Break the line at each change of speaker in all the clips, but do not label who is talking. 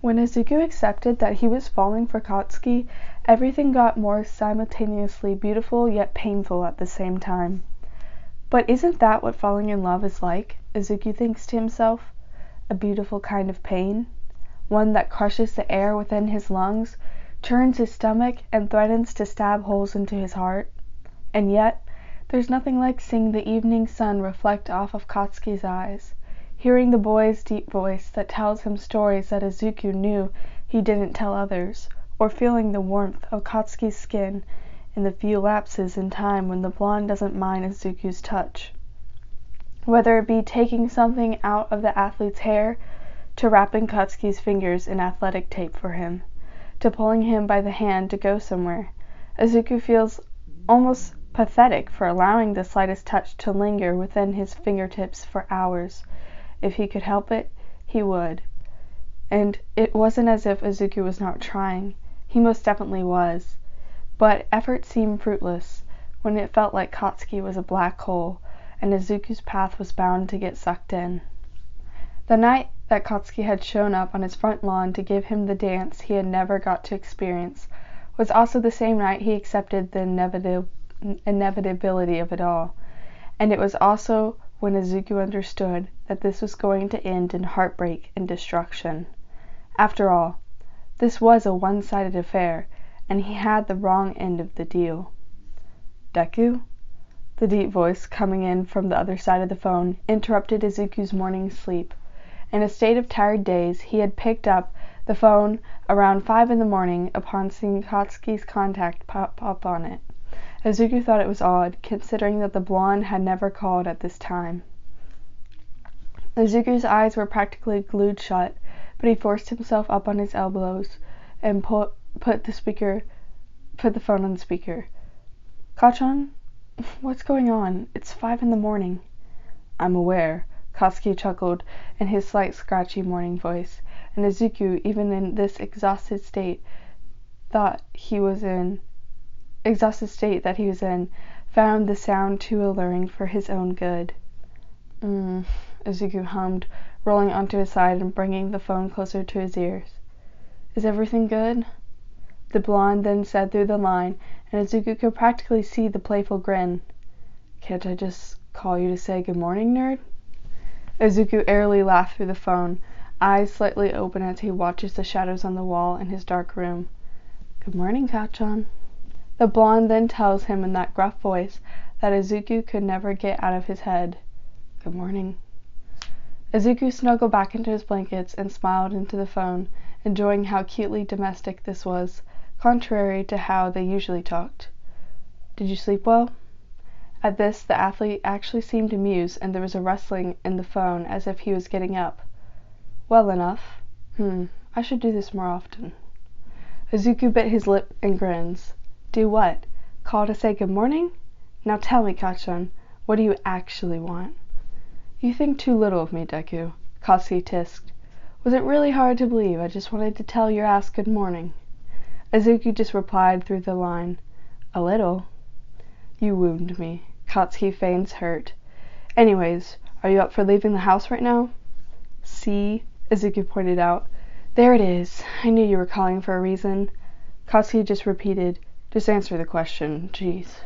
When Izuku accepted that he was falling for Katsuki, everything got more simultaneously beautiful yet painful at the same time. But isn't that what falling in love is like? Izuku thinks to himself. A beautiful kind of pain? One that crushes the air within his lungs, turns his stomach, and threatens to stab holes into his heart? And yet, there's nothing like seeing the evening sun reflect off of Katsuki's eyes hearing the boy's deep voice that tells him stories that Izuku knew he didn't tell others, or feeling the warmth of Katsuki's skin in the few lapses in time when the blonde doesn't mind Izuku's touch. Whether it be taking something out of the athlete's hair, to wrapping Katsuki's fingers in athletic tape for him, to pulling him by the hand to go somewhere, Izuku feels almost pathetic for allowing the slightest touch to linger within his fingertips for hours. If he could help it, he would. And it wasn't as if Izuku was not trying. He most definitely was. But effort seemed fruitless when it felt like Katsuki was a black hole and Izuku's path was bound to get sucked in. The night that Katsuki had shown up on his front lawn to give him the dance he had never got to experience was also the same night he accepted the inevitability of it all. And it was also when Izuku understood that this was going to end in heartbreak and destruction. After all, this was a one sided affair, and he had the wrong end of the deal. Deku? The deep voice coming in from the other side of the phone interrupted Izuku's morning sleep. In a state of tired daze, he had picked up the phone around five in the morning upon seeing contact pop up on it. Izuku thought it was odd, considering that the blonde had never called at this time. Izuku's eyes were practically glued shut, but he forced himself up on his elbows and put put the speaker put the phone on the speaker. Kacchan, what's going on? It's five in the morning. I'm aware. Katsuki chuckled in his slight scratchy morning voice, and Izuku, even in this exhausted state, thought he was in exhausted state that he was in, found the sound too alluring for his own good. "Mm," Izuku hummed, rolling onto his side and bringing the phone closer to his ears. "Is everything good?" the blonde then said through the line, and Izuku could practically see the playful grin. "Can't I just call you to say good morning, nerd?" Izuku airily laughed through the phone, eyes slightly open as he watches the shadows on the wall in his dark room. "Good morning, Kacchan." The blonde then tells him in that gruff voice that Izuku could never get out of his head. "Good morning." Izuku snuggled back into his blankets and smiled into the phone, enjoying how cutely domestic this was, contrary to how they usually talked. "Did you sleep well?" At this the athlete actually seemed amused and there was a rustling in the phone as if he was getting up. "Well enough. Hm, I should do this more often." Izuku bit his lip and grins. "Do what? Call to say good morning? Now tell me, Kacchan, what do you actually want?" "You think too little of me, Deku," Katsuki tisked. "Was it really hard to believe I just wanted to tell your ass good morning?" Izuku just replied through the line, "A little." "You wound me." Katsuki feigns hurt. "Anyways, are you up for leaving the house right now?" "See?" Izuku pointed out. "There it is. I knew you were calling for a reason." Katsuki just repeated. Just answer the question. Jeez.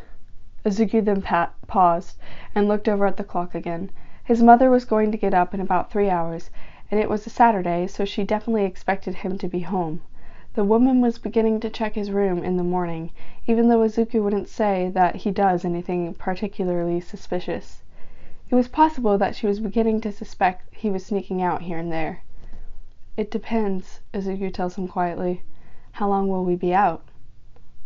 Izuku then paused and looked over at the clock again. His mother was going to get up in about three hours, and it was a Saturday, so she definitely expected him to be home. The woman was beginning to check his room in the morning, even though Izuku wouldn't say that he does anything particularly suspicious. It was possible that she was beginning to suspect he was sneaking out here and there. "It depends," Izuku tells him quietly. "How long will we be out?"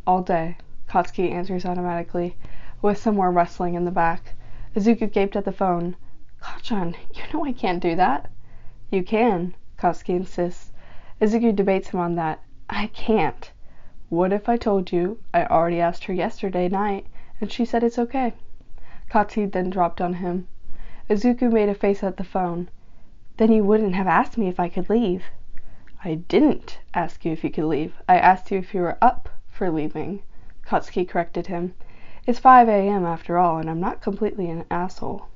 "All day," Katsuki answers automatically, with some more rustling in the back. Izuku gaped at the phone. "Kacchan, you know I can't do that." "You can," Katsuki insists. Izuku debates him on that. "I can't." "What if I told you I already asked her yesterday night and she said it's okay?" Katsuki then dropped on him. Izuku made a face at the phone. "Then you wouldn't have asked me if I could leave." "I didn't ask you if you could leave. I asked you if you were up for leaving," Katsuki corrected him. "It's 5 a.m. after all, and I'm not completely an asshole."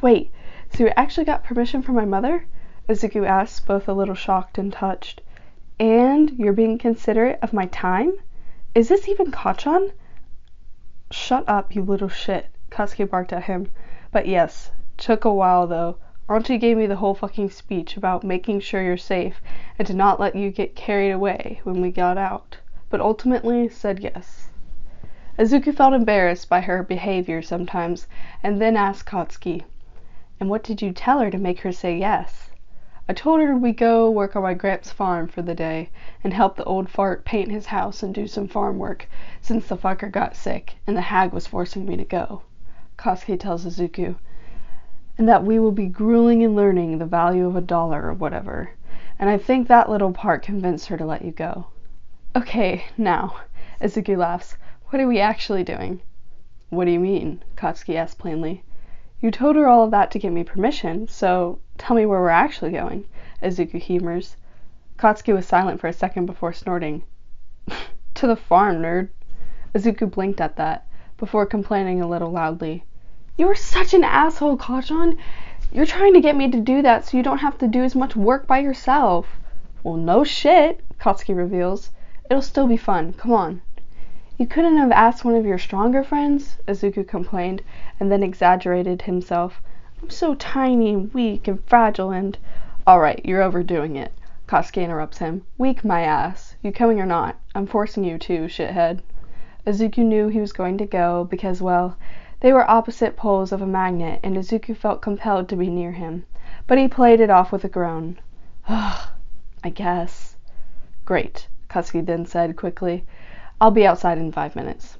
"Wait, so you actually got permission from my mother?" Izuku asked, both a little shocked and touched. And you're being considerate of my time? Is this even Kacchan? Shut up, you little shit, Katsuki barked at him. But yes, took a while though. Auntie gave me the whole fucking speech about making sure you're safe and to not let you get carried away when we got out, but ultimately said yes. Izuku felt embarrassed by her behavior sometimes, and then asked Katsuki, And what did you tell her to make her say yes? I told her we'd go work on my gramps' farm for the day, and help the old fart paint his house and do some farm work, since the fucker got sick, and the hag was forcing me to go. Katsuki tells Izuku, and that we will be grueling and learning the value of a dollar or whatever. And I think that little part convinced her to let you go. Okay, now, Izuku laughs, what are we actually doing? What do you mean? Katsuki asks plainly. You told her all of that to get me permission, so tell me where we're actually going, Izuku humors. Katsuki was silent for a second before snorting. to the farm, nerd. Izuku blinked at that, before complaining a little loudly. You are such an asshole, Kacchan. You're trying to get me to do that so you don't have to do as much work by yourself. Well, no shit, Katsuki reveals. It'll still be fun. Come on. You couldn't have asked one of your stronger friends? Izuku complained, and then exaggerated himself. I'm so tiny and weak and fragile and. Alright, you're overdoing it. Katsuki interrupts him. Weak my ass. You coming or not? I'm forcing you to, shithead. Izuku knew he was going to go because, well, they were opposite poles of a magnet, and Izuku felt compelled to be near him, but he played it off with a groan. Ugh, I guess. Great, Katsuki then said quickly. I'll be outside in five minutes.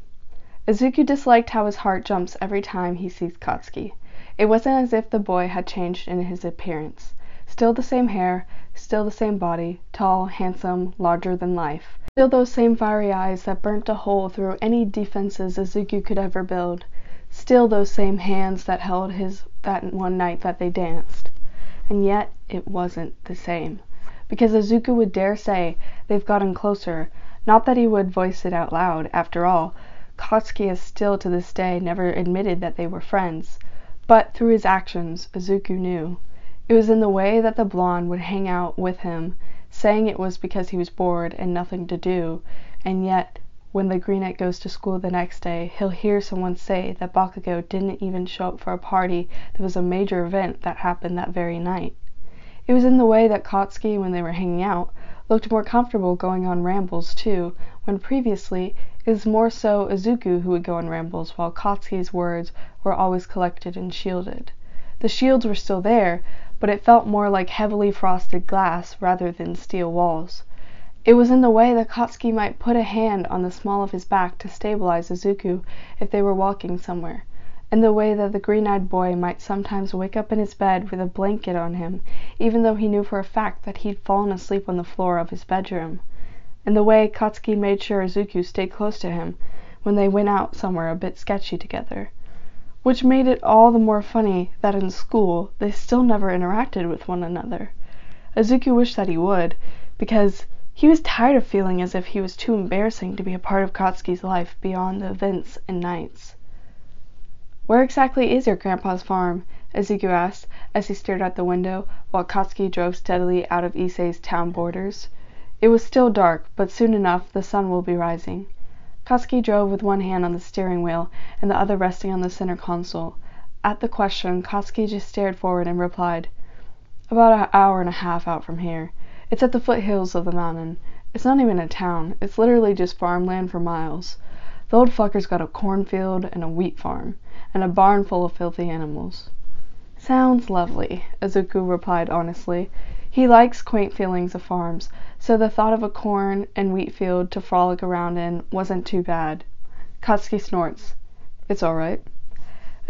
Izuku disliked how his heart jumps every time he sees Katsuki. It wasn't as if the boy had changed in his appearance. Still the same hair, still the same body, tall, handsome, larger than life. Still those same fiery eyes that burnt a hole through any defenses Izuku could ever build still those same hands that held his that one night that they danced. And yet it wasn't the same. Because Izuku would dare say they've gotten closer, not that he would voice it out loud. After all, Katsuki has still to this day never admitted that they were friends. But through his actions, Izuku knew. It was in the way that the blonde would hang out with him, saying it was because he was bored and nothing to do, and yet when the Greenette goes to school the next day, he'll hear someone say that Bakugo didn't even show up for a party that was a major event that happened that very night. It was in the way that Katsuki, when they were hanging out, looked more comfortable going on rambles, too, when previously it was more so Izuku who would go on rambles while Katsuki's words were always collected and shielded. The shields were still there, but it felt more like heavily frosted glass rather than steel walls. It was in the way that Katsuki might put a hand on the small of his back to stabilize Izuku if they were walking somewhere, in the way that the green eyed boy might sometimes wake up in his bed with a blanket on him, even though he knew for a fact that he'd fallen asleep on the floor of his bedroom, in the way Katsuki made sure Izuku stayed close to him when they went out somewhere a bit sketchy together. Which made it all the more funny that in school they still never interacted with one another. Izuku wished that he would, because he was tired of feeling as if he was too embarrassing to be a part of Katsuki's life beyond the events and nights. "Where exactly is your grandpa's farm?" Izuku asked, as he stared out the window, while Katsuki drove steadily out of Isei's town borders. It was still dark, but soon enough the sun will be rising. Katsuki drove with one hand on the steering wheel and the other resting on the center console. At the question Katsuki just stared forward and replied, "About an hour and a half out from here. It's at the foothills of the mountain. It's not even a town. It's literally just farmland for miles. The old fucker's got a cornfield and a wheat farm, and a barn full of filthy animals." "Sounds lovely," Izuku replied honestly. He likes quaint feelings of farms, so the thought of a corn and wheat field to frolic around in wasn't too bad. Katsuki snorts. "It's all right."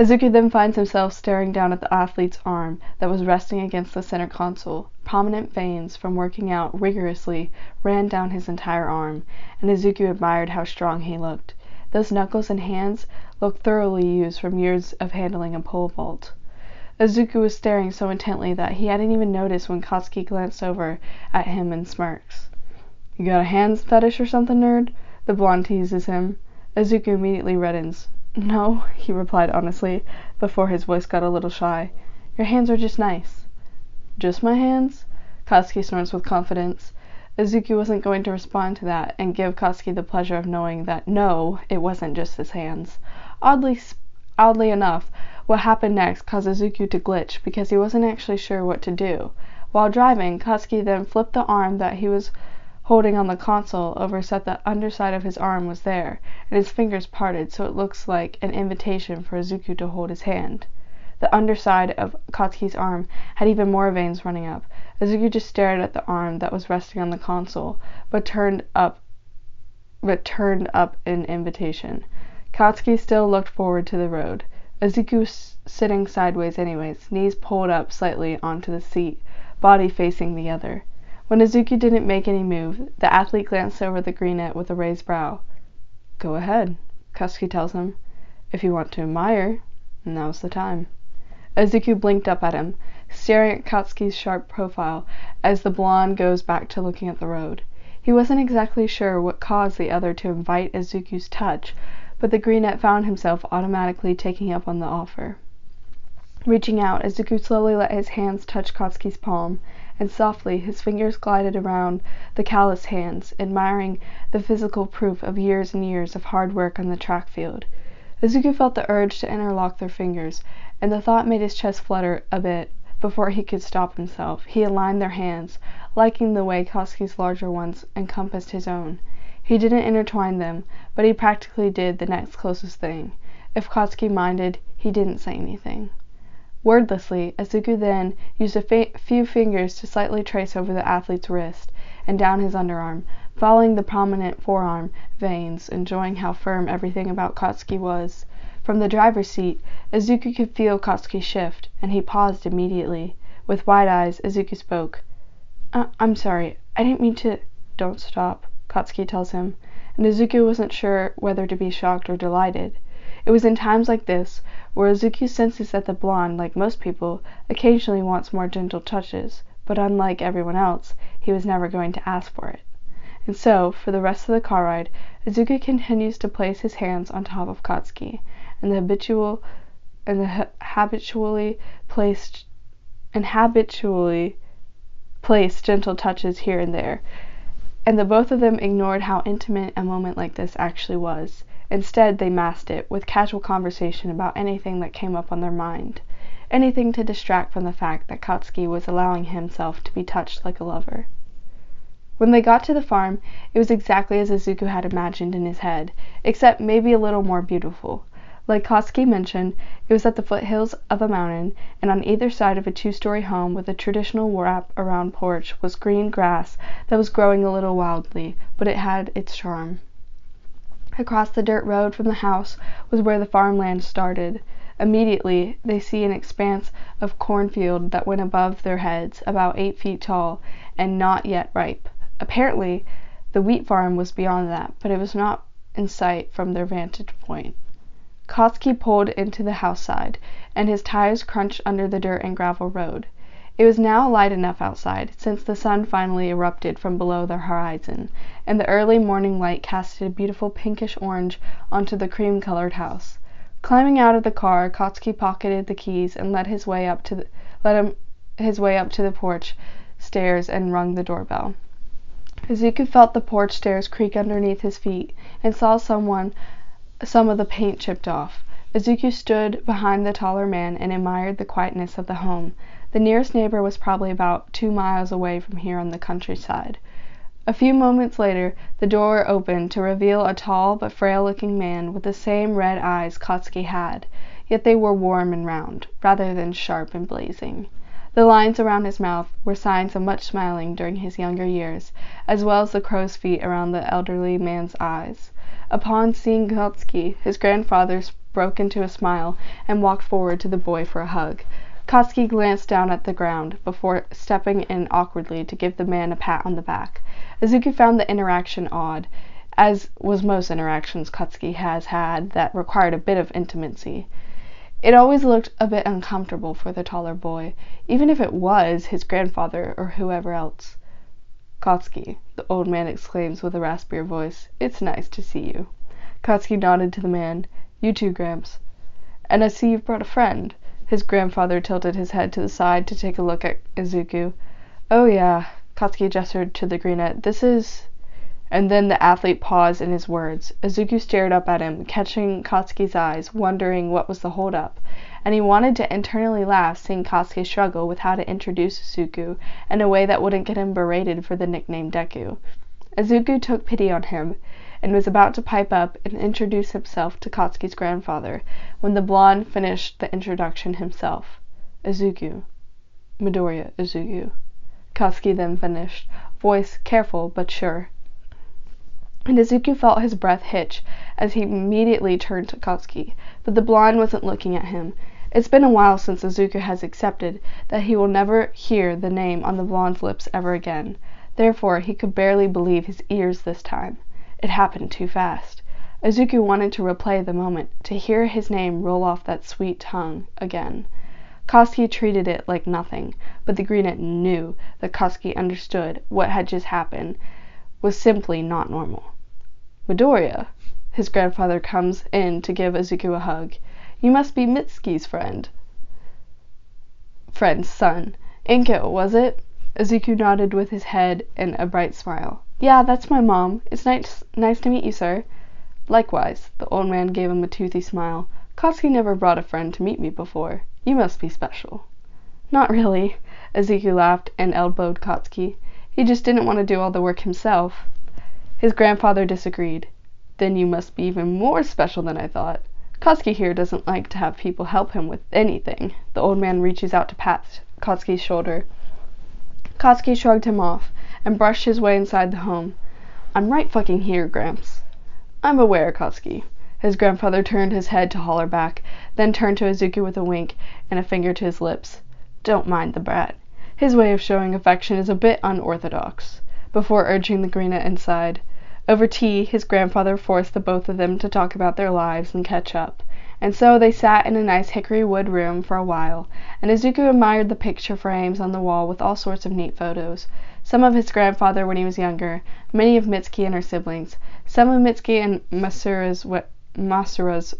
Izuku then finds himself staring down at the athlete's arm that was resting against the center console. Prominent veins, from working out rigorously, ran down his entire arm, and Izuku admired how strong he looked. Those knuckles and hands looked thoroughly used from years of handling a pole vault. Izuku was staring so intently that he hadn't even noticed when Katsuki glanced over at him and smirks. "You got a hands fetish or something, nerd?" the blonde teases him. Izuku immediately reddens. "No," he replied honestly, before his voice got a little shy. "Your hands are just nice." Just my hands? Katsuki snorts with confidence. Izuku wasn't going to respond to that and give Katsuki the pleasure of knowing that no, it wasn't just his hands. Oddly, oddly enough, what happened next caused Izuku to glitch because he wasn't actually sure what to do. While driving, Katsuki then flipped the arm that he was holding on the console over so that the underside of his arm was there, and his fingers parted so it looks like an invitation for Izuku to hold his hand. The underside of Katsuki's arm had even more veins running up, Izuku just stared at the arm that was resting on the console, but turned up but turned up in invitation. Katsuki still looked forward to the road. Izuku was sitting sideways anyways, knees pulled up slightly onto the seat, body facing the other. When Izuku didn't make any move, the athlete glanced over the greenette with a raised brow. Go ahead, Katsuki tells him. If you want to admire, now's the time. Izuku blinked up at him staring at Katsuki's sharp profile as the blond goes back to looking at the road. He wasn't exactly sure what caused the other to invite Izuku's touch, but the greenette found himself automatically taking up on the offer. Reaching out, Izuku slowly let his hands touch Katsuki's palm, and softly his fingers glided around the calloused hands, admiring the physical proof of years and years of hard work on the track field. Izuku felt the urge to interlock their fingers, and the thought made his chest flutter a bit before he could stop himself, he aligned their hands, liking the way Katsuki's larger ones encompassed his own. He didn't intertwine them, but he practically did the next closest thing. If Katsuki minded, he didn't say anything. Wordlessly, Izuku then used a few fingers to slightly trace over the athlete's wrist and down his underarm, following the prominent forearm veins, enjoying how firm everything about Katsuki was. From the driver's seat, Izuku could feel Katsuki shift, and he paused immediately. With wide eyes, Izuku spoke. Uh, "I'm sorry. I didn't mean to "Don't stop," Katsuki tells him, and Izuku wasn't sure whether to be shocked or delighted. It was in times like this, where Izuku senses that the blonde, like most people, occasionally wants more gentle touches, but unlike everyone else, he was never going to ask for it. And so, for the rest of the car ride, Izuku continues to place his hands on top of Katsuki and the habitual and habitually placed and habitually placed gentle touches here and there, and the both of them ignored how intimate a moment like this actually was. Instead, they masked it with casual conversation about anything that came up on their mind, anything to distract from the fact that Katsuki was allowing himself to be touched like a lover. When they got to the farm, it was exactly as Izuku had imagined in his head, except maybe a little more beautiful. Like Katsuki mentioned, it was at the foothills of a mountain, and on either side of a two-story home with a traditional wrap-around porch was green grass that was growing a little wildly, but it had its charm. Across the dirt road from the house was where the farmland started. Immediately they see an expanse of cornfield that went above their heads, about eight feet tall, and not yet ripe. Apparently the wheat farm was beyond that, but it was not in sight from their vantage point. Katsuki pulled into the house side, and his tires crunched under the dirt and gravel road. It was now light enough outside, since the sun finally erupted from below the horizon, and the early morning light casted a beautiful pinkish orange onto the cream colored house. Climbing out of the car, Katsuki pocketed the keys and led his way up to the, led him his way up to the porch stairs and rung the doorbell. Izuku felt the porch stairs creak underneath his feet, and saw someone some of the paint chipped off. Izuku stood behind the taller man and admired the quietness of the home. The nearest neighbor was probably about two miles away from here on the countryside. A few moments later the door opened to reveal a tall but frail looking man with the same red eyes Katsuki had, yet they were warm and round, rather than sharp and blazing. The lines around his mouth were signs of much smiling during his younger years, as well as the crow's feet around the elderly man's eyes. Upon seeing Katsuki, his grandfather broke into a smile and walked forward to the boy for a hug. Katsuki glanced down at the ground before stepping in awkwardly to give the man a pat on the back. Izuku found the interaction odd, as was most interactions Katsuki has had that required a bit of intimacy. It always looked a bit uncomfortable for the taller boy, even if it was his grandfather or whoever else. "Katsuki," the old man exclaims with a raspier voice, "it's nice to see you." Katsuki nodded to the man. "You too, Gramps. And I see you've brought a friend." His grandfather tilted his head to the side to take a look at Izuku. Oh yeah, Katsuki gestured to the greenette. This is and then the athlete paused in his words. Izuku stared up at him, catching Katsuki's eyes, wondering what was the hold up. And he wanted to internally laugh, seeing Katsuki struggle with how to introduce Izuku in a way that wouldn't get him berated for the nickname Deku. Izuku took pity on him, and was about to pipe up and introduce himself to Katsuki's grandfather, when the blonde finished the introduction himself. Izuku. Midoriya Izuku. Katsuki then finished, voice careful but sure and Izuku felt his breath hitch as he immediately turned to Katsuki, but the blonde wasn't looking at him. It's been a while since Izuku has accepted that he will never hear the name on the blonde's lips ever again. Therefore, he could barely believe his ears this time. It happened too fast. Izuku wanted to replay the moment, to hear his name roll off that sweet tongue again. Katsuki treated it like nothing, but the greenette knew that Katsuki understood what had just happened was simply not normal. Midoriya. His grandfather comes in to give Izuku a hug. You must be Mitsuki's friend. Friend's son. Inko, was it? Izuku nodded with his head and a bright smile. Yeah, that's my mom. It's nice nice to meet you, sir. Likewise. The old man gave him a toothy smile. Katsuki never brought a friend to meet me before. You must be special. Not really. Izuku laughed and elbowed Katsuki. He just didn't want to do all the work himself. His grandfather disagreed. Then you must be even more special than I thought. Katsuki here doesn't like to have people help him with anything. The old man reaches out to pat Katsuki's shoulder. Katsuki shrugged him off and brushed his way inside the home. I'm right fucking here, Gramps. I'm aware, Katsuki. His grandfather turned his head to holler back, then turned to Izuku with a wink and a finger to his lips. Don't mind the brat. His way of showing affection is a bit unorthodox. Before urging the greenette inside, over tea his grandfather forced the both of them to talk about their lives and catch up, and so they sat in a nice hickory wood room for a while, and Izuku admired the picture frames on the wall with all sorts of neat photos some of his grandfather when he was younger, many of Mitsuki and her siblings, some of Mitsuki and Masaru's, Masaru's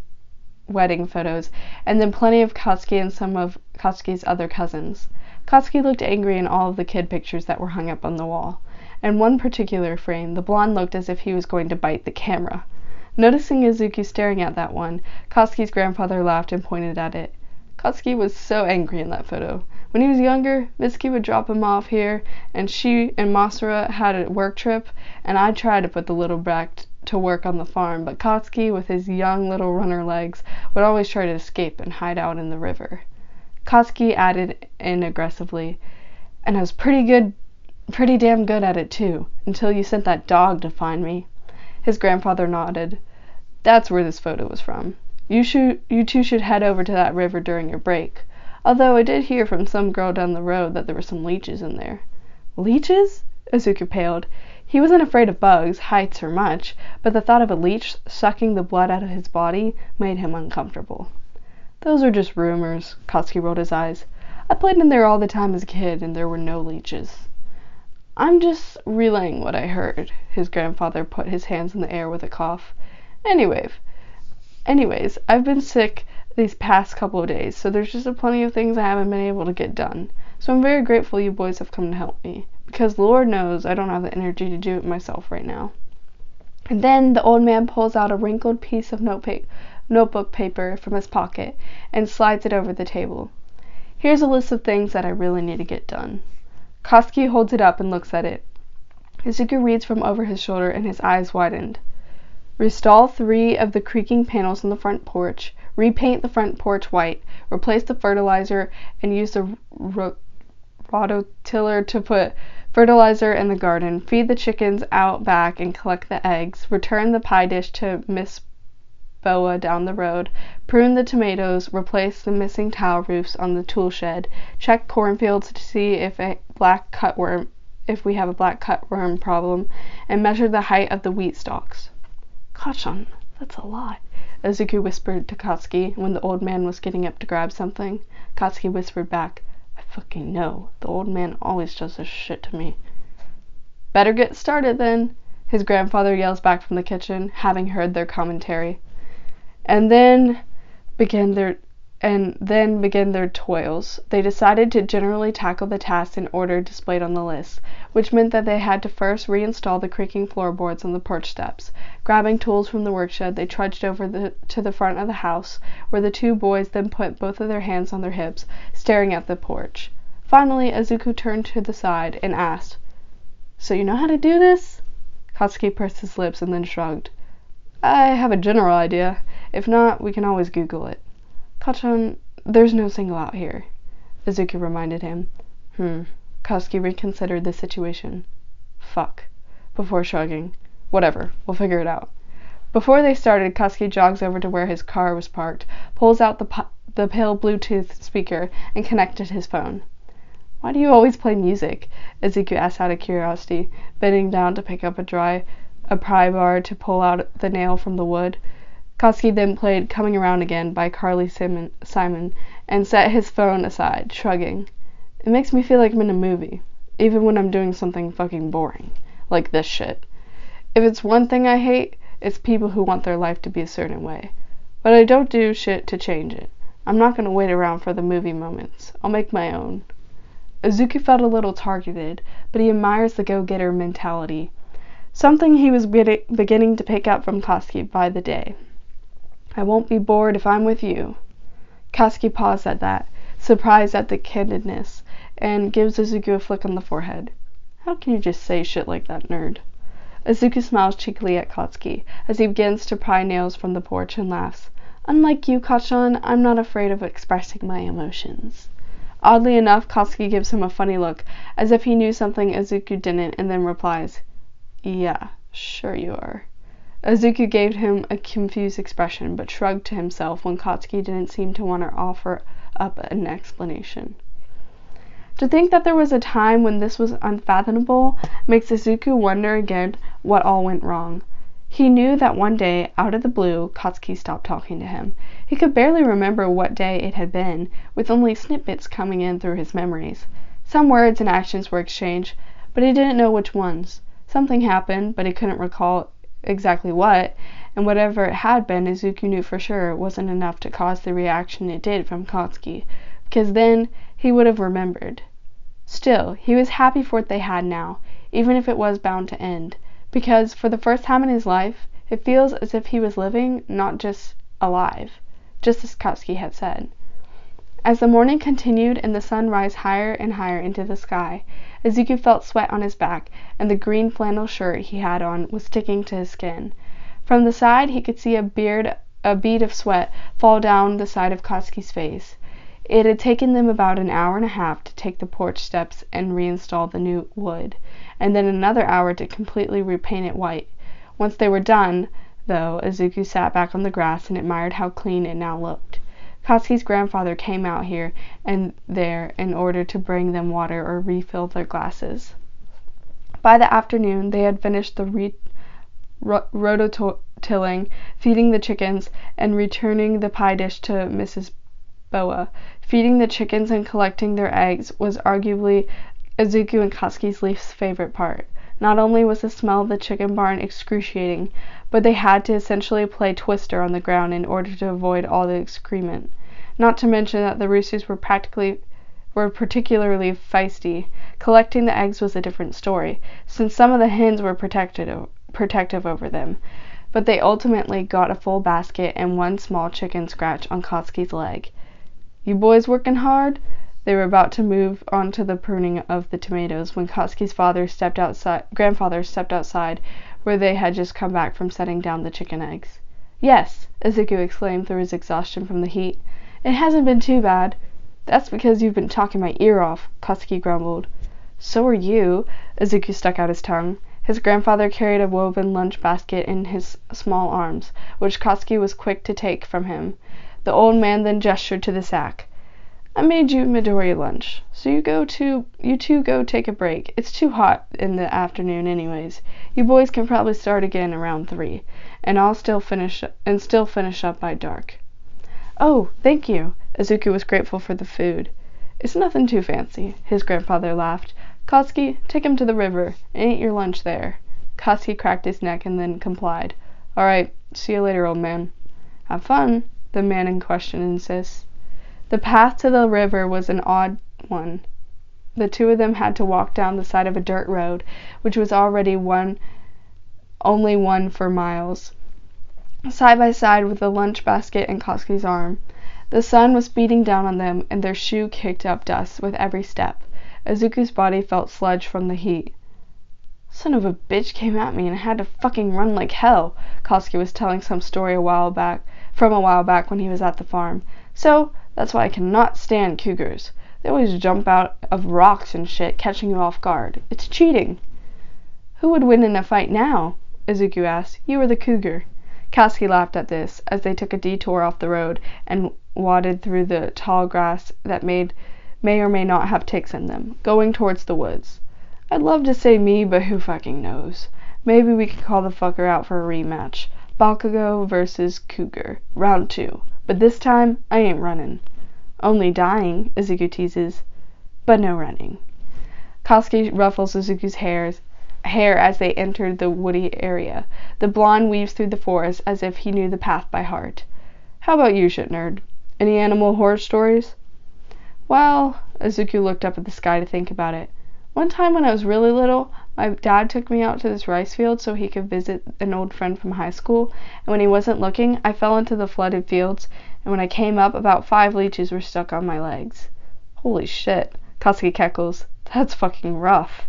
wedding photos, and then plenty of Katsuki and some of Katsuki's other cousins. Katsuki looked angry in all of the kid pictures that were hung up on the wall. In one particular frame the blonde looked as if he was going to bite the camera. Noticing Izuku staring at that one, Katsuki's grandfather laughed and pointed at it. Katsuki was so angry in that photo. When he was younger, Mitsuki would drop him off here, and she and Masaru had a work trip, and I'd try to put the little brat to work on the farm, but Katsuki, with his young little runner legs, would always try to escape and hide out in the river. Katsuki added in aggressively, and I was pretty good Pretty damn good at it, too, until you sent that dog to find me." His grandfather nodded. "That's where this photo was from. You should you two should head over to that river during your break. Although I did hear from some girl down the road that there were some leeches in there." "Leeches?" Izuku paled. He wasn't afraid of bugs, heights, or much, but the thought of a leech sucking the blood out of his body made him uncomfortable. "Those are just rumors." Katsuki rolled his eyes. "I played in there all the time as a kid, and there were no leeches. I'm just relaying what I heard. His grandfather put his hands in the air with a cough. Anyway, anyways, I've been sick these past couple of days, so there's just a plenty of things I haven't been able to get done. So I'm very grateful you boys have come to help me, because Lord knows I don't have the energy to do it myself right now. And then the old man pulls out a wrinkled piece of notebook paper from his pocket and slides it over the table. Here's a list of things that I really need to get done. Katsuki holds it up and looks at it. Izuku reads from over his shoulder and his eyes widened. Restall three of the creaking panels on the front porch, repaint the front porch white, replace the fertilizer, and use the rototiller to put fertilizer in the garden, feed the chickens out back and collect the eggs, return the pie dish to Miss boa down the road, prune the tomatoes, replace the missing tile roofs on the tool shed, check cornfields to see if a black cutworm if we have a black cutworm problem, and measure the height of the wheat stalks. Kacchan, that's a lot. Izuku whispered to Katsuki when the old man was getting up to grab something. Katsuki whispered back, I fucking know. The old man always does this shit to me. Better get started then, his grandfather yells back from the kitchen, having heard their commentary. And then began their and then begin their toils. They decided to generally tackle the tasks in order displayed on the list, which meant that they had to first reinstall the creaking floorboards on the porch steps. Grabbing tools from the workshed, they trudged over the, to the front of the house, where the two boys then put both of their hands on their hips, staring at the porch. Finally, Izuku turned to the side and asked, So you know how to do this? Katsuki pursed his lips and then shrugged. I have a general idea. If not, we can always Google it. Kacchan, there's no single out here, Izuku reminded him. Hmm. Katsuki reconsidered the situation. Fuck. Before shrugging. Whatever. We'll figure it out. Before they started, Katsuki jogs over to where his car was parked, pulls out the, the pale Bluetooth speaker, and connected his phone. Why do you always play music? Izuku asked out of curiosity, bending down to pick up a dry a pry bar to pull out the nail from the wood. Katsuki then played Coming Around Again by Carly Simon, Simon and set his phone aside, shrugging. It makes me feel like I'm in a movie, even when I'm doing something fucking boring, like this shit. If it's one thing I hate, it's people who want their life to be a certain way. But I don't do shit to change it. I'm not gonna wait around for the movie moments. I'll make my own. Izuku felt a little targeted, but he admires the go-getter mentality, something he was beginning to pick up from Katsuki by the day. I won't be bored if I'm with you. Katsuki paused at that, surprised at the candidness, and gives Izuku a flick on the forehead. How can you just say shit like that, nerd? Izuku smiles cheekily at Katsuki as he begins to pry nails from the porch and laughs. Unlike you, Kacchan, I'm not afraid of expressing my emotions. Oddly enough, Katsuki gives him a funny look, as if he knew something Izuku didn't, and then replies, Yeah, sure you are. Izuku gave him a confused expression, but shrugged to himself when Katsuki didn't seem to want to offer up an explanation. To think that there was a time when this was unfathomable makes Izuku wonder again what all went wrong. He knew that one day, out of the blue, Katsuki stopped talking to him. He could barely remember what day it had been, with only snippets coming in through his memories. Some words and actions were exchanged, but he didn't know which ones. Something happened, but he couldn't recall exactly what, and whatever it had been Izuku knew for sure it wasn't enough to cause the reaction it did from Katsuki, because then he would have remembered. Still, he was happy for what they had now, even if it was bound to end, because for the first time in his life it feels as if he was living, not just alive, just as Katsuki had said. As the morning continued and the sun rose higher and higher into the sky, Izuku felt sweat on his back, and the green flannel shirt he had on was sticking to his skin. From the side he could see a beard a bead of sweat fall down the side of Katsuki's face. It had taken them about an hour and a half to take the porch steps and reinstall the new wood, and then another hour to completely repaint it white. Once they were done, though, Izuku sat back on the grass and admired how clean it now looked. Katsuki's grandfather came out here and there in order to bring them water or refill their glasses. By the afternoon they had finished the re- rototilling, feeding the chickens, and returning the pie dish to Mrs. Boa. Feeding the chickens and collecting their eggs was arguably Izuku and Katsuki's least favorite part. Not only was the smell of the chicken barn excruciating, but they had to essentially play twister on the ground in order to avoid all the excrement. Not to mention that the roosters were practically were particularly feisty. Collecting the eggs was a different story, since some of the hens were protected, protective over them. But they ultimately got a full basket and one small chicken scratch on Katsuki's leg. You boys working hard? They were about to move on to the pruning of the tomatoes when Katsuki's father stepped outside grandfather stepped outside where they had just come back from setting down the chicken eggs. Yes, Izuku exclaimed through his exhaustion from the heat. It hasn't been too bad. That's because you've been talking my ear off, Katsuki grumbled. So are you. Izuku stuck out his tongue. His grandfather carried a woven lunch basket in his small arms, which Katsuki was quick to take from him. The old man then gestured to the sack. I made you Midori lunch, so you go to you two go take a break. It's too hot in the afternoon anyways. You boys can probably start again around three, and I'll still finish and still finish up by dark. "Oh, thank you." Izuku was grateful for the food. "It's nothing too fancy," his grandfather laughed. "Katsuki, take him to the river, and eat your lunch there." Katsuki cracked his neck and then complied. "All right. See you later, old man." "Have fun," the man in question insists. The path to the river was an odd one. The two of them had to walk down the side of a dirt road, which was already one only one for miles, side by side with the lunch basket in Katsuki's arm. The sun was beating down on them, and their shoe kicked up dust with every step. Izuku's body felt sludge from the heat. "Son of a bitch came at me and I had to fucking run like hell," Katsuki was telling some story a while back from a while back when he was at the farm. "So that's why I cannot stand cougars. They always jump out of rocks and shit, catching you off guard. It's cheating." "Who would win in a fight now?" Izuku asked. "You or the cougar?" Katsuki laughed at this, as they took a detour off the road and waded through the tall grass that made may or may not have ticks in them, going towards the woods. I'd love to say me, but who fucking knows? Maybe we could call the fucker out for a rematch. Bakugo versus Cougar, round two. But this time, I ain't running. Only dying, Izuku teases, but no running. Katsuki ruffles Izuku's hairs, hair as they entered the woody area. The blonde weaves through the forest as if he knew the path by heart. How about you, shit nerd? Any animal horror stories? Well, Izuku looked up at the sky to think about it. One time when I was really little, my dad took me out to this rice field so he could visit an old friend from high school, and when he wasn't looking, I fell into the flooded fields, and when I came up, about five leeches were stuck on my legs. Holy shit, Katsuki cackles. That's fucking rough.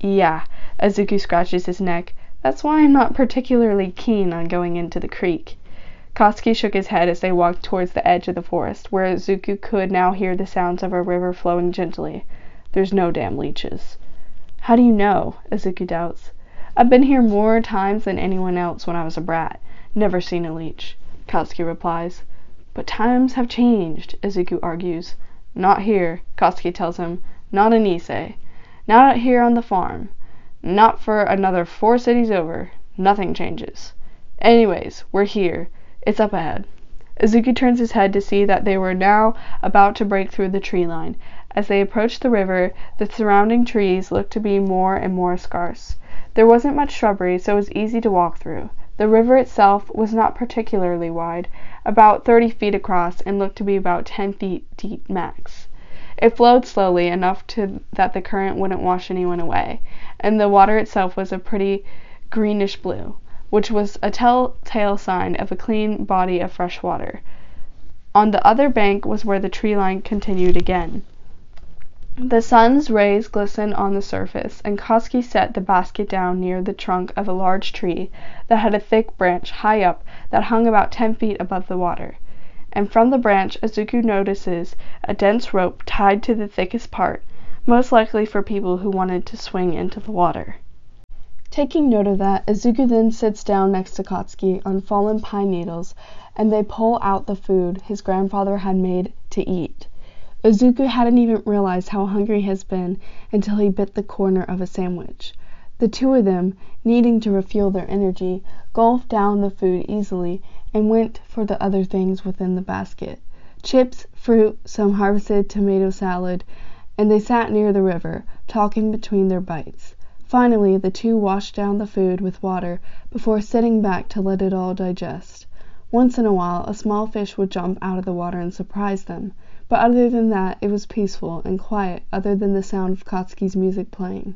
Yeah, Izuku scratches his neck. That's why I'm not particularly keen on going into the creek. Katsuki shook his head as they walked towards the edge of the forest, where Izuku could now hear the sounds of a river flowing gently. There's no damn leeches. How do you know? Izuku doubts. I've been here more times than anyone else when I was a brat. Never seen a leech. Katsuki replies. But times have changed, Izuku argues. Not here, Katsuki tells him. Not in Ise. Not out here on the farm. Not for another four cities over. Nothing changes. Anyways, we're here. It's up ahead. Izuku turns his head to see that they were now about to break through the tree line. As they approached the river, the surrounding trees looked to be more and more scarce. There wasn't much shrubbery, so it was easy to walk through. The river itself was not particularly wide, about thirty feet across, and looked to be about ten feet deep max. It flowed slowly, enough to that the current wouldn't wash anyone away, and the water itself was a pretty greenish blue which was a telltale sign of a clean body of fresh water. On the other bank was where the tree line continued again. The sun's rays glistened on the surface, and Katsuki set the basket down near the trunk of a large tree that had a thick branch high up that hung about ten feet above the water. And from the branch Izuku notices a dense rope tied to the thickest part, most likely for people who wanted to swing into the water. Taking note of that, Izuku then sits down next to Katsuki on fallen pine needles, and they pull out the food his grandfather had made to eat. Izuku hadn't even realized how hungry he has been until he bit the corner of a sandwich. The two of them, needing to refuel their energy, gulped down the food easily and went for the other things within the basket chips, fruit, some harvested tomato salad, and they sat near the river, talking between their bites. Finally the two washed down the food with water before sitting back to let it all digest. Once in a while a small fish would jump out of the water and surprise them, but other than that it was peaceful and quiet other than the sound of Katsuki's music playing.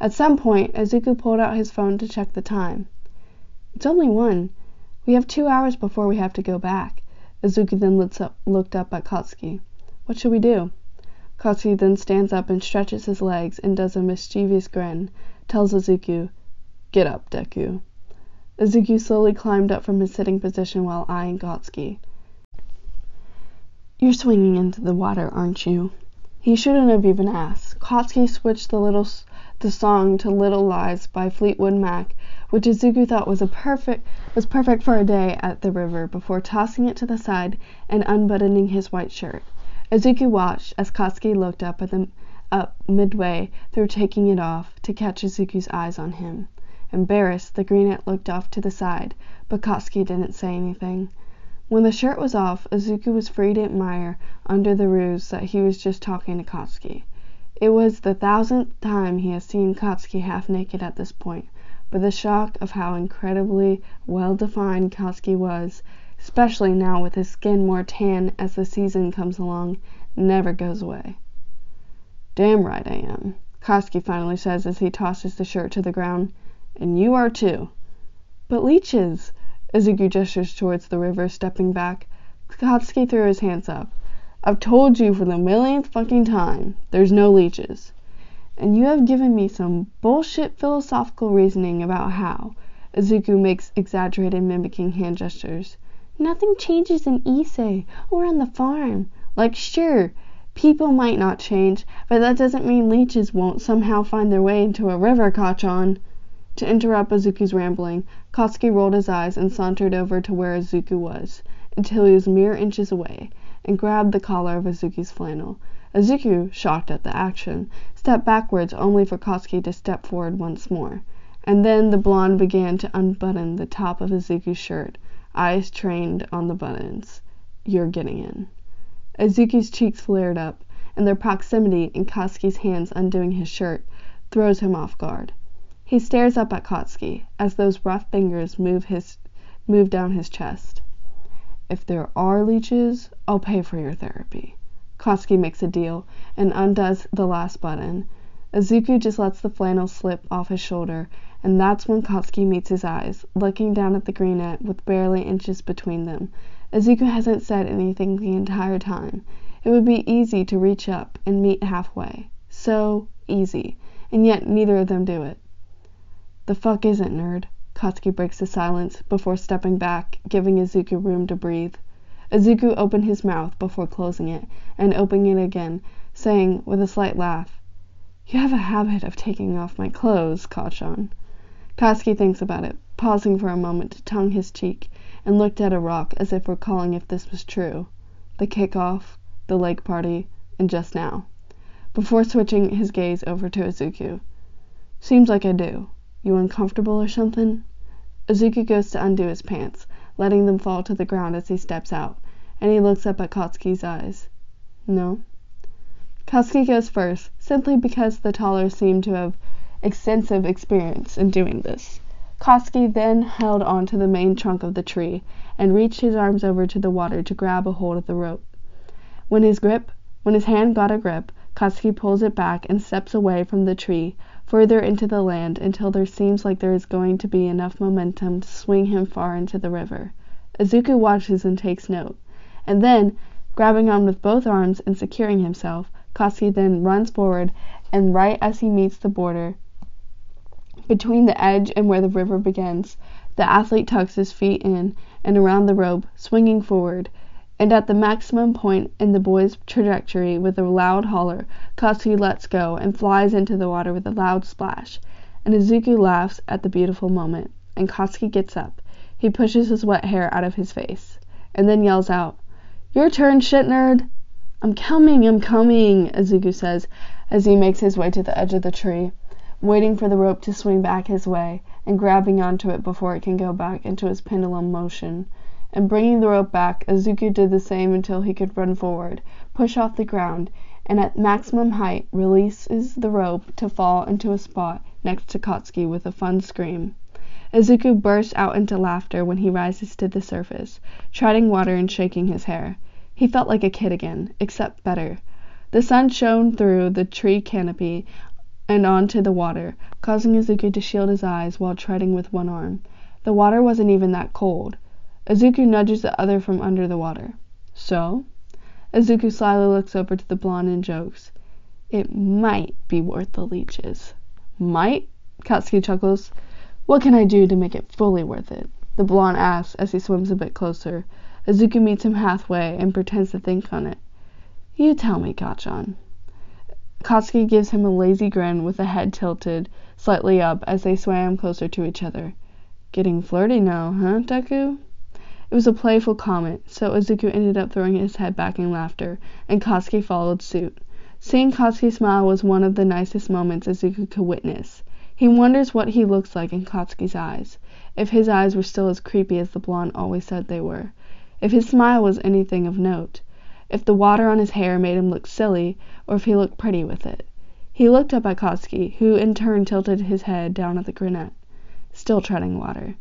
At some point Izuku pulled out his phone to check the time. "It's only one. We have two hours before we have to go back." Izuku then looked up at Katsuki. "What shall we do?" Katsuki then stands up and stretches his legs and does a mischievous grin, tells Izuku, "Get up, Deku." Izuku slowly climbed up from his sitting position while eyeing Katsuki. "You're swinging into the water, aren't you?" He shouldn't have even asked. Katsuki switched the little the song to Little Lies by Fleetwood Mac, which Izuku thought was a perfect was perfect for a day at the river, before tossing it to the side and unbuttoning his white shirt. Izuku watched as Katsuki looked up at them up midway through taking it off, to catch Izuku's eyes on him. Embarrassed, the greenette looked off to the side, but Katsuki didn't say anything. When the shirt was off, Izuku was free to admire under the ruse that he was just talking to Katsuki. It was the thousandth time he had seen Katsuki half naked at this point, but the shock of how incredibly well defined Katsuki was especially now with his skin more tan as the season comes along, never goes away. Damn right I am, Katsuki finally says as he tosses the shirt to the ground. And you are too. But leeches! Izuku gestures towards the river, stepping back. Katsuki threw his hands up. I've told you for the millionth fucking time, there's no leeches. And you have given me some bullshit philosophical reasoning about how. Izuku makes exaggerated mimicking hand gestures. Nothing changes in Ise or on the farm. Like, sure, people might not change, but that doesn't mean leeches won't somehow find their way into a river, Kacchan. To interrupt Izuku's rambling, Katsuki rolled his eyes and sauntered over to where Izuku was, until he was mere inches away, and grabbed the collar of Izuku's flannel. Izuku, shocked at the action, stepped backwards only for Katsuki to step forward once more. And then the blonde began to unbutton the top of Izuku's shirt, eyes trained on the buttons. You're getting in. Izuku's cheeks flared up, and their proximity and Katsuki's hands undoing his shirt throws him off guard. He stares up at Katsuki as those rough fingers move his move down his chest. If there are leeches, I'll pay for your therapy. Katsuki makes a deal and undoes the last button. Izuku just lets the flannel slip off his shoulder, and that's when Katsuki meets his eyes, looking down at the greenette with barely inches between them. Izuku hasn't said anything the entire time. It would be easy to reach up and meet halfway. So easy. And yet neither of them do it. The fuck isn't, nerd? Katsuki breaks the silence before stepping back, giving Izuku room to breathe. Izuku opened his mouth before closing it, and opening it again, saying with a slight laugh, You have a habit of taking off my clothes, Kacchan. Katsuki thinks about it, pausing for a moment to tongue his cheek, and looked at a rock as if recalling if this was true. The kick-off, the lake party, and just now. Before switching his gaze over to Izuku. Seems like I do. You uncomfortable or something? Izuku goes to undo his pants, letting them fall to the ground as he steps out, and he looks up at Katsuki's eyes. No. Katsuki goes first, simply because the taller seemed to have extensive experience in doing this. Katsuki then held on to the main trunk of the tree and reached his arms over to the water to grab a hold of the rope. When his grip, when his hand got a grip, Katsuki pulls it back and steps away from the tree, further into the land until there seems like there is going to be enough momentum to swing him far into the river. Izuku watches and takes note. And then, grabbing on with both arms and securing himself, Katsuki then runs forward and right as he meets the border between the edge and where the river begins, the athlete tucks his feet in and around the rope, swinging forward and at the maximum point in the boy's trajectory with a loud holler, Katsuki lets go and flies into the water with a loud splash, and Izuku laughs at the beautiful moment, and Katsuki gets up. He pushes his wet hair out of his face, and then yells out, Your turn, shit nerd! I'm coming, I'm coming, Izuku says as he makes his way to the edge of the tree, waiting for the rope to swing back his way, and grabbing onto it before it can go back into its pendulum motion and bringing the rope back, Izuku did the same until he could run forward, push off the ground, and at maximum height releases the rope to fall into a spot next to Katsuki with a fun scream. Izuku bursts out into laughter when he rises to the surface, treading water and shaking his hair. He felt like a kid again, except better. The sun shone through the tree canopy and onto the water, causing Izuku to shield his eyes while treading with one arm. The water wasn't even that cold. Izuku nudges the other from under the water. So? Izuku slyly looks over to the blonde and jokes. It might be worth the leeches. Might? Katsuki chuckles. What can I do to make it fully worth it? The blonde asks as he swims a bit closer. Izuku meets him halfway and pretends to think on it. You tell me, Kacchan. Katsuki gives him a lazy grin with the head tilted slightly up as they swam closer to each other. Getting flirty now, huh, Deku? It was a playful comment, so Izuku ended up throwing his head back in laughter, and Katsuki followed suit. Seeing Katsuki smile was one of the nicest moments Izuku could witness. He wonders what he looks like in Katsuki's eyes, if his eyes were still as creepy as the blonde always said they were, if his smile was anything of note, if the water on his hair made him look silly, or if he looked pretty with it. He looked up at Katsuki, who in turn tilted his head down at the greenette, still treading water.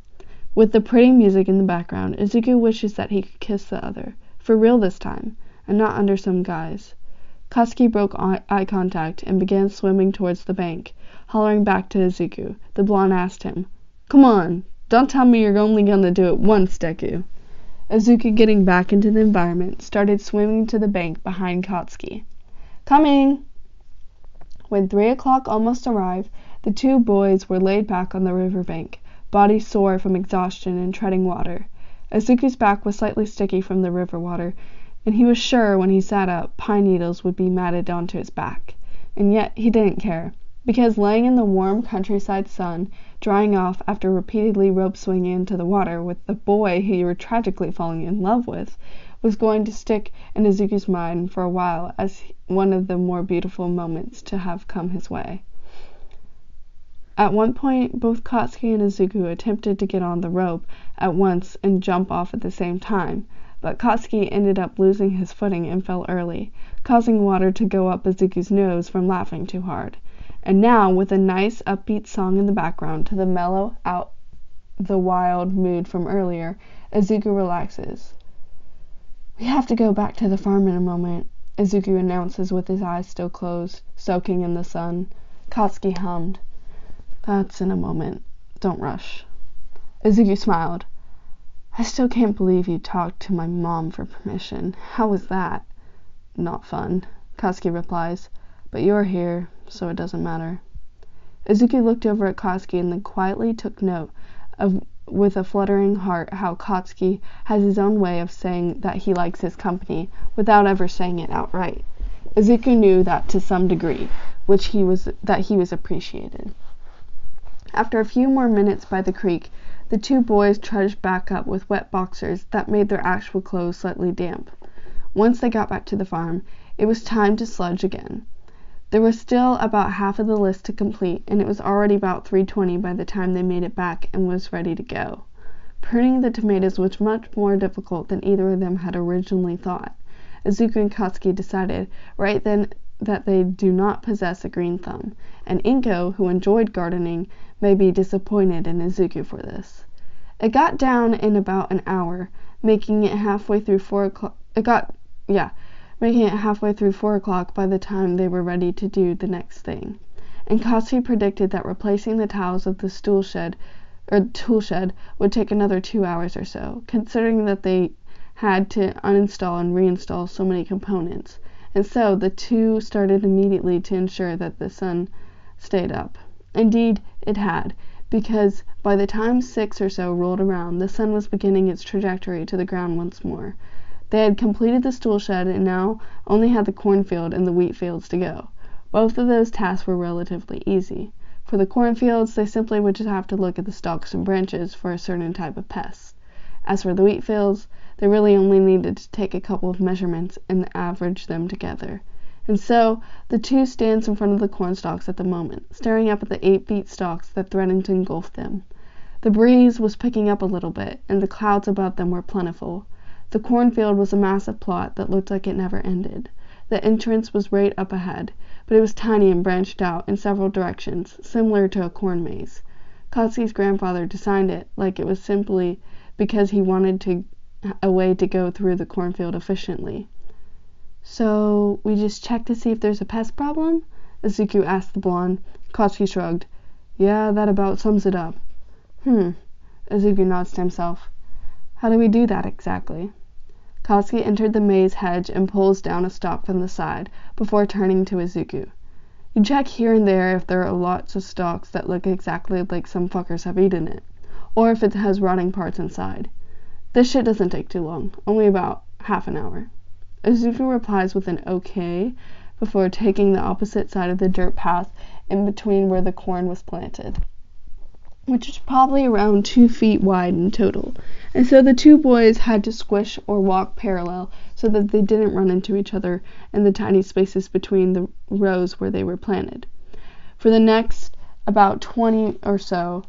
With the pretty music in the background, Izuku wishes that he could kiss the other, for real this time, and not under some guise. Katsuki broke eye contact and began swimming towards the bank, hollering back to Izuku. The blonde asked him, "Come on, don't tell me you're only gonna do it once, Deku." Izuku, getting back into the environment, started swimming to the bank behind Katsuki. "Coming!" When three o'clock almost arrived, the two boys were laid back on the river bank body sore from exhaustion and treading water. Izuku's back was slightly sticky from the river water, and he was sure when he sat up pine needles would be matted onto his back. And yet he didn't care, because laying in the warm countryside sun, drying off after repeatedly rope swinging into the water with the boy he were tragically falling in love with, was going to stick in Izuku's mind for a while as one of the more beautiful moments to have come his way. At one point both Katsuki and Izuku attempted to get on the rope at once and jump off at the same time, but Katsuki ended up losing his footing and fell early, causing water to go up Izuku's nose from laughing too hard. And now, with a nice upbeat song in the background to the mellow out the wild mood from earlier, Izuku relaxes. "We have to go back to the farm in a moment," Izuku announces with his eyes still closed, soaking in the sun. Katsuki hummed. That's in a moment. Don't rush." Izuku smiled. "I still can't believe you talked to my mom for permission. How was that?" "Not fun," Katsuki replies. "But you're here, so it doesn't matter." Izuku looked over at Katsuki and then quietly took note of with a fluttering heart how Katsuki has his own way of saying that he likes his company without ever saying it outright. Izuku knew that to some degree, which he was that he was appreciated. After a few more minutes by the creek, the two boys trudged back up with wet boxers that made their actual clothes slightly damp. Once they got back to the farm, it was time to sludge again. There was still about half of the list to complete, and it was already about 3:20 by the time they made it back and was ready to go. Pruning the tomatoes was much more difficult than either of them had originally thought. Izuku and Katsuki decided right then that they do not possess a green thumb, and Inko, who enjoyed gardening, may be disappointed in Izuku for this. It got down in about an hour, making it halfway through four o'clock. It got, yeah, making it halfway through four o'clock by the time they were ready to do the next thing. And Katsuki predicted that replacing the tiles of the stool shed or tool shed would take another two hours or so, considering that they had to uninstall and reinstall so many components and so the two started immediately to ensure that the sun stayed up. Indeed, it had, because by the time six or so rolled around the sun was beginning its trajectory to the ground once more. They had completed the stool shed and now only had the cornfield and the wheat fields to go. Both of those tasks were relatively easy. For the cornfields they simply would just have to look at the stalks and branches for a certain type of pest. As for the wheat fields, they really only needed to take a couple of measurements and average them together. And so the two stands in front of the cornstalks at the moment, staring up at the eight feet stalks that threatened to engulf them. The breeze was picking up a little bit, and the clouds above them were plentiful. The cornfield was a massive plot that looked like it never ended. The entrance was right up ahead, but it was tiny and branched out in several directions, similar to a corn maze. Katsuki's grandfather designed it like it was simply because he wanted to a way to go through the cornfield efficiently. "So we just check to see if there's a pest problem?" Izuku asked the blonde. Katsuki shrugged. "Yeah, that about sums it up." Hmm. Izuku nods to himself. "How do we do that, exactly?" Katsuki entered the maze hedge and pulls down a stalk from the side, before turning to Izuku. "You check here and there if there are lots of stalks that look exactly like some fuckers have eaten it, or if it has rotting parts inside. This shit doesn't take too long. Only about half an hour." Izuku replies with an okay before taking the opposite side of the dirt path in between where the corn was planted, which was probably around two feet wide in total, and so the two boys had to squish or walk parallel so that they didn't run into each other in the tiny spaces between the rows where they were planted. For the next about twenty or so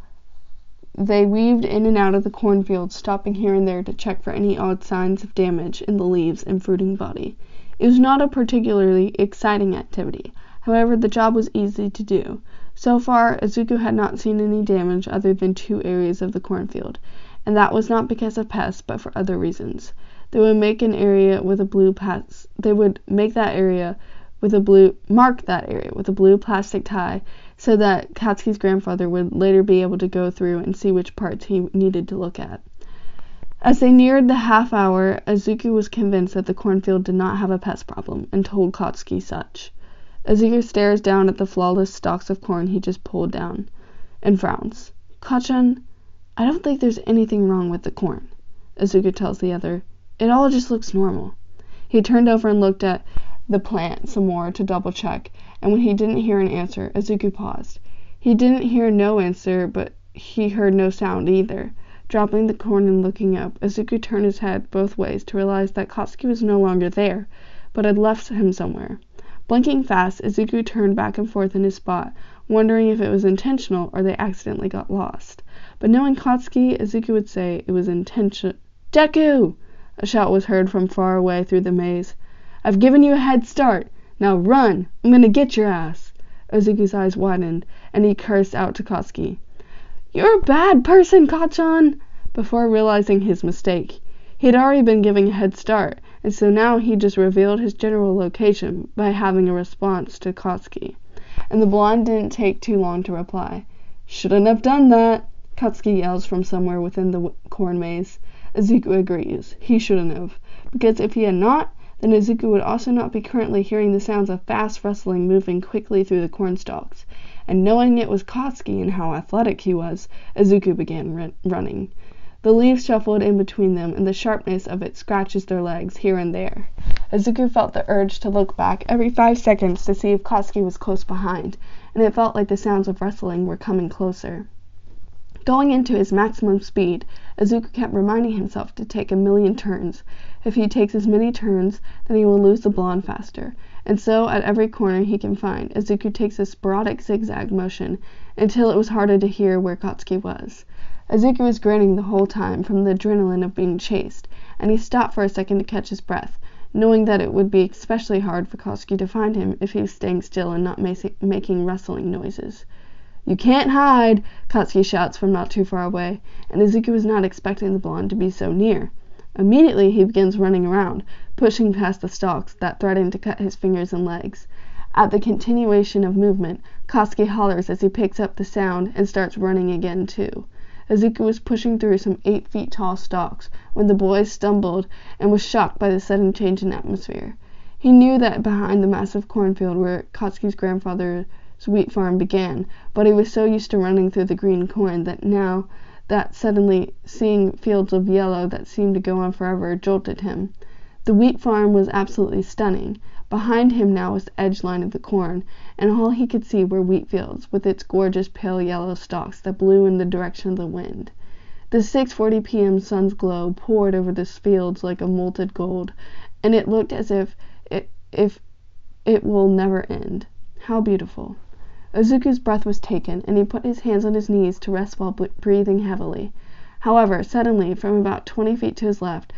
they weaved in and out of the cornfield, stopping here and there to check for any odd signs of damage in the leaves and fruiting body. It was not a particularly exciting activity. However, the job was easy to do. So far, Izuku had not seen any damage other than two areas of the cornfield, and that was not because of pests, but for other reasons. They would make an area with a blue pass. They would make that area with a blue mark that area with a blue plastic tie so that Katsuki's grandfather would later be able to go through and see which parts he needed to look at. As they neared the half hour, Izuku was convinced that the cornfield did not have a pest problem, and told Katsuki such. Izuku stares down at the flawless stalks of corn he just pulled down, and frowns. Kacchan, I don't think there's anything wrong with the corn. Izuku tells the other. It all just looks normal. He turned over and looked at the plant some more to double check, and when he didn't hear an answer, Izuku paused. He didn't hear no answer, but he heard no sound either. Dropping the corn and looking up, Izuku turned his head both ways to realize that Katsuki was no longer there, but had left him somewhere. Blinking fast, Izuku turned back and forth in his spot, wondering if it was intentional or they accidentally got lost. But knowing Katsuki, Izuku would say it was intention. Deku! A shout was heard from far away through the maze. "I've given you a head start. Now run! I'm to get your ass!" Izuku's eyes widened, and he cursed out to Katsuki. "You're a bad person, Kacchan!" before realizing his mistake. He had already been giving a head start, and so now he just revealed his general location by having a response to Katsuki. And the blonde didn't take too long to reply. "Shouldn't have done that!" Katsuki yells from somewhere within the corn maze. Izuku agrees. He shouldn't have. Because if he had not, then Izuku would also not be currently hearing the sounds of fast rustling moving quickly through the cornstalks. And knowing it was Katsuki and how athletic he was, Izuku began running. The leaves shuffled in between them, and the sharpness of it scratches their legs here and there. Izuku felt the urge to look back every five seconds to see if Katsuki was close behind, and it felt like the sounds of rustling were coming closer. Going into his maximum speed, Izuku kept reminding himself to take a million turns. If he takes as many turns, then he will lose the blonde faster. And so, at every corner he can find, Izuku takes a sporadic zigzag motion until it was harder to hear where Katsuki was. Izuku was grinning the whole time from the adrenaline of being chased, and he stopped for a second to catch his breath, knowing that it would be especially hard for Katsuki to find him if he was staying still and not making rustling noises. "You can't hide!" Katsuki shouts from not too far away, and Izuku is not expecting the blonde to be so near. Immediately he begins running around, pushing past the stalks that threaten to cut his fingers and legs. At the continuation of movement, Katsuki hollers as he picks up the sound and starts running again too. Izuku was pushing through some eight feet tall stalks when the boy stumbled and was shocked by the sudden change in atmosphere. He knew that behind the massive cornfield where Katsuki's grandfather wheat farm began, but he was so used to running through the green corn that now that suddenly seeing fields of yellow that seemed to go on forever jolted him. The wheat farm was absolutely stunning. Behind him now was the edge line of the corn, and all he could see were wheat fields, with its gorgeous pale yellow stalks that blew in the direction of the wind. The 6:40 p.m. sun's glow poured over the fields like a molten gold, and it looked as if it, if it will never end. How beautiful! Izuku's breath was taken, and he put his hands on his knees to rest while breathing heavily. However, suddenly, from about twenty feet to his left,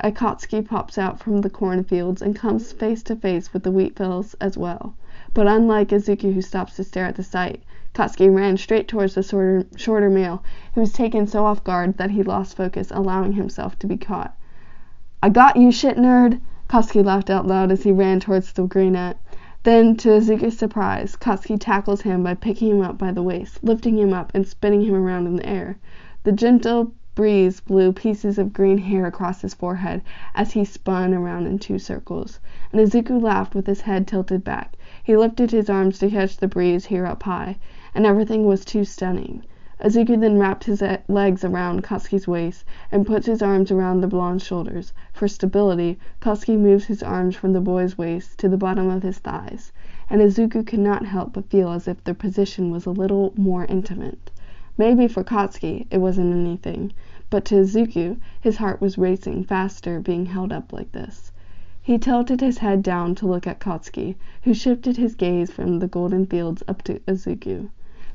a Katsuki pops out from the cornfields and comes face to face with the wheat fields as well. But unlike Izuku who stops to stare at the sight, Katsuki ran straight towards the shorter, shorter male, who was taken so off guard that he lost focus, allowing himself to be caught. "I got you, shit nerd!" Katsuki laughed out loud as he ran towards the greenette. Then, to Izuku's surprise, Katsuki tackles him by picking him up by the waist, lifting him up and spinning him around in the air. The gentle breeze blew pieces of green hair across his forehead as he spun around in two circles, and Izuku laughed with his head tilted back. He lifted his arms to catch the breeze here up high, and everything was too stunning. Izuku then wrapped his eh, legs around Katsuki's waist and put his arms around the blonde's shoulders. For stability, Katsuki moved his arms from the boy's waist to the bottom of his thighs, and Izuku could not help but feel as if their position was a little more intimate. Maybe for Katsuki it wasn't anything, but to Izuku his heart was racing faster being held up like this. He tilted his head down to look at Katsuki, who shifted his gaze from the golden fields up to Izuku.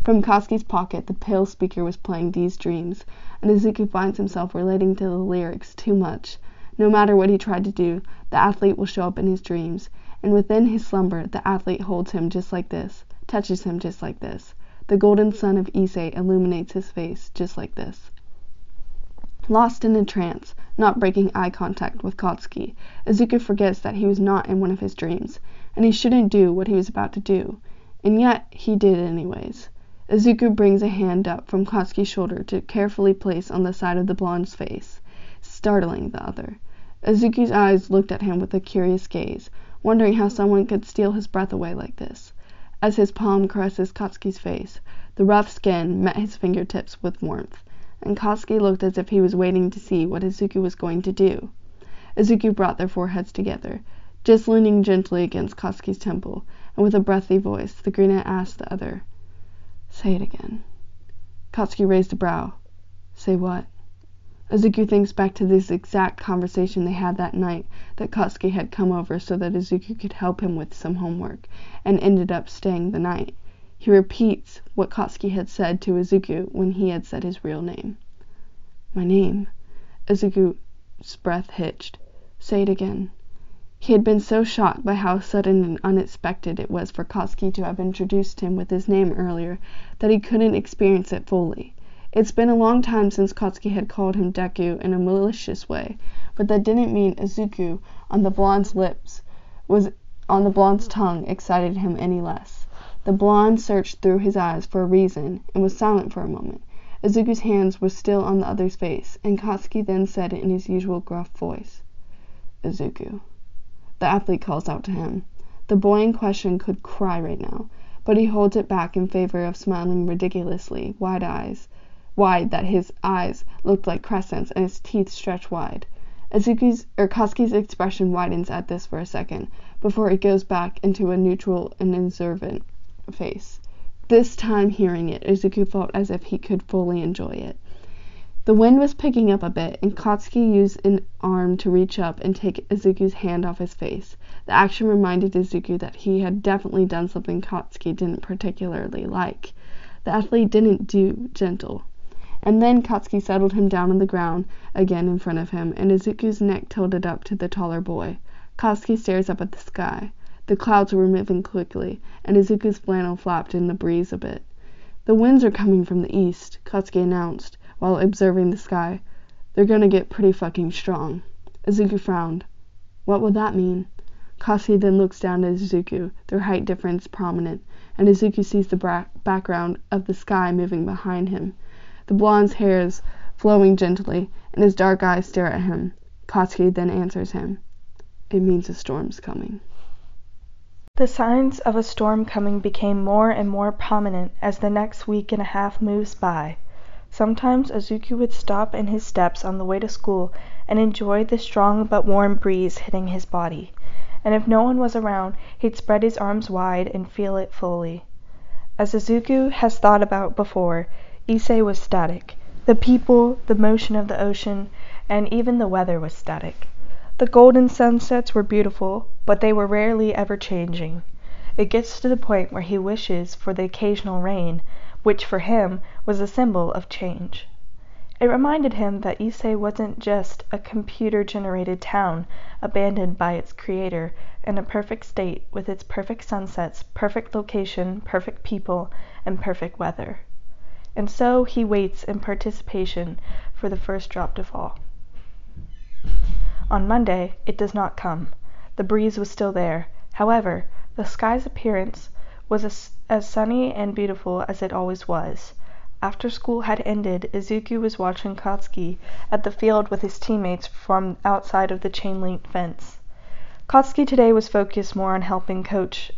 From Katsuki's pocket the pale speaker was playing these Dreams, and Izuku finds himself relating to the lyrics too much. No matter what he tried to do, the athlete will show up in his dreams, and within his slumber the athlete holds him just like this, touches him just like this. The golden sun of Ise illuminates his face just like this. Lost in a trance, not breaking eye contact with Katsuki, Izuku forgets that he was not in one of his dreams, and he shouldn't do what he was about to do. And yet he did anyways. Izuku brings a hand up from Katsuki's shoulder to carefully place on the side of the blonde's face, startling the other. Izuku's eyes looked at him with a curious gaze, wondering how someone could steal his breath away like this. As his palm caresses Katsuki's face, the rough skin met his fingertips with warmth and Katsuki looked as if he was waiting to see what Izuku was going to do. Izuku brought their foreheads together, just leaning gently against Katsuki's temple, and with a breathy voice the brunette asked the other, "Say it again." Katsuki raised a brow. "Say what?" Izuku thinks back to this exact conversation they had that night that Katsuki had come over so that Izuku could help him with some homework, and ended up staying the night. He repeats what Katsuki had said to Izuku when he had said his real name. "My name?" Izuku's breath hitched. "Say it again." He had been so shocked by how sudden and unexpected it was for Katsuki to have introduced him with his name earlier that he couldn't experience it fully. It's been a long time since Katsuki had called him Deku in a malicious way, but that didn't mean Izuku on the blonde's lips was on the blonde's tongue excited him any less. The blonde searched through his eyes for a reason, and was silent for a moment. Izuku's hands were still on the other's face, and Katsuki then said in his usual gruff voice, "Izuku." The athlete calls out to him. The boy in question could cry right now, but he holds it back in favor of smiling ridiculously wide eyes wide that his eyes looked like crescents and his teeth stretched wide. Izuku's or Katsuki's expression widens at this for a second, before it goes back into a neutral and observant face. This time hearing it, Izuku felt as if he could fully enjoy it. The wind was picking up a bit, and Katsuki used an arm to reach up and take Izuku's hand off his face. The action reminded Izuku that he had definitely done something Katsuki didn't particularly like. The athlete didn't do gentle. And then Katsuki settled him down on the ground again in front of him, and Izuku's neck tilted up to the taller boy. Katsuki stares up at the sky. The clouds were moving quickly, and Izuku's flannel flapped in the breeze a bit. "The winds are coming from the east," Katsuki announced, while observing the sky. "They're gonna get pretty fucking strong." Izuku frowned. "What will that mean?" Katsuki then looks down at Izuku, their height difference prominent, and Izuku sees the background of the sky moving behind him. The blonde's hair is flowing gently, and his dark eyes stare at him. Katsuki then answers him. "It means a storm's coming."
The signs of a storm coming became more and more prominent as the next week and a half moves by. Sometimes Izuku would stop in his steps on the way to school and enjoy the strong but warm breeze hitting his body, and if no one was around he'd spread his arms wide and feel it fully. As Izuku has thought about before, Ise was static. The people, the motion of the ocean, and even the weather was static. The golden sunsets were beautiful, but they were rarely ever changing. It gets to the point where he wishes for the occasional rain, which for him was a symbol of change. It reminded him that Ise wasn't just a computer generated town abandoned by its creator in a perfect state with its perfect sunsets, perfect location, perfect people, and perfect weather. And so he waits in participation for the first drop to fall. On Monday it does not come. The breeze was still there. However, the sky's appearance was as sunny and beautiful as it always was. After school had ended Izuku was watching Katsuki at the field with his teammates from outside of the chain link fence. Katsuki today was focused more on helping coach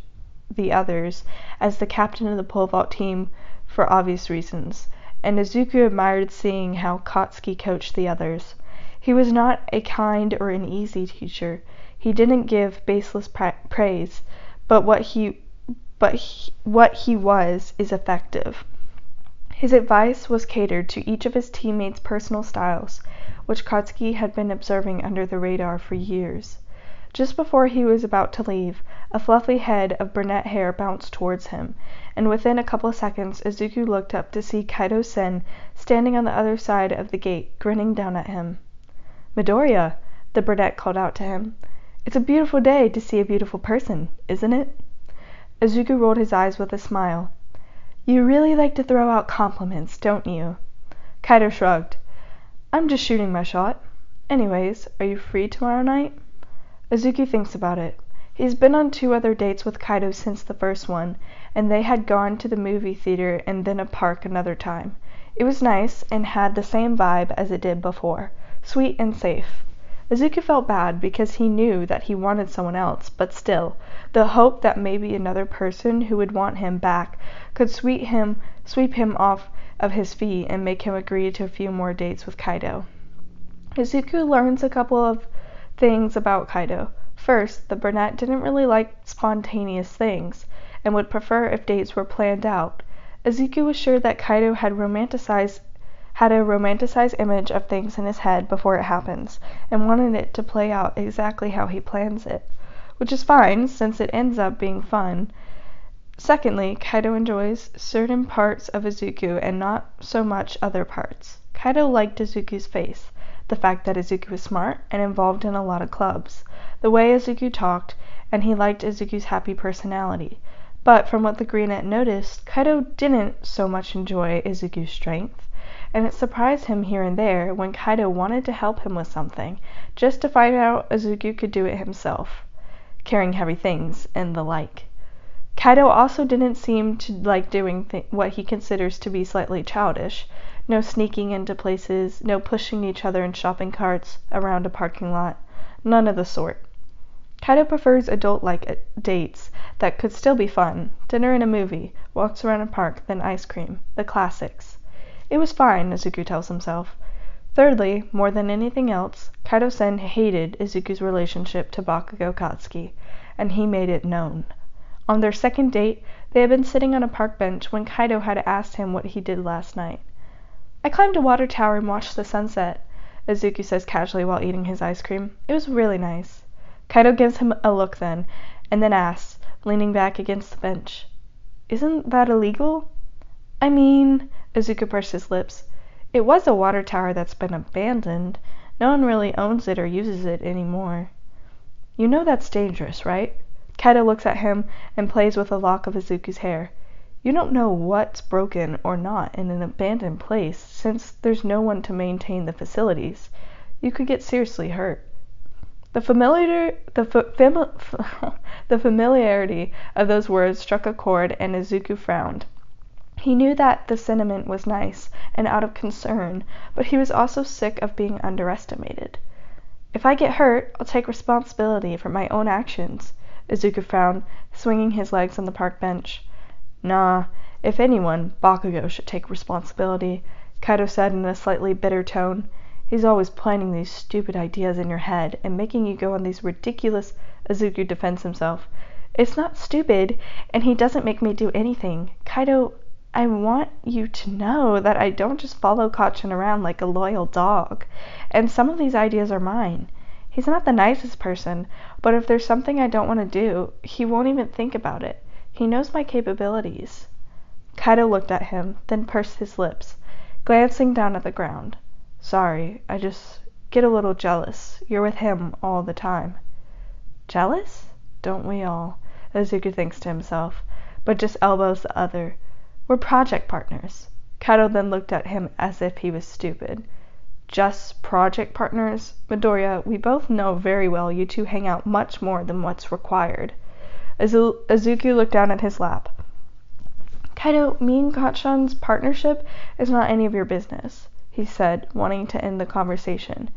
the others as the captain of the pole vault team for obvious reasons, and Izuku admired seeing how Katsuki coached the others. He was not a kind or an easy teacher. He didn't give baseless praise, but what he but he, what he was is effective. His advice was catered to each of his teammates' personal styles, which Katsuki had been observing under the radar for years. Just before he was about to leave, a fluffy head of brunette hair bounced towards him, and within a couple of seconds Izuku looked up to see Kaido Sen standing on the other side of the gate, grinning down at him. "Midoriya," the brunette called out to him, "it's a beautiful day to see a beautiful person, isn't it?" Izuku rolled his eyes with a smile. "You really like to throw out compliments, don't you?" Kaido shrugged. I'm just shooting my shot. Anyways, are you free tomorrow night? Izuku thinks about it. He's been on two other dates with Kaido since the first one, and they had gone to the movie theater and then a park another time. It was nice, and had the same vibe as it did before sweet and safe. Izuku felt bad because he knew that he wanted someone else, but still, the hope that maybe another person who would want him back could sweep him sweep him off of his feet and make him agree to a few more dates with Kaido. Izuku learns a couple of things about Kaido. First, the brunette didn't really like spontaneous things, and would prefer if dates were planned out. Izuku was sure that Kaido had romanticized had a romanticized image of things in his head before it happens, and wanted it to play out exactly how he plans it. Which is fine, since it ends up being fun. Secondly, Kaido enjoys certain parts of Izuku and not so much other parts. Kaido liked Izuku's face, the fact that Izuku was smart and involved in a lot of clubs the way Izuku talked, and he liked Izuku's happy personality. But from what the Greenette noticed, Kaido didn't so much enjoy Izuku's strength, and it surprised him here and there when Kaido wanted to help him with something, just to find out Izuku could do it himself, carrying heavy things and the like. Kaido also didn't seem to like doing th- what he considers to be slightly childish. No sneaking into places, no pushing each other in shopping carts around a parking lot, none of the sort. Kaido prefers adult-like uh, dates that could still be fun: dinner and a movie, walks around a park, then ice cream the classics. It was fine, Izuku tells himself. Thirdly, more than anything else, Kaido-sen hated Izuku's relationship to Bakugo Katsuki, and he made it known. On their second date, they had been sitting on a park bench when Kaido had asked him what he did last night. I climbed a water tower and watched the sunset, Izuku says casually while eating his ice cream. It was really nice. Kaido gives him a look then, and then asks, leaning back against the bench, "Isn't that illegal?" "I mean," Izuku pursed his lips, "it was a water tower that's been abandoned. No one really owns it or uses it anymore. "You know that's dangerous, right?" Kaido looks at him and plays with a lock of Izuku's hair. "You don't know what's broken or not in an abandoned place, since there's no one to maintain the facilities. You could get seriously hurt. The familiar the fami the familiarity of those words struck a chord and Izuku frowned. He knew that the sentiment was nice and out of concern, but he was also sick of being underestimated. "If I get hurt, I'll take responsibility for my own actions," Izuku frowned, swinging his legs on the park bench. "Nah, if anyone, Bakugo should take responsibility," Kaido said in a slightly bitter tone. He's always planting these stupid ideas in your head, and making you go on these ridiculous Izuku defends himself. It's not stupid, and he doesn't make me do anything. Kaido, I want you to know that I don't just follow Kacchan around like a loyal dog. And some of these ideas are mine. He's not the nicest person, but if there's something I don't want to do, he won't even think about it. He knows my capabilities. Kaido looked at him, then pursed his lips, glancing down at the ground. Sorry, I just get a little jealous. You're with him all the time." "Jealous? Don't we all?" Izuku thinks to himself, but just elbows the other. "We're project partners." Kaido then looked at him as if he was stupid. "Just project partners? Midoriya, we both know very well you two hang out much more than what's required." Izuku looked down at his lap. "Kaido, me and Kacchan's partnership is not any of your business he said, wanting to end the conversation.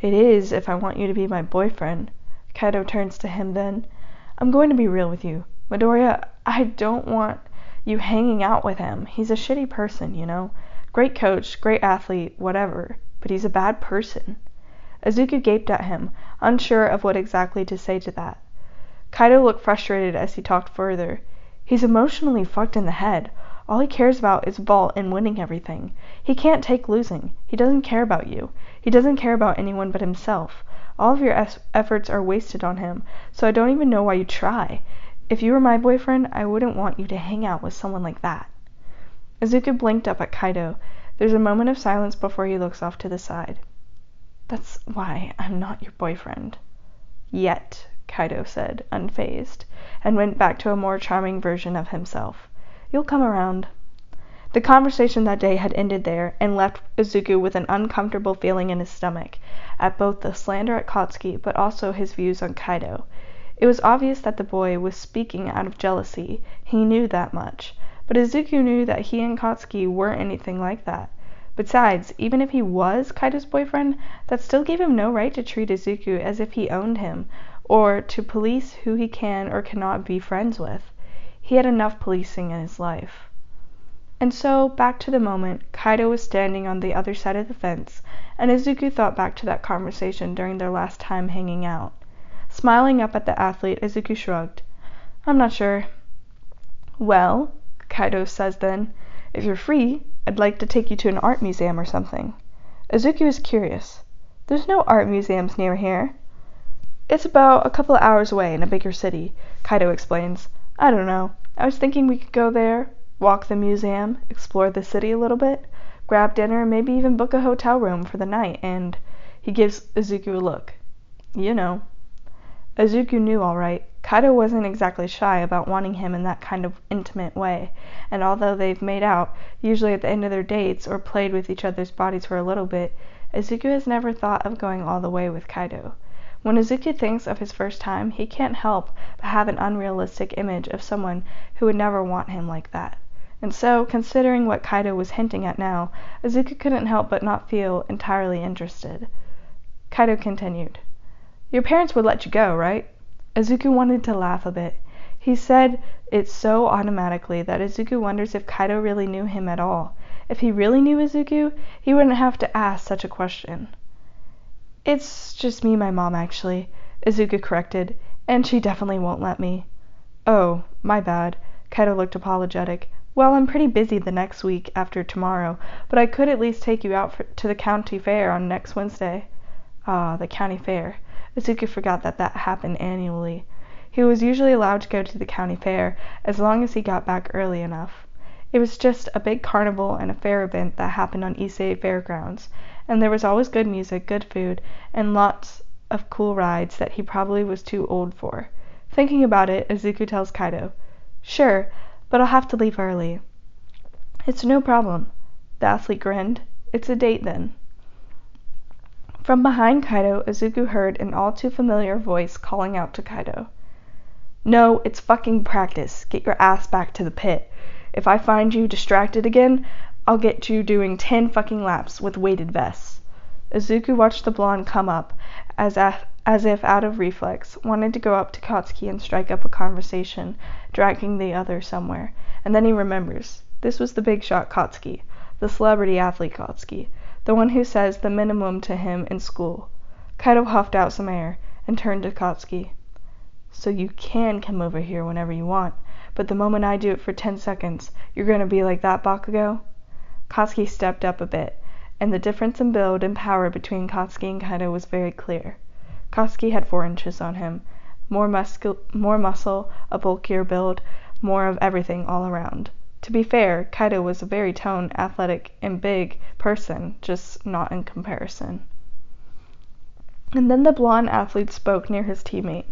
"It is if I want you to be my boyfriend." Kaido turns to him then. "I'm going to be real with you. Midoriya, I don't want you hanging out with him. He's a shitty person, you know. Great coach, great athlete, whatever, but he's a bad person." Izuku gaped at him, unsure of what exactly to say to that. Kaido looked frustrated as he talked further. "He's emotionally fucked in the head. All he cares about is vault and winning everything. He can't take losing. He doesn't care about you. He doesn't care about anyone but himself. All of your efforts are wasted on him, so I don't even know why you try. If you were my boyfriend, I wouldn't want you to hang out with someone like that." Izuku blinked up at Kaido. There's a moment of silence before he looks off to the side. "That's why I'm not your boyfriend." "Yet," Kaido said, unfazed, and went back to a more charming version of himself. You'll come around." The conversation that day had ended there, and left Izuku with an uncomfortable feeling in his stomach, at both the slander at Katsuki, but also his views on Kaido. It was obvious that the boy was speaking out of jealousy, he knew that much, but Izuku knew that he and Katsuki weren't anything like that. Besides, even if he was Kaido's boyfriend, that still gave him no right to treat Izuku as if he owned him, or to police who he can or cannot be friends with. He had enough policing in his life. And so, back to the moment, Kaido was standing on the other side of the fence, and Izuku thought back to that conversation during their last time hanging out. Smiling up at the athlete, Izuku shrugged. I'm not sure. Well, Kaido says then, if you're free, I'd like to take you to an art museum or something. Izuku is curious. There's no art museums near here. It's about a couple of hours away in a bigger city, Kaido explains. I don't know. I was thinking we could go there, walk the museum, explore the city a little bit, grab dinner, maybe even book a hotel room for the night, and he gives Izuku a look. You know. Izuku knew all right. Kaido wasn't exactly shy about wanting him in that kind of intimate way, and although they've made out, usually at the end of their dates, or played with each other's bodies for a little bit, Izuku has never thought of going all the way with Kaido. When Izuku thinks of his first time, he can't help but have an unrealistic image of someone who would never want him like that. And so, considering what Kaido was hinting at now, Izuku couldn't help but not feel entirely interested. Kaido continued. Your parents would let you go, right? Izuku wanted to laugh a bit. He said it so automatically that Izuku wonders if Kaido really knew him at all. If he really knew Izuku, he wouldn't have to ask such a question. It's just me and my mom, actually, Izuku corrected, and she definitely won't let me. Oh, my bad. Kaido looked apologetic. Well, I'm pretty busy the next week after tomorrow, but I could at least take you out for, to the county fair on next Wednesday. Ah, the county fair. Izuku forgot that that happened annually. He was usually allowed to go to the county fair as long as he got back early enough. It was just a big carnival and a fair event that happened on Ise Fairgrounds, and there was always good music, good food, and lots of cool rides that he probably was too old for. Thinking about it, Izuku tells Kaido, Sure, but I'll have to leave early. It's no problem. The athlete grinned. It's a date then. From behind Kaido, Izuku heard an all too familiar voice calling out to Kaido. No, it's fucking practice. Get your ass back to the pit. If I find you distracted again, I'll get you doing ten fucking laps with weighted vests. Izuku watched the blonde come up, as, as if out of reflex, wanted to go up to Katsuki and strike up a conversation, dragging the other somewhere. And then he remembers. This was the big shot Katsuki, the celebrity athlete Katsuki the one who says the minimum to him in school. Kaido huffed out some air, and turned to Katsuki. So you can come over here whenever you want, but the moment I do it for ten seconds, you're going to be like that Bakugo? Katsuki stepped up a bit, and the difference in build and power between Katsuki and Kaido was very clear. Katsuki had four inches on him, more, muscul- more muscle, a bulkier build, more of everything all around. To be fair, Kaido was a very toned, athletic, and big person, just not in comparison. And then the blonde athlete spoke near his teammate.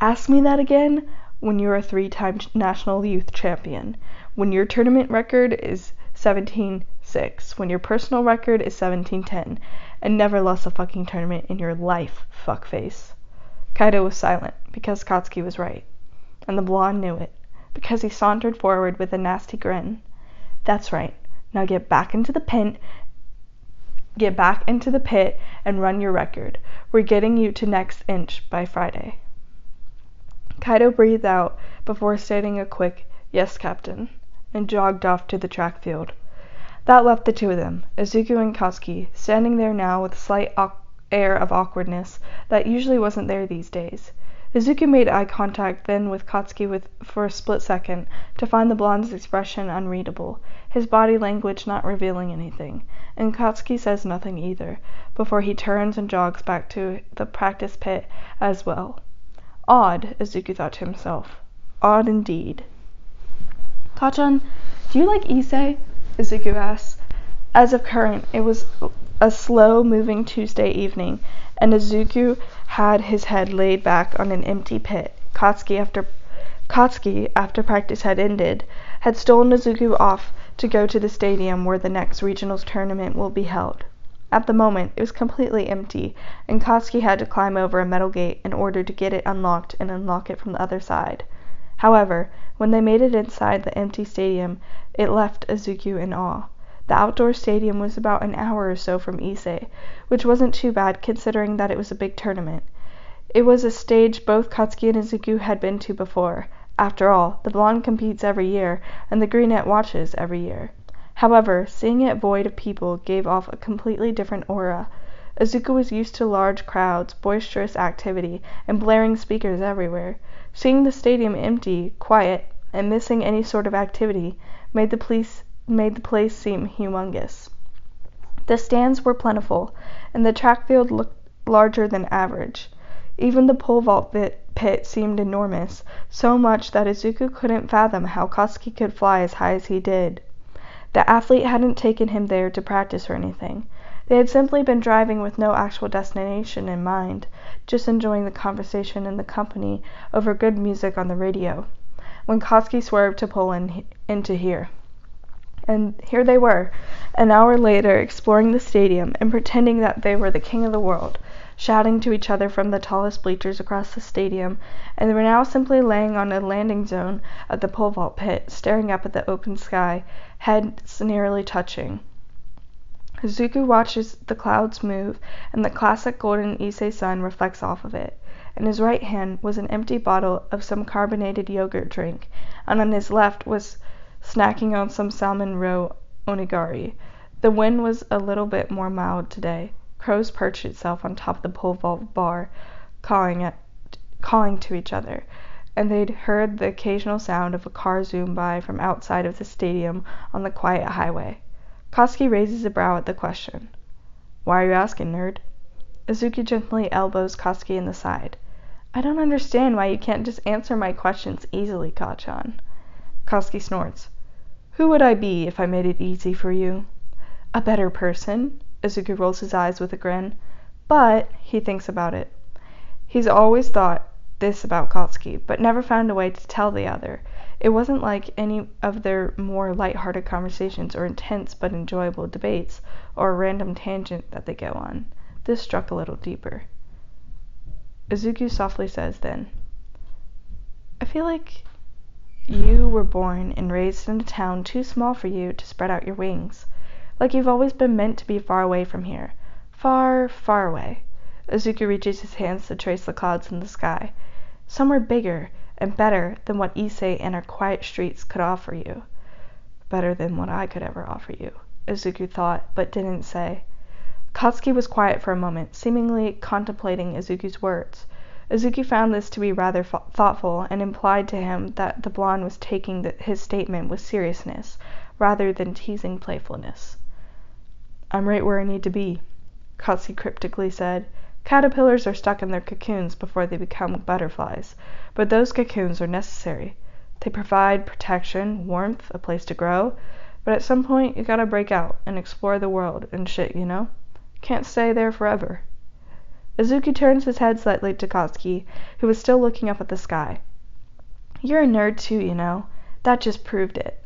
Ask me that again when you're a three time national youth champion. When your tournament record is 17 6. When your personal record is 17 10. And never lost a fucking tournament in your life, fuckface. Kaido was silent, because Katsuki was right. And the blonde knew it because he sauntered forward with a nasty grin. That's right. Now get back into the pit. Get back into the pit and run your record. We're getting you to next inch by Friday. Kaido breathed out before stating a quick, Yes, Captain, and jogged off to the track field. That left the two of them, Izuku and Katsuki, standing there now with a slight air of awkwardness that usually wasn't there these days. Izuku made eye contact then with Katsuki with, for a split second, to find the blonde's expression unreadable, his body language not revealing anything, and Katsuki says nothing either, before he turns and jogs back to the practice pit as well. Odd, Izuku thought to himself. Odd indeed. Kacchan, do you like Ise? Izuku asked. As of current, it was a slow moving Tuesday evening, and Izuku had his head laid back on an empty pit. Katsuki, after Katsuki, after practice had ended, had stolen Izuku off
to go to the stadium where the next regionals tournament will be held. At the moment it was completely empty, and Katsuki had to climb over a metal gate in order to get it unlocked and unlock it from the other side. However, when they made it inside the empty stadium it left Izuku in awe. The outdoor stadium was about an hour or so from Ise, which wasn't too bad considering that it was a big tournament. It was a stage both Katsuki and Izuku had been to before. After all, the blonde competes every year, and the brunette watches every year. However, seeing it void of people gave off a completely different aura. Izuku was used to large crowds, boisterous activity, and blaring speakers everywhere. Seeing the stadium empty, quiet, and missing any sort of activity made the place made the place seem humongous. The stands were plentiful, and the track field looked larger than average. Even the pole vault pit seemed enormous, so much that Izuku couldn't fathom how Katsuki could fly as high as he did. The athlete hadn't taken him there to practice or anything. They had simply been driving with no actual destination in mind, just enjoying the conversation and the company over good music on the radio, when Katsuki swerved to pull in, into here. And here they were, an hour later, exploring the stadium and pretending that they were the king of the world shouting to each other from the tallest bleachers across the stadium, and they were now simply laying on a landing zone of the pole vault pit, staring up at the open sky, heads nearly touching. Izuku watches the clouds move, and the classic golden Ise sun reflects off of it. In his right hand was an empty bottle of some carbonated yogurt drink, and on his left was snacking on some salmon roe onigiri. The wind was a little bit more mild today. Crows perched itself on top of the pole vault bar, calling, at, calling to each other, and they'd heard the occasional sound of a car zoom by from outside of the stadium on the quiet highway. Katsuki raises a brow at the question. Why are you asking, nerd? Izuku gently elbows Katsuki in the side. I don't understand why you can't just answer my questions easily, Kacchan. Katsuki snorts. Who would I be if I made it easy for you? A better person. Izuku rolls his eyes with a grin. But he thinks about it. He's always thought this about Katsuki, but never found a way to tell the other. It wasn't like any of their more light-hearted conversations or intense but enjoyable debates or a random tangent that they go on. This struck a little deeper. Izuku softly says then, I feel like you were born and raised in a town too small for you to spread out your wings. Like you've always been meant to be far away from here. Far, far away. Izuku reaches his hands to trace the clouds in the sky. Somewhere bigger and better than what Ise and our quiet streets could offer you. Better than what I could ever offer you, Izuku thought, but didn't say. Katsuki was quiet for a moment, seemingly contemplating Izuku's words. Izuku found this to be rather thoughtful, and implied to him that the blonde was taking his statement with seriousness, rather than teasing playfulness. I'm right where I need to be, Katsuki cryptically said. Caterpillars are stuck in their cocoons before they become butterflies, but those cocoons are necessary. They provide protection, warmth, a place to grow, but at some point you gotta break out and explore the world and shit, you know? Can't stay there forever. Izuku turns his head slightly to Katsuki, who was still looking up at the sky. You're a nerd too, you know. That just proved it.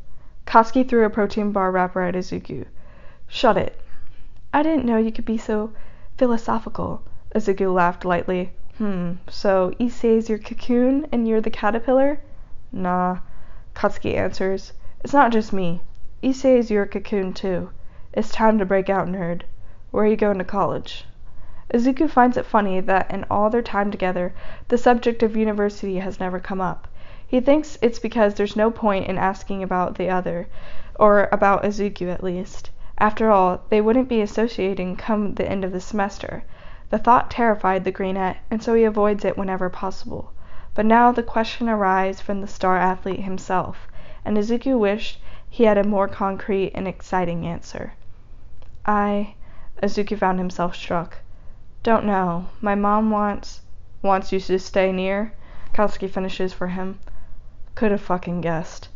Katsuki threw a protein bar wrapper at Izuku. Shut it. I didn't know you could be so philosophical. Izuku laughed lightly. Hmm, so Ise's your cocoon and you're the caterpillar? Nah, Katsuki answers. It's not just me. Ise's your cocoon too. It's time to break out, nerd. Where are you going to college? Izuku finds it funny that in all their time together the subject of university has never come up. He thinks it's because there's no point in asking about the other, or about Izuku at least. After all, they wouldn't be associating come the end of the semester. The thought terrified the greenette, and so he avoids it whenever possible. But now the question arises from the star athlete himself, and Izuku wished he had a more concrete and exciting answer. I Izuku found himself struck. Don't know. My mom wants wants you to stay near. Katsuki finishes for him. Could have fucking guessed.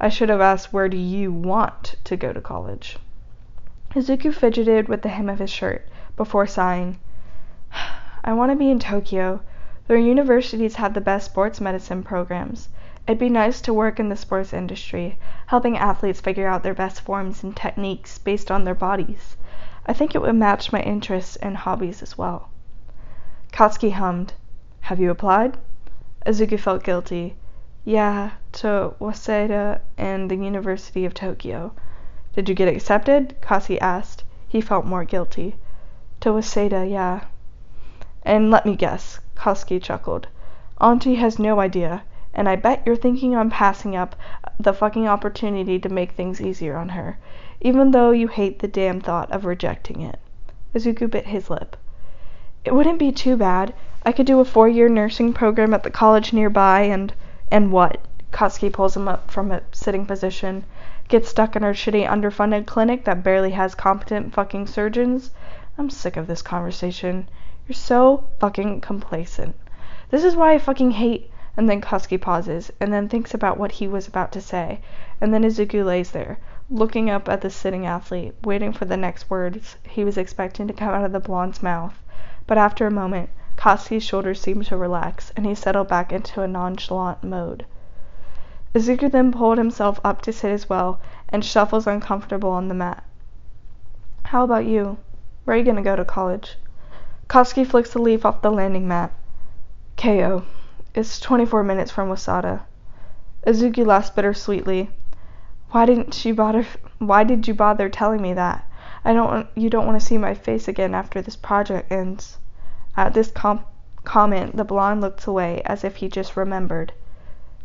I should have asked where do you want to go to college. Izuku fidgeted with the hem of his shirt, before sighing. I want to be in Tokyo. Their universities have the best sports medicine programs. It'd be nice to work in the sports industry, helping athletes figure out their best forms and techniques based on their bodies. I think it would match my interests and hobbies as well. Katsuki hummed. Have you applied? Izuku felt guilty. Yeah, to Waseda and the University of Tokyo. Did you get accepted? Katsuki asked. He felt more guilty. To Waseda, yeah. And let me guess, Katsuki chuckled. Auntie has no idea, and I bet you're thinking I'm passing up the fucking opportunity to make things easier on her, even though you hate the damn thought of rejecting it. Izuku bit his lip. It wouldn't be too bad. I could do a four-year nursing program at the college nearby and and what? Katsuki pulls him up from a sitting position. Get stuck in our shitty underfunded clinic that barely has competent fucking surgeons? I'm sick of this conversation. You're so fucking complacent. This is why I fucking hate and then Katsuki pauses, and then thinks about what he was about to say, and then Izuku lays there, looking up at the sitting athlete, waiting for the next words he was expecting to come out of the blonde's mouth. But after a moment, Katsuki's shoulders seemed to relax, and he settled back into a nonchalant mode. Izuku then pulled himself up to sit as well, and shuffles uncomfortable on the mat. How about you? Where are you gonna go to college? Katsuki flicks the leaf off the landing mat. Keio. It's twenty-four minutes from Waseda. Izuku laughed bittersweetly. Why didn't you bother? Why did you bother telling me that? I don't. You don't want to see my face again after this project ends. At this com comment, the blonde looked away as if he just remembered.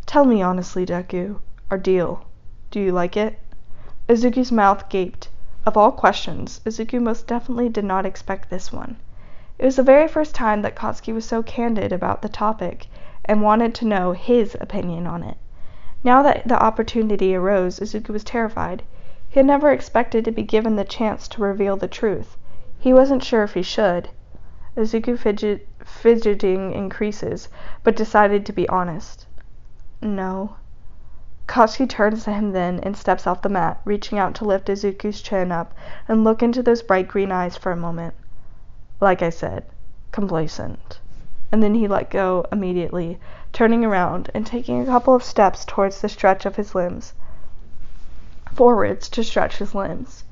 Tell me honestly, Deku. Our deal. Do you like it? Izuku's mouth gaped. Of all questions, Izuku most definitely did not expect this one. It was the very first time that Katsuki was so candid about the topic, and wanted to know his opinion on it. Now that the opportunity arose, Izuku was terrified. He had never expected to be given the chance to reveal the truth. He wasn't sure if he should. Izuku fidget, fidgeting increases, but decided to be honest. No. Katsuki turns to him then and steps off the mat, reaching out to lift Izuku's chin up and look into those bright green eyes for a moment. Like I said, complacent and then he let go immediately, turning around and taking a couple of steps towards the stretch of his limbs. Forwards to stretch his limbs.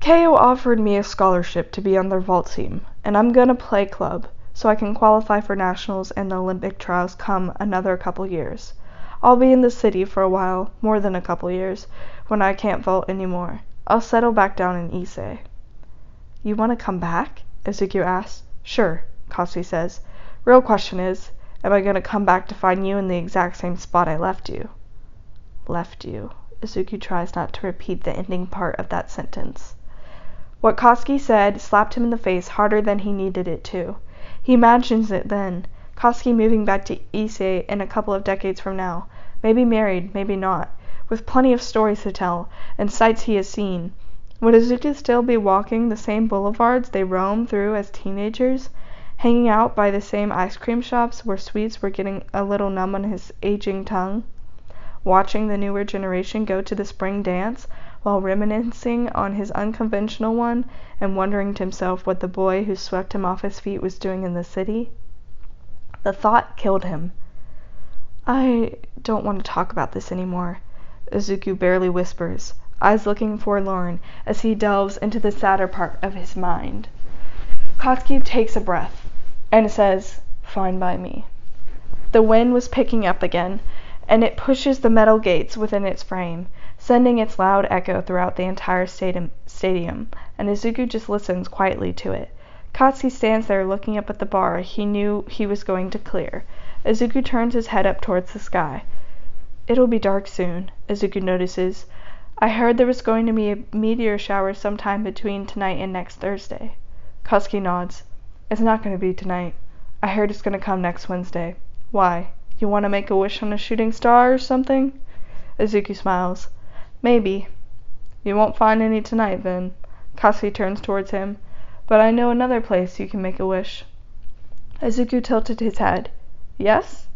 Keio offered me a scholarship to be on their vault team, and I'm gonna play club, so I can qualify for nationals and the Olympic trials come another couple years. I'll be in the city for a while, more than a couple years, when I can't vault anymore. I'll settle back down in Ise. You want to come back? Izuku asked. Sure, Katsuki says. Real question is, am I going to come back to find you in the exact same spot I left you? Left you. Izuku tries not to repeat the ending part of that sentence. What Katsuki said slapped him in the face harder than he needed it to. He imagines it then. Katsuki moving back to Ise in a couple of decades from now. Maybe married, maybe not. With plenty of stories to tell, and sights he has seen. Would Izuku still be walking the same boulevards they roamed through as teenagers? Hanging out by the same ice cream shops where sweets were getting a little numb on his aging tongue, watching the newer generation go to the spring dance while reminiscing on his unconventional one and wondering to himself what the boy who swept him off his feet was doing in the city. The thought killed him. I don't want to talk about this anymore, Izuku barely whispers, eyes looking forlorn as he delves into the sadder part of his mind. Katsuki takes a breath and it says, Fine by me. The wind was picking up again, and it pushes the metal gates within its frame, sending its loud echo throughout the entire stadium, and Izuku just listens quietly to it. Katsuki stands there looking up at the bar he knew he was going to clear. Izuku turns his head up towards the sky. It'll be dark soon, Izuku notices. I heard there was going to be a meteor shower sometime between tonight and next Thursday. Katsuki nods. It's not going to be tonight. I heard it's going to come next Wednesday. Why? You want to make a wish on a shooting star or something? Izuku smiles. Maybe. You won't find any tonight, then. Katsuki turns towards him. But I know another place you can make a wish. Izuku tilted his head. Yes?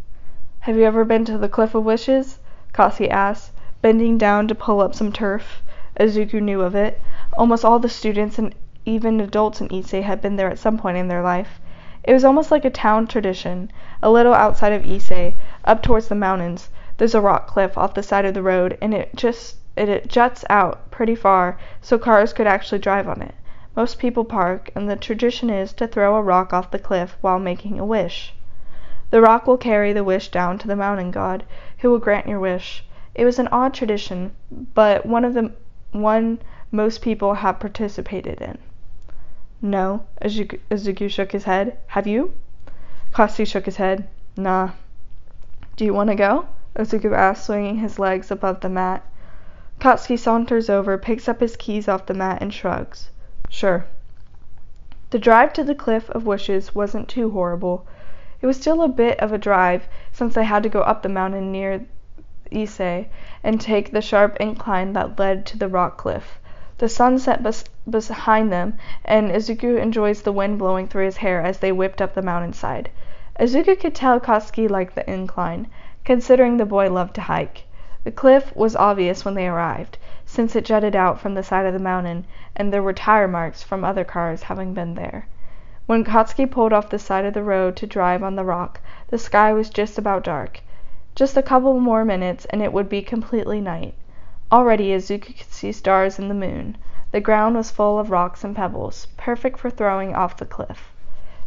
Have you ever been to the Cliff of Wishes? Katsuki asked, bending down to pull up some turf. Izuku knew of it. Almost all the students and even adults in Ise had been there at some point in their life. It was almost like a town tradition, a little outside of Ise, up towards the mountains, There's a rock cliff off the side of the road, and it just it, it juts out pretty far so cars could actually drive on it. Most people park, and the tradition is to throw a rock off the cliff while making a wish. The rock will carry the wish down to the mountain god, who will grant your wish. It was an odd tradition, but one of the one most people have participated in. No, Izuku shook his head. Have you? Katsuki shook his head. Nah. Do you want to go? Izuku asked, swinging his legs above the mat. Katsuki saunters over, picks up his keys off the mat, and shrugs. Sure. The drive to the Cliff of Wishes wasn't too horrible. It was still a bit of a drive, since they had to go up the mountain near Ise and take the sharp incline that led to the rock cliff. The sun set bes- behind them, and Izuku enjoys the wind blowing through his hair as they whipped up the mountainside. Izuku could tell Katsuki liked the incline, considering the boy loved to hike. The cliff was obvious when they arrived since it jutted out from the side of the mountain, and there were tire marks from other cars having been there. When Katsuki pulled off the side of the road to drive on the rock, the sky was just about dark. Just a couple more minutes and it would be completely night. Already Izuku could see stars and the moon. The ground was full of rocks and pebbles, perfect for throwing off the cliff.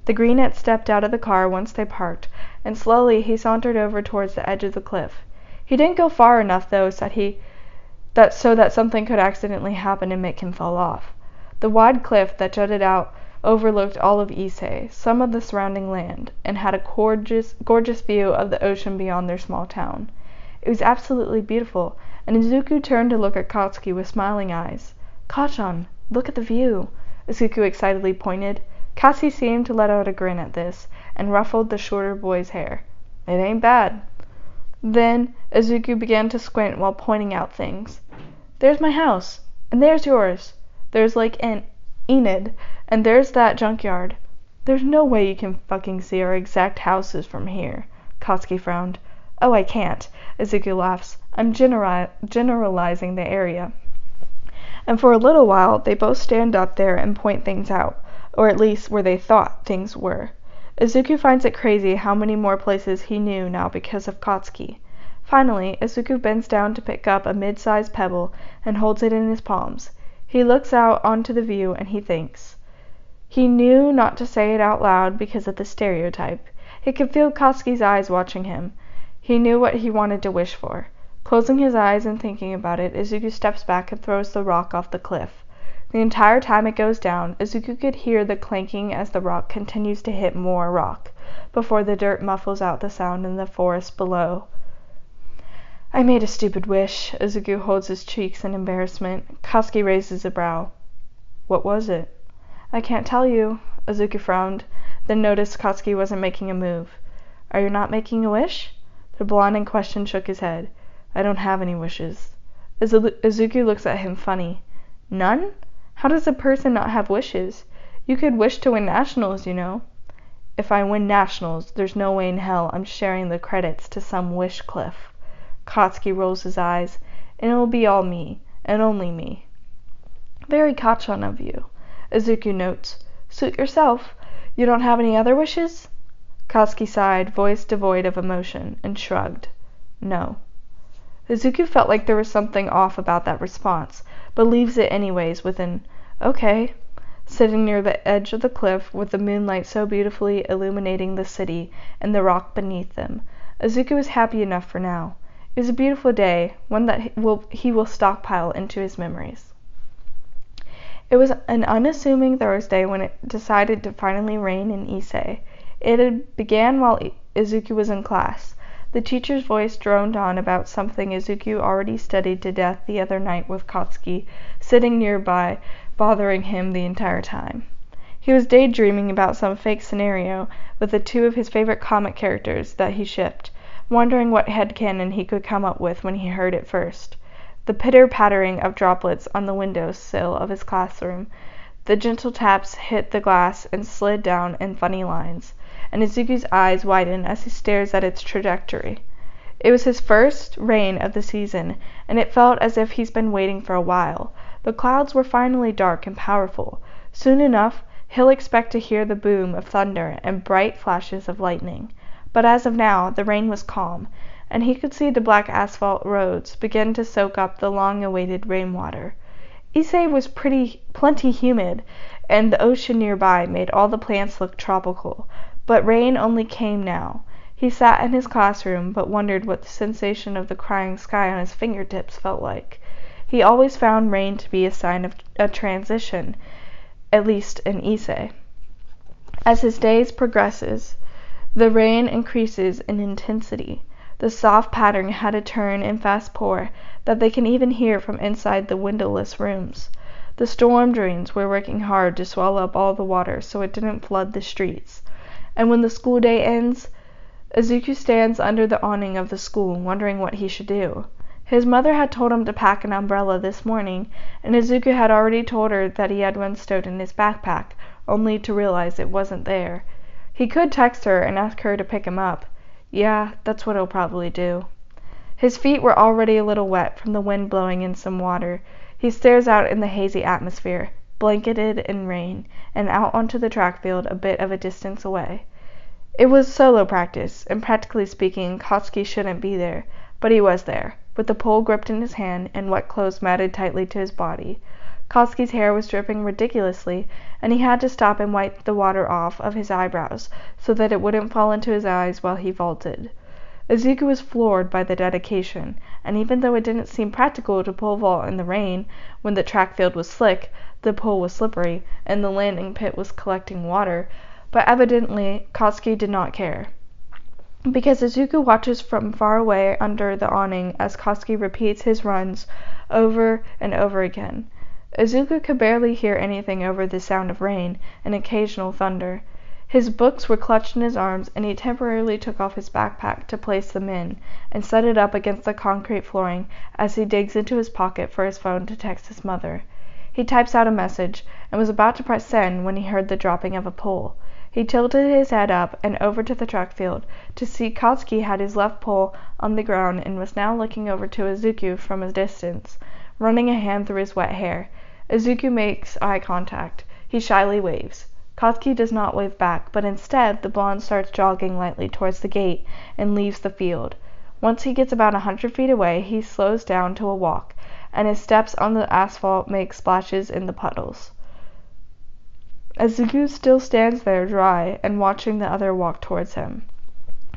The green had stepped out of the car once they parked, and slowly he sauntered over towards the edge of the cliff. He didn't go far enough, though, said he that so that something could accidentally happen and make him fall off. The wide cliff that jutted out overlooked all of Ise, some of the surrounding land, and had a gorgeous, gorgeous view of the ocean beyond their small town. It was absolutely beautiful, and Izuku turned to look at Katsuki with smiling eyes. Kacchan, look at the view! Izuku excitedly pointed. Katsuki seemed to let out a grin at this, and ruffled the shorter boy's hair. It ain't bad. Then Izuku began to squint while pointing out things. There's my house, and there's yours. There's Lake En Enid, and there's that junkyard. There's no way you can fucking see our exact houses from here. Katsuki frowned. Oh, I can't. Izuku laughs. I'm generi- generalizing the area. And for a little while they both stand up there and point things out, or at least where they thought things were. Izuku finds it crazy how many more places he knew now because of Katsuki. Finally, Izuku bends down to pick up a mid-sized pebble and holds it in his palms. He looks out onto the view and he thinks. He knew not to say it out loud because of the stereotype. He could feel Katsuki's eyes watching him. He knew what he wanted to wish for. Closing his eyes and thinking about it, Izuku steps back and throws the rock off the cliff. The entire time it goes down, Izuku could hear the clanking as the rock continues to hit more rock, before the dirt muffles out the sound in the forest below. I made a stupid wish. Izuku holds his cheeks in embarrassment. Katsuki raises a brow. What was it? I can't tell you. Izuku frowned, then noticed Katsuki wasn't making a move. Are you not making a wish? The blonde in question shook his head. I don't have any wishes. Izuku looks at him funny. None? How does a person not have wishes? You could wish to win nationals, you know. If I win nationals, there's no way in hell I'm sharing the credits to some wish cliff. Katsuki rolls his eyes. And it will be all me, and only me. Very Kacchan of you. Izuku notes. Suit yourself. You don't have any other wishes? Katsuki sighed, voice devoid of emotion, and shrugged. No. Izuku felt like there was something off about that response, but leaves it anyways with an "Okay." Sitting near the edge of the cliff, with the moonlight so beautifully illuminating the city and the rock beneath them, Izuku was happy enough for now. It was a beautiful day, one that he will stockpile into his memories. It was an unassuming Thursday when it decided to finally rain in Ise. It had began while Izuku was in class. The teacher's voice droned on about something Izuku already studied to death the other night with Katsuki sitting nearby, bothering him the entire time. He was daydreaming about some fake scenario with the two of his favorite comic characters that he shipped wondering what headcanon he could come up with when he heard it first. The pitter-pattering of droplets on the window sill of his classroom, the gentle taps hit the glass and slid down in funny lines, and Izuku's eyes widen as he stares at its trajectory. It was his first rain of the season, and it felt as if he's been waiting for a while. The clouds were finally dark and powerful. Soon enough he'll expect to hear the boom of thunder and bright flashes of lightning. But as of now the rain was calm, and he could see the black asphalt roads begin to soak up the long awaited rainwater. Ise was pretty plenty humid, and the ocean nearby made all the plants look tropical, but rain only came now. He sat in his classroom, but wondered what the sensation of the crying sky on his fingertips felt like. He always found rain to be a sign of a transition, at least in Ise. As his days progresses, the rain increases in intensity. The soft pattering had a turn and fast pour that they can even hear from inside the windowless rooms. The storm drains were working hard to swallow up all the water so it didn't flood the streets. And when the school day ends, Izuku stands under the awning of the school, wondering what he should do. His mother had told him to pack an umbrella this morning, and Izuku had already told her that he had one stowed in his backpack, only to realize it wasn't there. He could text her and ask her to pick him up. Yeah, that's what he'll probably do. His feet were already a little wet from the wind blowing in some water. He stares out in the hazy atmosphere, blanketed in rain, and out onto the track field a bit of a distance away. It was solo practice, and practically speaking, Katsuki shouldn't be there, but he was there, with the pole gripped in his hand and wet clothes matted tightly to his body. Katsuki's hair was dripping ridiculously, and he had to stop and wipe the water off of his eyebrows so that it wouldn't fall into his eyes while he vaulted. Izuku was floored by the dedication, and even though it didn't seem practical to pole vault in the rain, when the track field was slick, the pole was slippery, and the landing pit was collecting water, but evidently Katsuki did not care. Because Izuku watches from far away under the awning as Katsuki repeats his runs over and over again. Izuku could barely hear anything over the sound of rain and occasional thunder. His books were clutched in his arms, and he temporarily took off his backpack to place them in, and set it up against the concrete flooring as he digs into his pocket for his phone to text his mother. He types out a message, and was about to press send when he heard the dropping of a pole. He tilted his head up and over to the track field, to see Katsuki had his left pole on the ground and was now looking over to Izuku from a distance, running a hand through his wet hair. Izuku makes eye contact. He shyly waves. Katsuki does not wave back, but instead the blonde starts jogging lightly towards the gate and leaves the field. Once he gets about a hundred feet away he slows down to a walk, and his steps on the asphalt make splashes in the puddles. Izuku still stands there dry and watching the other walk towards him.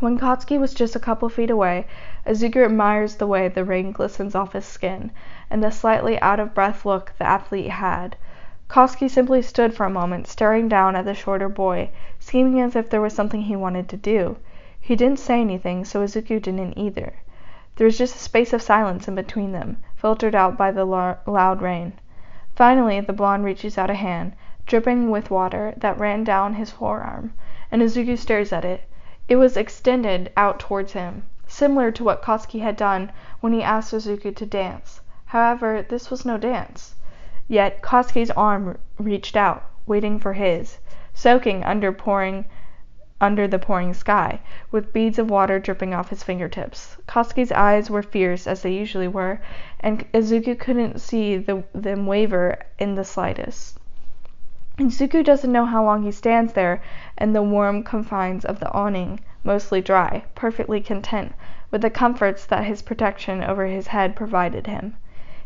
When Katsuki was just a couple feet away, Izuku admires the way the rain glistens off his skin, and the slightly out of breath look the athlete had. Katsuki simply stood for a moment, staring down at the shorter boy, seeming as if there was something he wanted to do. He didn't say anything, so Izuku didn't either. There was just a space of silence in between them, filtered out by the loud rain. Finally the blonde reaches out a hand, dripping with water, that ran down his forearm, and Izuku stares at it. It was extended out towards him, similar to what Katsuki had done when he asked Izuku to dance. However, this was no dance. Yet Katsuki's arm reached out, waiting for his, soaking under pouring under the pouring sky, with beads of water dripping off his fingertips. Katsuki's eyes were fierce, as they usually were, and Izuku couldn't see the, them waver in the slightest. Izuku doesn't know how long he stands there in the warm confines of the awning, mostly dry, perfectly content with the comforts that his protection over his head provided him.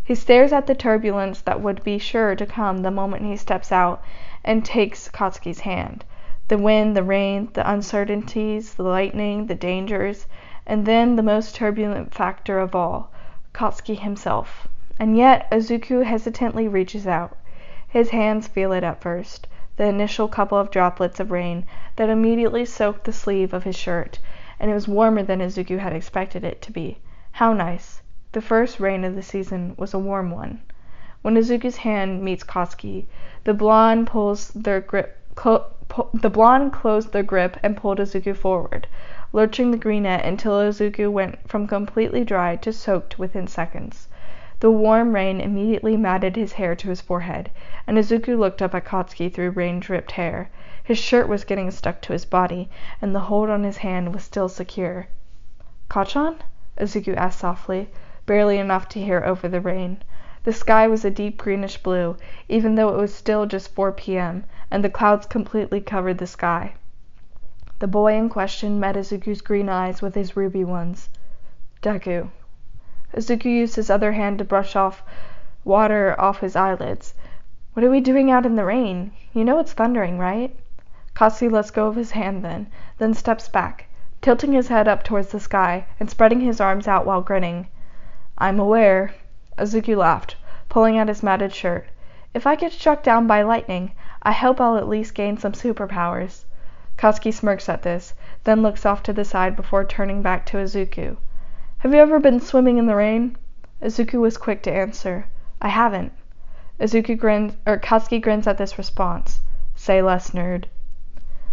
He stares at the turbulence that would be sure to come the moment he steps out and takes Katsuki's hand. The wind, the rain, the uncertainties, the lightning, the dangers, and then the most turbulent factor of all, Katsuki himself. And yet Izuku hesitantly reaches out. His hands feel it at first, the initial couple of droplets of rain that immediately soaked the sleeve of his shirt, and it was warmer than Izuku had expected it to be. How nice! The first rain of the season was a warm one. When Izuku's hand meets Katsuki, the blonde pulls their grip clo- pu- the blonde closed their grip and pulled Izuku forward, lurching the greenette until Izuku went from completely dry to soaked within seconds. The warm rain immediately matted his hair to his forehead, and Izuku looked up at Katsuki through rain-dripped hair. His shirt was getting stuck to his body, and the hold on his hand was still secure. "Kacchan?" Izuku asked softly, barely enough to hear over the rain. The sky was a deep greenish blue, even though it was still just 4 p.m., and the clouds completely covered the sky. The boy in question met Izuku's green eyes with his ruby ones. Deku. Izuku used his other hand to brush off water off his eyelids. What are we doing out in the rain? You know it's thundering, right? Katsuki lets go of his hand then, then steps back, tilting his head up towards the sky and spreading his arms out while grinning. I'm aware. Izuku laughed, pulling at his matted shirt. If I get struck down by lightning, I hope I'll at least gain some superpowers. Katsuki smirks at this, then looks off to the side before turning back to Izuku. Have you ever been swimming in the rain? Izuku was quick to answer. I haven't. Izuku grins, or Katsuki grins at this response. Say less, nerd.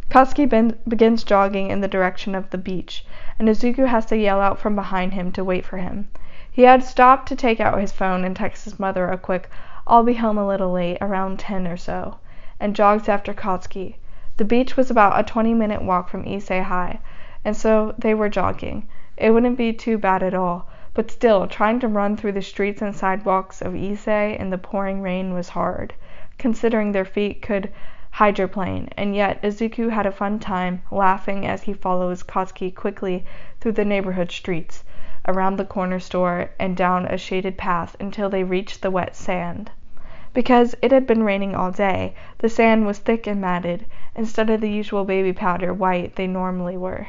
Katsuki ben, begins jogging in the direction of the beach, and Izuku has to yell out from behind him to wait for him. He had stopped to take out his phone and text his mother a quick, I'll be home a little late, around ten or so, and jogs after Katsuki. The beach was about a twenty minute walk from Ise High, and so they were jogging. It wouldn't be too bad at all, but still, trying to run through the streets and sidewalks of Ise in the pouring rain was hard, considering their feet could hydroplane, and yet Izuku had a fun time, laughing as he follows Katsuki quickly through the neighborhood streets, around the corner store, and down a shaded path until they reached the wet sand. Because it had been raining all day, the sand was thick and matted, instead of the usual baby powder white they normally were.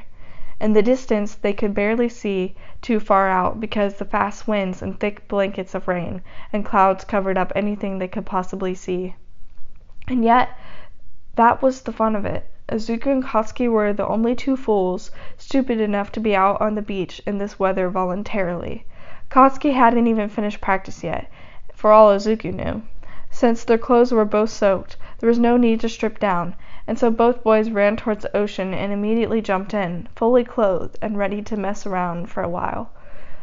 In the distance they could barely see too far out because the fast winds and thick blankets of rain and clouds covered up anything they could possibly see. And yet that was the fun of it. Izuku and Katsuki were the only two fools stupid enough to be out on the beach in this weather voluntarily. Katsuki hadn't even finished practice yet, for all Izuku knew. Since their clothes were both soaked, there was no need to strip down, and so both boys ran towards the ocean and immediately jumped in, fully clothed and ready to mess around for a while.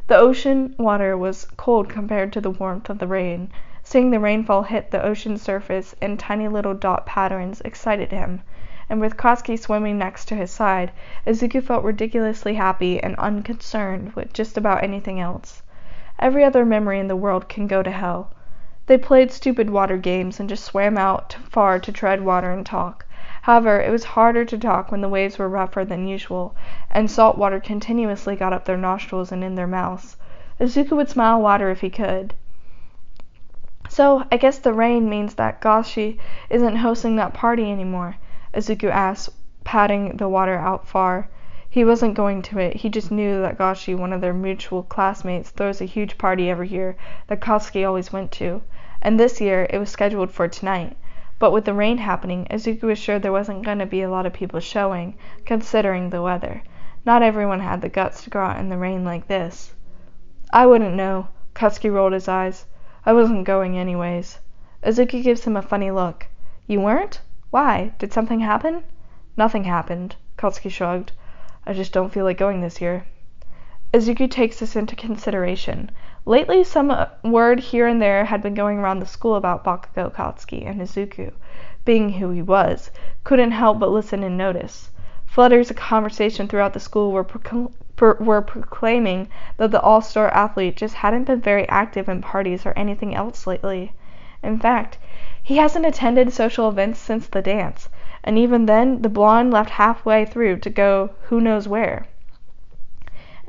The ocean water was cold compared to the warmth of the rain. Seeing the rainfall hit the ocean surface in tiny little dot patterns excited him, and with Katsuki swimming next to his side, Izuku felt ridiculously happy and unconcerned with just about anything else. Every other memory in the world can go to hell. They played stupid water games and just swam out far to tread water and talk. However, it was harder to talk when the waves were rougher than usual, and salt water continuously got up their nostrils and in their mouths. Izuku would smile wider if he could. So, I guess the rain means that Gashi isn't hosting that party anymore, Izuku asked, patting the water out far. He wasn't going to it, he just knew that Gashi, one of their mutual classmates, throws a huge party every year that Katsuki always went to and this year it was scheduled for tonight. But with the rain happening, Izuku was sure there wasn't going to be a lot of people showing, considering the weather. Not everyone had the guts to go out in the rain like this. I wouldn't know. Katsuki rolled his eyes. I wasn't going anyways. Izuku gives him a funny look. You weren't? Why? Did something happen? Nothing happened. Katsuki shrugged. I just don't feel like going this year. Izuku takes this into consideration. Lately some uh, word here and there had been going around the school about Bakugo Katsuki, and Izuku, being who he was, couldn't help but listen and notice. Flutters of conversation throughout the school were, were proclaiming that the all-star athlete just hadn't been very active in parties or anything else lately. In fact, he hasn't attended social events since the dance, and even then the blonde left halfway through to go who knows where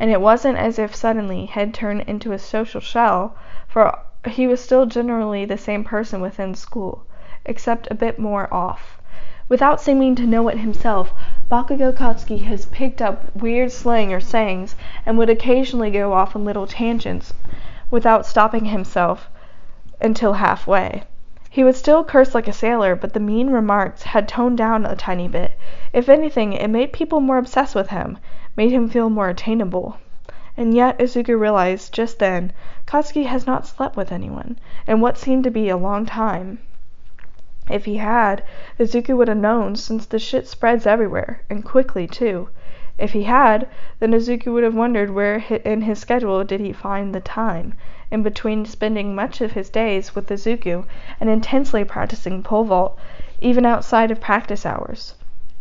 and it wasn't as if suddenly he had turned into a social shell, for he was still generally the same person within school, except a bit more off. Without seeming to know it himself, Bakugo Katsuki has picked up weird slang or sayings, and would occasionally go off on little tangents without stopping himself until halfway. He would still curse like a sailor, but the mean remarks had toned down a tiny bit. If anything, it made people more obsessed with him made him feel more attainable. And yet, Izuku realized just then, Katsuki has not slept with anyone in what seemed to be a long time. If he had, Izuku would have known, since the shit spreads everywhere, and quickly, too. If he had, then Izuku would have wondered where in his schedule did he find the time, in between spending much of his days with Izuku and intensely practicing pole vault, even outside of practice hours.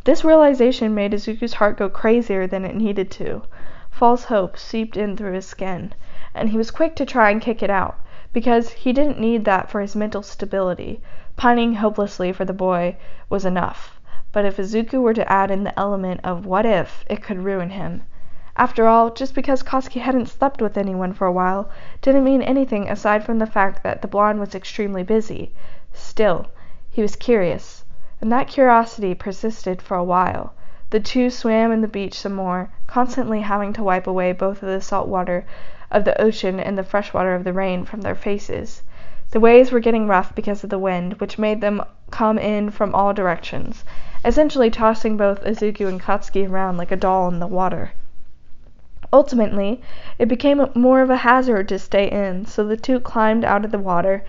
This realization made Izuku's heart go crazier than it needed to. False hope seeped in through his skin, and he was quick to try and kick it out, because he didn't need that for his mental stability. Pining hopelessly for the boy was enough. But if Izuku were to add in the element of what if, it could ruin him. After all, just because Katsuki hadn't slept with anyone for a while didn't mean anything aside from the fact that the blonde was extremely busy. Still, he was curious, and that curiosity persisted for a while. The two swam in the beach some more, constantly having to wipe away both the salt water of the ocean and the fresh water of the rain from their faces. The waves were getting rough because of the wind, which made them come in from all directions, essentially tossing both Izuku and Katsuki around like a doll in the water. Ultimately, it became more of a hazard to stay in, so the two climbed out of the water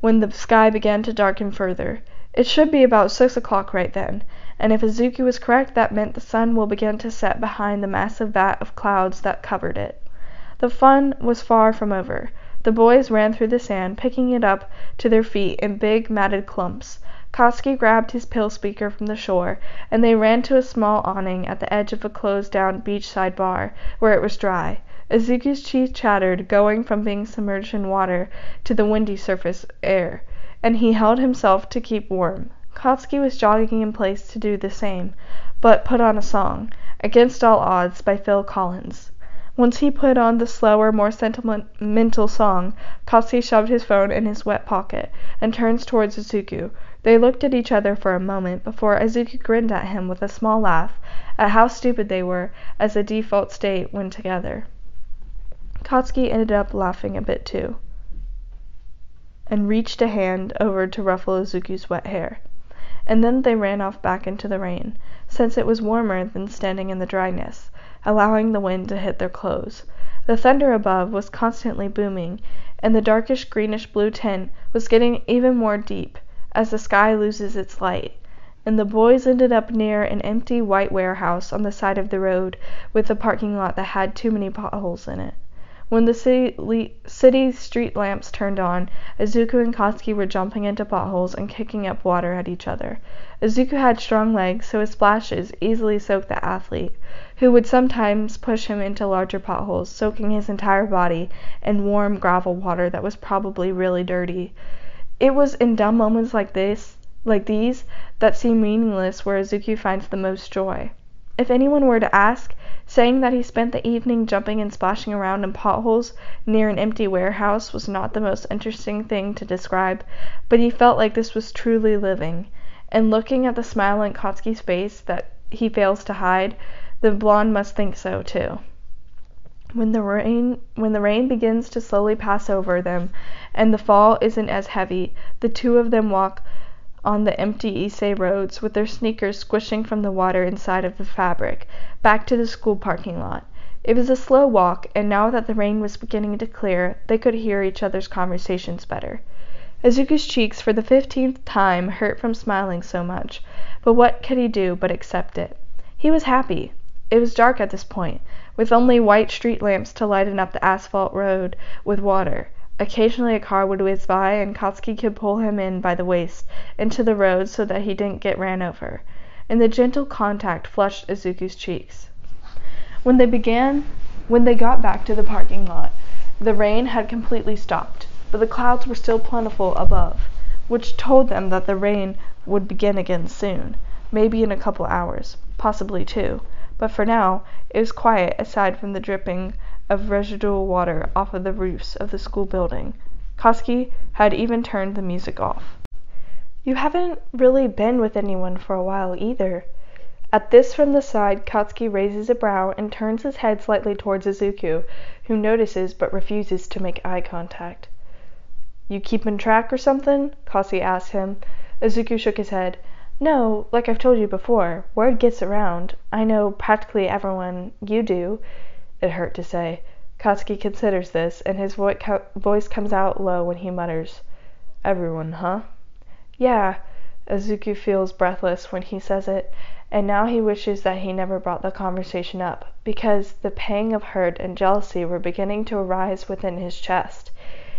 when the sky began to darken further. It should be about six o'clock right then, and if Izuku was correct that meant the sun will begin to set behind the massive vat of clouds that covered it. The fun was far from over. The boys ran through the sand, picking it up to their feet in big matted clumps. Katsuki grabbed his pill speaker from the shore, and they ran to a small awning at the edge of a closed down beachside bar, where it was dry. Izuku's teeth chattered, going from being submerged in water to the windy surface air, and he held himself to keep warm. Katsuki was jogging in place to do the same, but put on a song, "Against All Odds" by Phil Collins. Once he put on the slower, more sentimental song, Katsuki shoved his phone in his wet pocket, and turned towards Izuku. They looked at each other for a moment, before Izuku grinned at him with a small laugh at how stupid they were as a default state when together. Katsuki ended up laughing a bit too, and reached a hand over to ruffle Izuku's wet hair. And then they ran off back into the rain, since it was warmer than standing in the dryness allowing the wind to hit their clothes. The thunder above was constantly booming, and the darkish greenish blue tint was getting even more deep as the sky loses its light, and the boys ended up near an empty white warehouse on the side of the road with a parking lot that had too many potholes in it. When the city, city street lamps turned on, Izuku and Katsuki were jumping into potholes and kicking up water at each other. Izuku had strong legs, so his splashes easily soaked the athlete who would sometimes push him into larger potholes, soaking his entire body in warm gravel water that was probably really dirty. It was in dumb moments like this, like these, that seem meaningless where Izuku finds the most joy. If anyone were to ask, saying that he spent the evening jumping and splashing around in potholes near an empty warehouse was not the most interesting thing to describe, but he felt like this was truly living. And looking at the smile on Katsuki's face that he fails to hide, the blonde must think so, too. When the rain when the rain begins to slowly pass over them and the fall isn't as heavy, the two of them walk on the empty Ise roads with their sneakers squishing from the water inside of the fabric, back to the school parking lot. It was a slow walk, and now that the rain was beginning to clear, they could hear each other's conversations better. Izuku's cheeks for the fifteenth time hurt from smiling so much, but what could he do but accept it? He was happy. It was dark at this point, with only white street lamps to lighten up the asphalt road with water. Occasionally a car would whiz by, and Katsuki could pull him in by the waist into the road so that he didn't get ran over, and the gentle contact flushed Izuku's cheeks. When they began when they got back to the parking lot, the rain had completely stopped, but the clouds were still plentiful above, which told them that the rain would begin again soon, maybe in a couple hours, possibly two but for now it was quiet aside from the dripping of residual water off of the roofs of the school building. Katsuki had even turned the music off. "You haven't really been with anyone for a while, either." At this from the side Katsuki raises a brow and turns his head slightly towards Izuku, who notices but refuses to make eye contact. "You keepin' track or something?" Katsuki asks him. Izuku shook his head. "No, like I've told you before. Word gets around. I know practically everyone you do," it hurt to say. Katsuki considers this, and his voice comes out low when he mutters, "Everyone, huh?" "Yeah." Izuku feels breathless when he says it, and now he wishes that he never brought the conversation up, because the pang of hurt and jealousy were beginning to arise within his chest.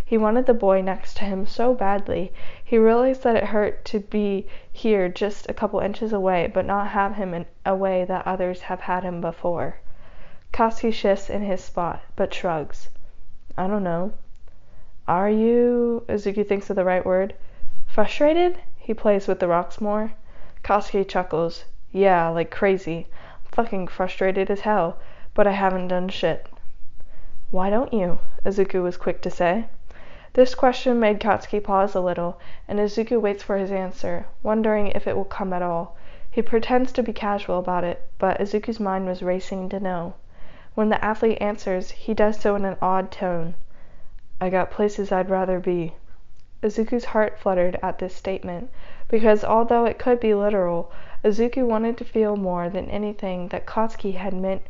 He wanted the boy next to him so badly. He realized that it hurt to be here just a couple inches away, but not have him in a way that others have had him before. Katsuki shifts in his spot, but shrugs. I don't know. Are you, Izuku thinks of the right word, frustrated? He plays with the rocks more. Katsuki chuckles. Yeah, like crazy. Fucking frustrated as hell.
but I haven't done shit. Why don't you? Izuku was quick to say. This question made Katsuki pause a little, and Izuku waits for his answer, wondering if it will come at all. He pretends to be casual about it, but Izuku's mind was racing to know. When the athlete answers, he does so in an odd tone. I got places I'd rather be. Izuku's heart fluttered at this statement, because although it could be literal, Izuku wanted to feel more than anything that Katsuki had meant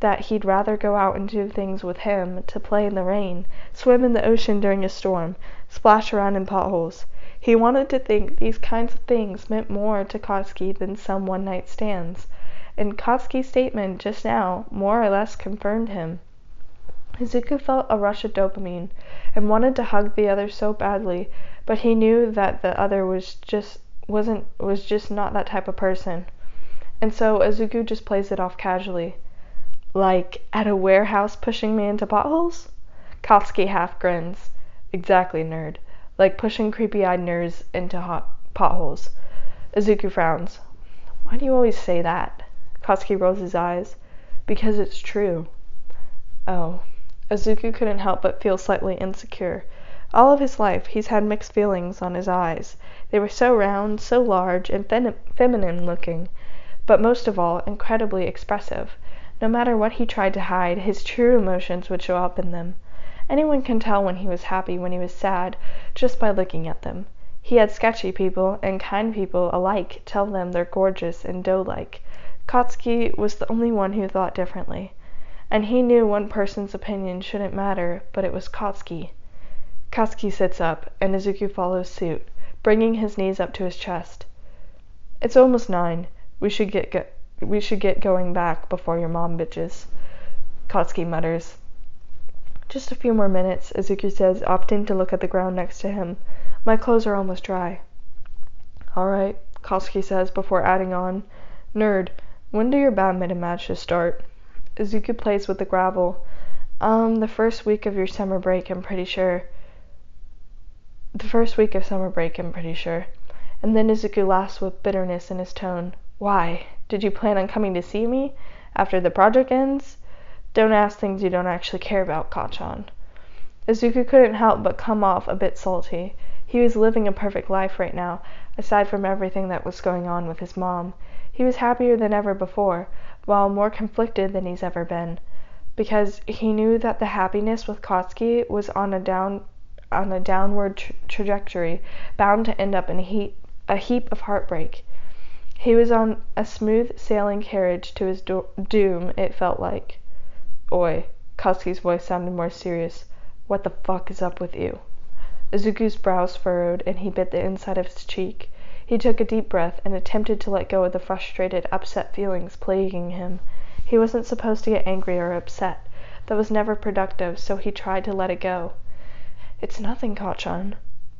that he'd rather go out and do things with him, to play in the rain, swim in the ocean during a storm, splash around in potholes. He wanted to think these kinds of things meant more to Katsuki than some one night stands, and Katsuki's statement just now more or less confirmed him. Izuku felt a rush of dopamine, and wanted to hug the other so badly, but he knew that the other was just wasn't was just not that type of person. And so Izuku just plays it off casually. Like at a warehouse pushing me into potholes? Katsuki half grins. Exactly, nerd. Like pushing creepy-eyed nerds into hot potholes. Izuku frowns. Why do you always say that? Katsuki rolls his eyes. Because it's true. Oh. Izuku couldn't help but feel slightly insecure. All of his life he's had mixed feelings on his eyes. They were so round, so large, and fem feminine looking, but most of all, incredibly expressive. No matter what he tried to hide, his true emotions would show up in them. Anyone can tell when he was happy, when he was sad, just by looking at them. He had sketchy people and kind people alike tell them they're gorgeous and doe-like. Katsuki was the only one who thought differently. And he knew one person's opinion shouldn't matter, but it was Katsuki. Katsuki sits up, and Izuku follows suit, bringing his knees up to his chest. It's almost nine. We should get, get we should get going back before your mom bitches. Katsuki mutters. Just a few more minutes, Izuku says, opting to look at the ground next to him. My clothes are almost dry. All right, Katsuki says before adding on, Nerd, when do your badminton matches start? Izuku plays with the gravel. Um, the first week of your summer break, I'm pretty sure. The first week of summer break, I'm pretty sure. And then Izuku laughs with bitterness in his tone. Why? Did you plan on coming to see me after the project ends? Don't ask things you don't actually care about, Kacchan. Izuku couldn't help but come off a bit salty. He was living a perfect life right now, aside from everything that was going on with his mom. He was happier than ever before, while more conflicted than he's ever been, because he knew that the happiness with Katsuki was on a down on a downward tra trajectory, bound to end up in a heap, a heap of heartbreak. He was on a smooth sailing carriage to his do doom, it felt like. Oi, Katsuki's voice sounded more serious. What the fuck is up with you? Izuku's brows furrowed, and he bit the inside of his cheek. He took a deep breath and attempted to let go of the frustrated, upset feelings plaguing him. He wasn't supposed to get angry or upset. That was never productive, so he tried to let it go. It's nothing, Kacchan.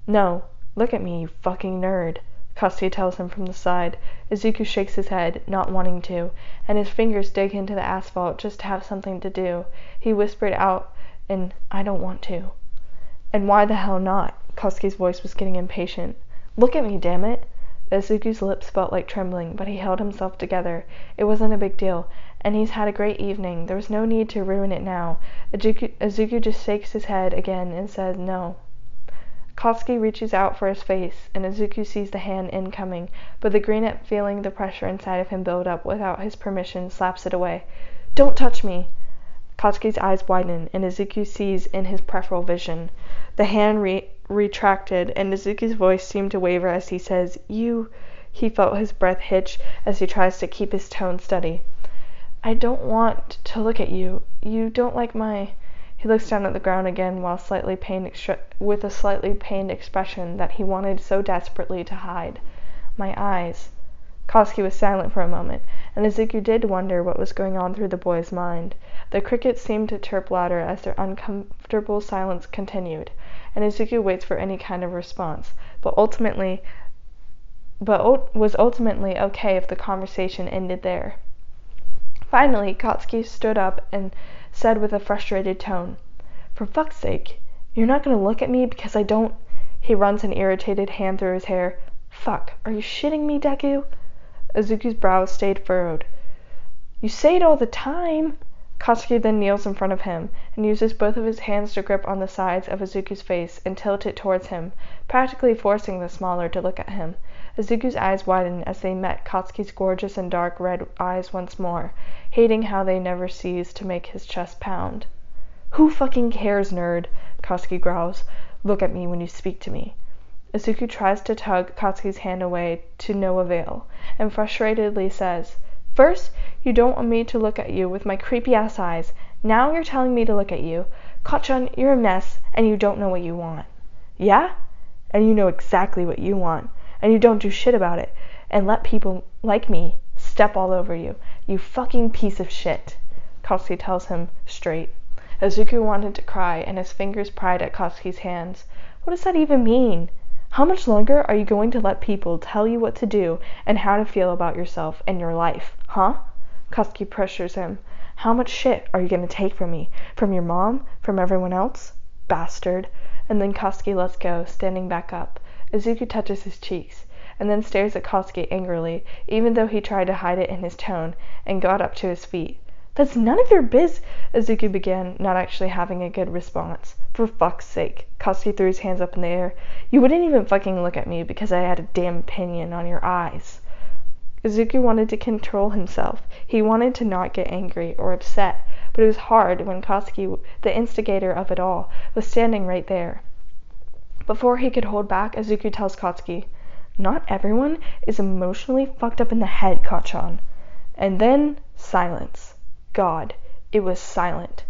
No. Look at me, you fucking nerd. Katsuki tells him from the side. Izuku shakes his head, not wanting to, and his fingers dig into the asphalt just to have something to do. He whispered out an I don't want to. And why the hell not? Katsuki's voice was getting impatient. Look at me, damn it! Izuku's lips felt like trembling, but he held himself together. It wasn't a big deal, and he's had a great evening. There was no need to ruin it now. Izuku, just shakes his head again and says no. Katsuki reaches out for his face, and Izuku sees the hand incoming, but the greenette feeling the pressure inside of him build up without his permission slaps it away. Don't touch me! Katsuki's eyes widen, and Izuku sees in his peripheral vision. The hand re retracted, and Izuku's voice seemed to waver as he says, You. He felt his breath hitch as he tries to keep his tone steady. I don't want to look at you. You don't like my. He looks down at the ground again while slightly pained with a slightly pained expression that he wanted so desperately to hide. My eyes. Katsuki was silent for a moment, and Izuku did wonder what was going on through the boy's mind. The crickets seemed to chirp louder as their uncomfortable silence continued, and Izuku waits for any kind of response, but ultimately but was ultimately okay if the conversation ended there. Finally, Katsuki stood up and said with a frustrated tone, "For fuck's sake, you're not going to look at me because I don't He runs an irritated hand through his hair. "Fuck, are you shitting me, Deku?" Izuku's brows stayed furrowed. "You say it all the time." Katsuki then kneels in front of him and uses both of his hands to grip on the sides of Izuku's face and tilt it towards him, practically forcing the smaller to look at him. Izuku's eyes widen as they met Katsuki's gorgeous and dark red eyes once more, hating how they never cease to make his chest pound. "Who fucking cares, nerd?" Katsuki growls. "Look at me when you speak to me." Izuku tries to tug Katsuki's hand away to no avail, and frustratedly says. First, you don't want me to look at you with my creepy ass eyes. Now you're telling me to look at you. Kacchan, you're a mess, and you don't know what you want. Yeah? And you know exactly what you want, and you don't do shit about it, and let people like me step all over you. You fucking piece of shit. Katsuki tells him straight. Izuku wanted to cry, and his fingers pried at Katsuki's hands. What does that even mean? How much longer are you going to let people tell you what to do and how to feel about yourself and your life, huh? Katsuki pressures him. How much shit are you going to take from me? From your mom? From everyone else? Bastard. And then Katsuki lets go, standing back up. Izuku touches his cheeks, and then stares at Katsuki angrily, even though he tried to hide it in his tone, and got up to his feet. That's none of your biz, Izuku began, not actually having a good response. For fuck's sake. Katsuki threw his hands up in the air. You wouldn't even fucking look at me because I had a damn opinion on your eyes. Izuku wanted to control himself. He wanted to not get angry or upset, but it was hard when Katsuki, the instigator of it all, was standing right there. Before he could hold back, Izuku tells Katsuki, Not everyone is emotionally fucked up in the head, Kacchan. And then silence. God, it was silent.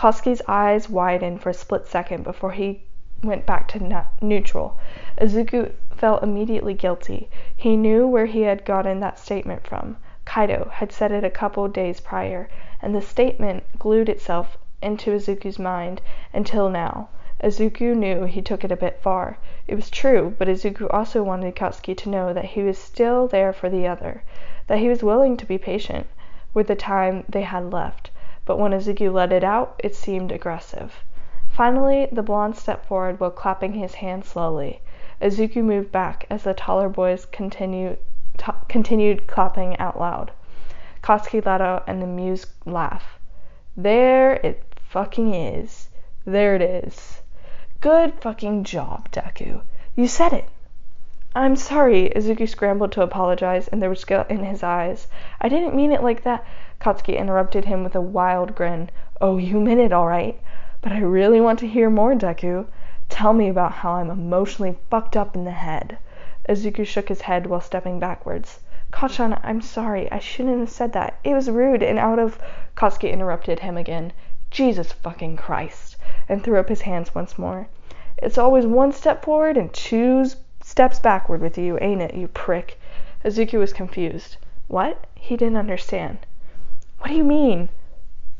Katsuki's eyes widened for a split second before he went back to neutral. Izuku felt immediately guilty. He knew where he had gotten that statement from. Kaido had said it a couple days prior, and the statement glued itself into Izuku's mind until now. Izuku knew he took it a bit far. It was true, but Izuku also wanted Katsuki to know that he was still there for the other, that he was willing to be patient with the time they had left, but when Izuku let it out, it seemed aggressive. Finally, the blonde stepped forward while clapping his hands slowly. Izuku moved back as the taller boys continued, t- continued clapping out loud. Katsuki let out an amused laugh. There it fucking is. There it is. Good fucking job, Deku. You said it. I'm sorry." Izuku scrambled to apologize, and there was guilt in his eyes. "I didn't mean it like that Katsuki interrupted him with a wild grin. "Oh, you meant it all right. But I really want to hear more, Deku. Tell me about how I'm emotionally fucked up in the head." Izuku shook his head while stepping backwards. "Kacchan, I'm sorry. I shouldn't have said that. It was rude and out of Katsuki interrupted him again. "Jesus fucking Christ!" and threw up his hands once more. "It's always one step forward and two steps backward with you, ain't it, you prick?" Izuku was confused. What? He didn't understand. "What do you mean?"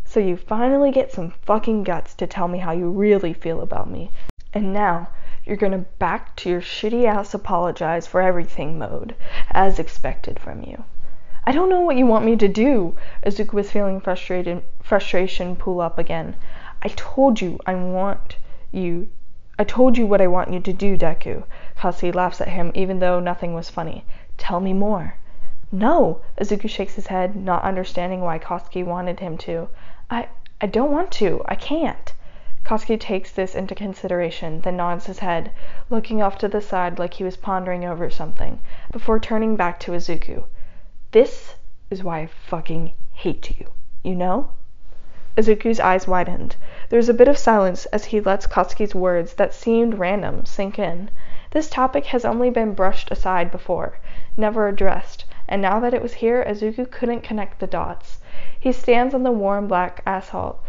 "So you finally get some fucking guts to tell me how you really feel about me, and now you're gonna back to your shitty ass apologize for everything mode, as expected from you." "I don't know what you want me to do." Izuku was feeling frustration pull up again. "I told you I want you I told you what I want you to do, Deku." Katsuki laughs at him even though nothing was funny. "Tell me more." "No!" Izuku shakes his head, not understanding why Katsuki wanted him to. "I I don't want to. I can't." Katsuki takes this into consideration, then nods his head, looking off to the side like he was pondering over something, before turning back to Izuku. "This is why I fucking hate you. You know?" Izuku's eyes widened. There was a bit of silence as he lets Katsuki's words, that seemed random, sink in. This topic has only been brushed aside before, never addressed, and now that it was here Izuku couldn't connect the dots. He stands on the warm black asphalt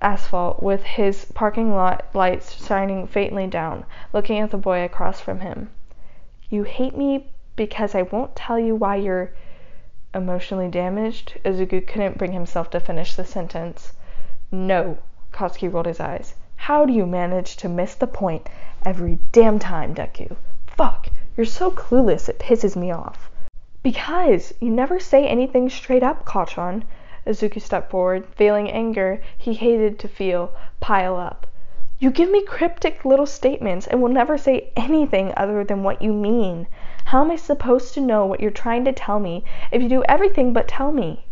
asphalt with his parking lot lights shining faintly down, looking at the boy across from him. "You hate me because I won't tell you why you're emotionally damaged?" Izuku couldn't bring himself to finish the sentence. "No." Katsuki rolled his eyes. "How do you manage to miss the point every damn time, Deku? Fuck! You're so clueless it pisses me off." "Because you never say anything straight up, Kacchan." Izuku stepped forward, feeling anger he hated to feel pile up. "You give me cryptic little statements and will never say anything other than what you mean. How am I supposed to know what you're trying to tell me if you do everything but tell me?"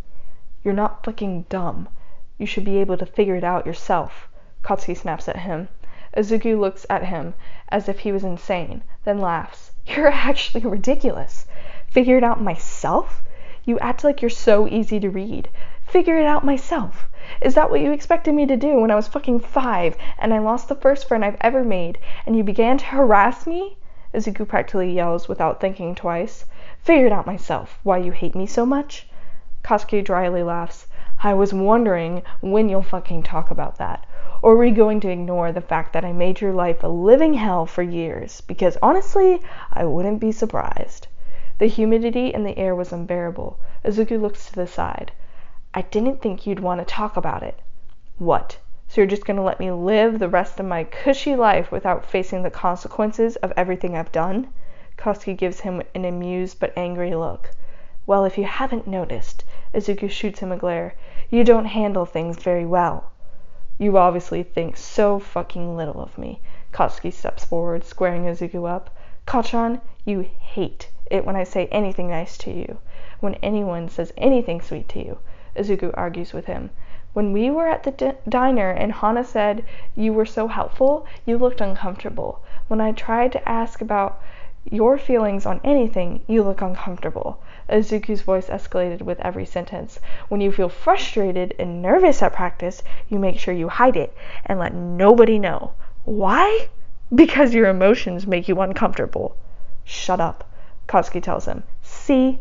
"You're not fucking dumb. You should be able to figure it out yourself. Katsuki snaps at him. Izuku looks at him as if he was insane, then laughs. You're actually ridiculous. Figure it out myself? You act like you're so easy to read. Figure it out myself. Is that what you expected me to do when I was fucking five and I lost the first friend I've ever made and you began to harass me? Izuku practically yells without thinking twice. Figure it out myself, why you hate me so much? Katsuki dryly laughs. I was wondering when you'll fucking talk about that. Or are we going to ignore the fact that I made your life a living hell for years? Because honestly, I wouldn't be surprised. The humidity in the air was unbearable. Izuku looks to the side. I didn't think you'd want to talk about it. What? So you're just going to let me live the rest of my cushy life without facing the consequences of everything I've done? Katsuki gives him an amused but angry look. Well, if you haven't noticed, Izuku shoots him a glare, you don't handle things very well. You obviously think so fucking little of me. Katsuki steps forward, squaring Izuku up. Kacchan, you hate it when I say anything nice to you. When anyone says anything sweet to you. Izuku argues with him. When we were at the di- diner and Hana said you were so helpful, you looked uncomfortable. When I tried to ask about your feelings on anything, you look uncomfortable. Izuku's voice escalated with every sentence. When you feel frustrated and nervous at practice, you make sure you hide it and let nobody know. Why? Because your emotions make you uncomfortable. Shut up. Katsuki tells him. See?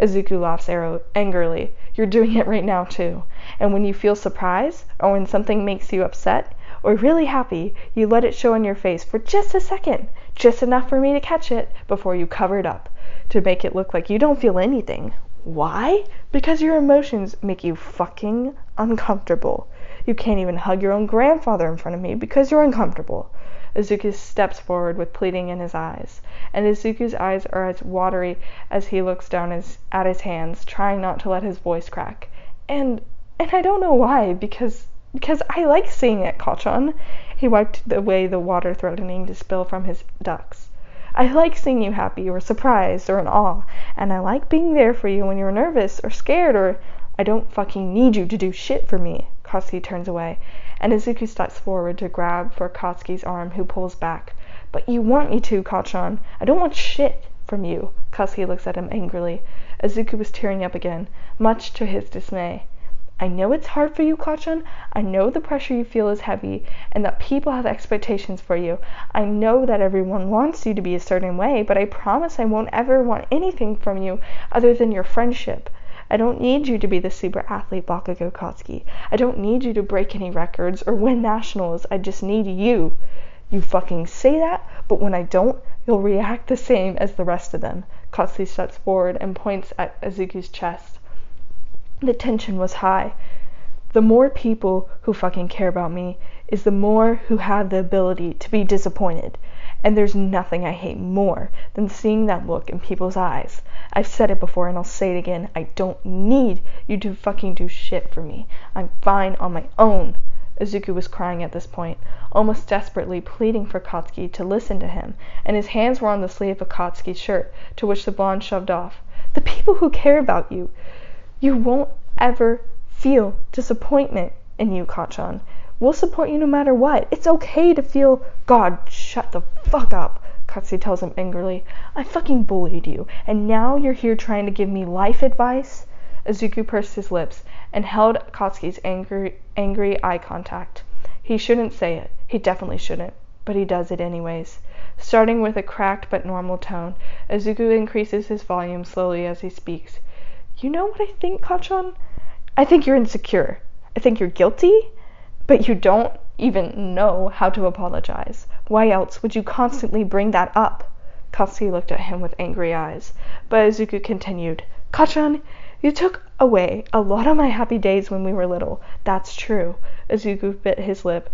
Izuku laughs angrily. You're doing it right now, too. And when you feel surprise, or when something makes you upset, or really happy, you let it show on your face for just a second, just enough for me to catch it, before you cover it up, to make it look like you don't feel anything. Why? Because your emotions make you fucking uncomfortable. You can't even hug your own grandfather in front of me because you're uncomfortable. Izuku steps forward with pleading in his eyes, and Izuku's eyes are as watery as he looks down his, at his hands, trying not to let his voice crack. And and I don't know why, because because I like seeing it, Kacchan. He wiped away the water threatening to spill from his ducts. I like seeing you happy or surprised or in awe, and I like being there for you when you're nervous or scared or I don't fucking need you to do shit for me. Katsuki turns away, and Izuku steps forward to grab for Katsuki's arm, who pulls back. But you want me to, Kacchan. I don't want shit from you. Katsuki looks at him angrily. Izuku was tearing up again, much to his dismay. I know it's hard for you, Kacchan. I know the pressure you feel is heavy, and that people have expectations for you. I know that everyone wants you to be a certain way, but I promise I won't ever want anything from you other than your friendship. I don't need you to be the super athlete Bakugo Katsuki. I don't need you to break any records or win nationals. I just need you. You fucking say that, but when I don't, you'll react the same as the rest of them. Katsuki steps forward and points at Izuku's chest. The tension was high. The more people who fucking care about me is the more who have the ability to be disappointed. And there's nothing I hate more than seeing that look in people's eyes. I've said it before and I'll say it again. I don't need you to fucking do shit for me. I'm fine on my own. Izuku was crying at this point, almost desperately pleading for Katsuki to listen to him, and his hands were on the sleeve of Katsuki's shirt, to which the blonde shoved off. The people who care about you, you won't ever feel disappointment in you, Kacchan. We'll support you no matter what. It's okay to feel. God, shut the fuck up. Katsuki tells him angrily. I fucking bullied you, and now you're here trying to give me life advice? Izuku pursed his lips and held Katsuki's angry, angry eye contact. He shouldn't say it. He definitely shouldn't. But he does it anyways. Starting with a cracked but normal tone, Izuku increases his volume slowly as he speaks. You know what I think, Kacchan? I think you're insecure. I think you're guilty but you don't even know how to apologize. Why else would you constantly bring that up? Katsuki looked at him with angry eyes, but Izuku continued, Kacchan, you took away a lot of my happy days when we were little. That's true. Izuku bit his lip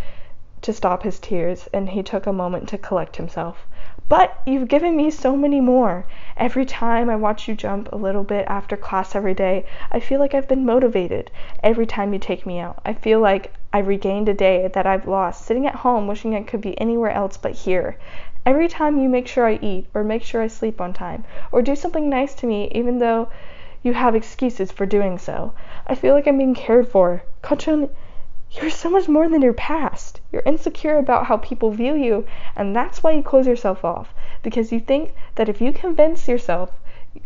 to stop his tears, and he took a moment to collect himself. But you've given me so many more. Every time I watch you jump a little bit after class every day, I feel like I've been motivated. Every time you take me out, I feel like I've regained a day that I've lost sitting at home wishing I could be anywhere else but here. Every time you make sure I eat, or make sure I sleep on time, or do something nice to me, even though You have excuses for doing so. I feel like I'm being cared for. You're so much more than your past. You're insecure about how people view you, and that's why you close yourself off. Because you think that if you convince yourself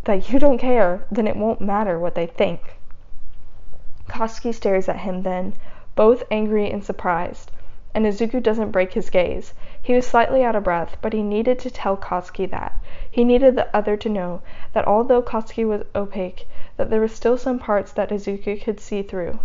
that you don't care, then it won't matter what they think. Katsuki stares at him then, both angry and surprised, and Izuku doesn't break his gaze. He was slightly out of breath, but he needed to tell Katsuki that. He needed the other to know that although Katsuki was opaque, that there were still some parts that Izuku could see through.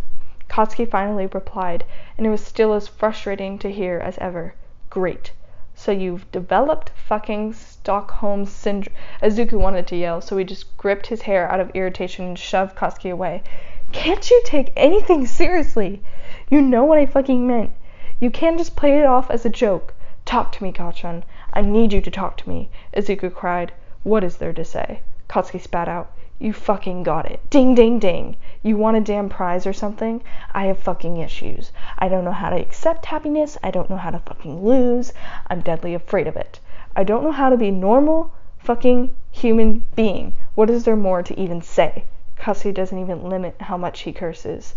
Katsuki finally replied, and it was still as frustrating to hear as ever. Great. So you've developed fucking Stockholm syndrome. Izuku wanted to yell, so he just gripped his hair out of irritation and shoved Katsuki away. Can't you take anything seriously? You know what I fucking meant. You can't just play it off as a joke. Talk to me, Kacchan. I need you to talk to me. Izuku cried. What is there to say? Katsuki spat out. You fucking got it. Ding, ding, ding. You want a damn prize or something? I have fucking issues. I don't know how to accept happiness. I don't know how to fucking lose. I'm deadly afraid of it. I don't know how to be normal fucking human being. What is there more to even say? Katsuki doesn't even limit how much he curses.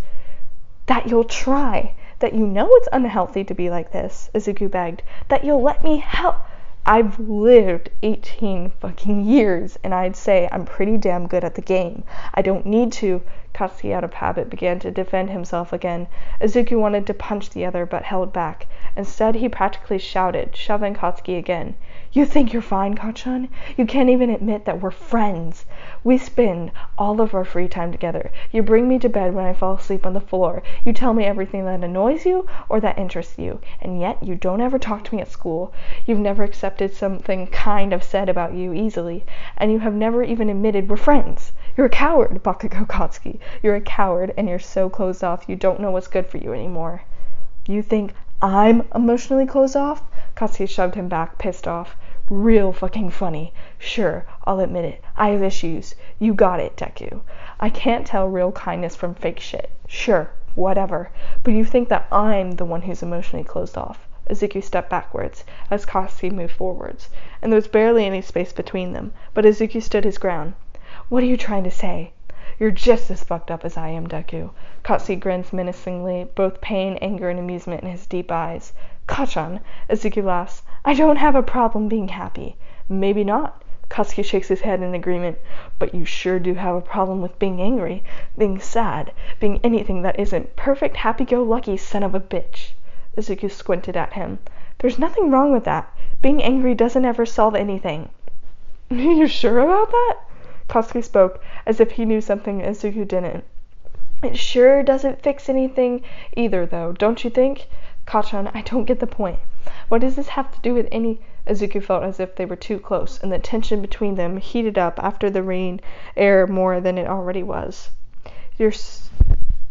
That you'll try. That you know it's unhealthy to be like this, Izuku begged. That you'll let me help. I've lived 18 fucking years, and I'd say I'm pretty damn good at the game. I don't need to. Katsuki, out of habit, began to defend himself again. Izuku wanted to punch the other, but held back. Instead, he practically shouted, shoving Katsuki again. You think you're fine, Kacchan? You can't even admit that we're friends. We spend all of our free time together. You bring me to bed when I fall asleep on the floor. You tell me everything that annoys you or that interests you. And yet you don't ever talk to me at school. You've never accepted something kind I've said about you easily. And you have never even admitted we're friends. You're a coward, Bakugo Katsuki. You're a coward, and you're so closed off you don't know what's good for you anymore. You think I'm emotionally closed off? Katsuki shoved him back, pissed off. Real fucking funny. Sure, I'll admit it. I have issues. You got it, Deku. I can't tell real kindness from fake shit. Sure, whatever. But you think that I'm the one who's emotionally closed off. Izuku stepped backwards as Katsuki moved forwards, and there was barely any space between them, but Izuku stood his ground. What are you trying to say? You're just as fucked up as I am, Deku. Katsuki grins menacingly, both pain, anger, and amusement in his deep eyes. Kacchan, Izuku laughs, I don't have a problem being happy. Maybe not. Katsuki shakes his head in agreement. But you sure do have a problem with being angry, being sad, being anything that isn't perfect happy-go-lucky son of a bitch. Izuku squinted at him. There's nothing wrong with that. Being angry doesn't ever solve anything. you sure about that? Katsuki spoke as if he knew something Izuku didn't. It sure doesn't fix anything either, though, don't you think? Kacchan, I don't get the point. What does this have to do with any Izuku felt as if they were too close, and the tension between them heated up after the rain air more than it already was. You're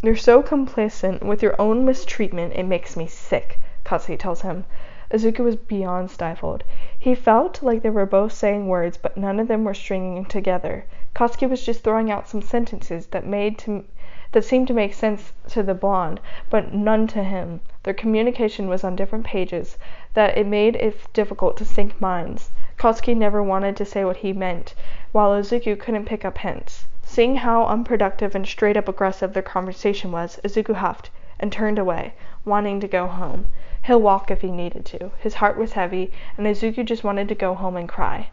you're so complacent with your own mistreatment it makes me sick, Katsuki tells him. Izuku was beyond stifled. He felt like they were both saying words, but none of them were stringing together. Katsuki was just throwing out some sentences that made to that seemed to make sense to the blonde, but none to him. Their communication was on different pages, that it made it difficult to sync minds. Katsuki never wanted to say what he meant, while Izuku couldn't pick up hints. Seeing how unproductive and straight up aggressive their conversation was, Izuku huffed and turned away, wanting to go home. He'll walk if he needed to. His heart was heavy, and Izuku just wanted to go home and cry.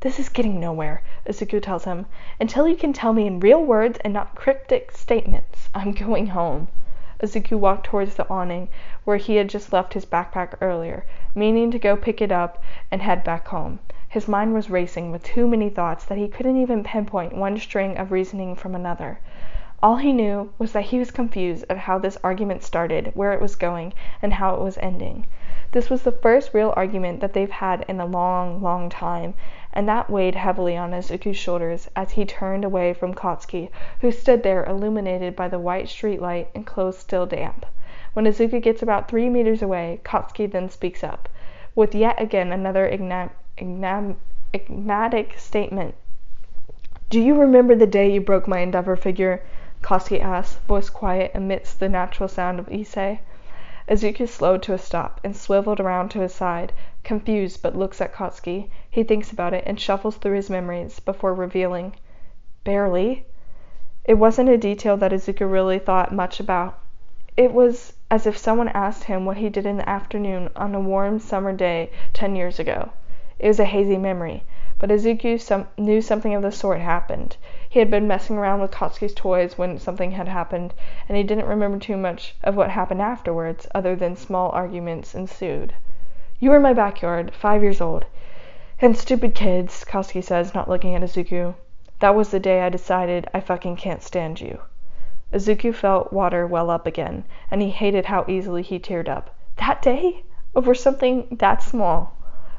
This is getting nowhere, Izuku tells him. Until you can tell me in real words and not cryptic statements, I'm going home. Izuku walked towards the awning, where he had just left his backpack earlier, meaning to go pick it up and head back home. His mind was racing with too many thoughts that he couldn't even pinpoint one string of reasoning from another. All he knew was that he was confused at how this argument started, where it was going, and how it was ending. This was the first real argument that they've had in a long, long time, and that weighed heavily on Izuku's shoulders as he turned away from Katsuki, who stood there illuminated by the white street light and clothes still damp. When Izuku gets about three meters away, Katsuki then speaks up, with yet again another enigmatic statement. Do you remember the day you broke my endeavor figure? Katsuki asks, voice quiet amidst the natural sound of Ise. Izuku slowed to a stop and swiveled around to his side, confused but looks at Katsuki. He thinks about it and shuffles through his memories before revealing, "Barely." It wasn't a detail that Izuku really thought much about. It was as if someone asked him what he did in the afternoon on a warm summer day ten years ago. It was a hazy memory, but Izuku some, knew something of the sort happened. He had been messing around with Katsuki's toys when something had happened, and he didn't remember too much of what happened afterwards, other than small arguments ensued. You were in my backyard, five years old. And stupid kids, Katsuki says, not looking at Izuku. That was the day I decided I fucking can't stand you. Izuku felt water well up again, and he hated how easily he teared up. That day? Over something that small.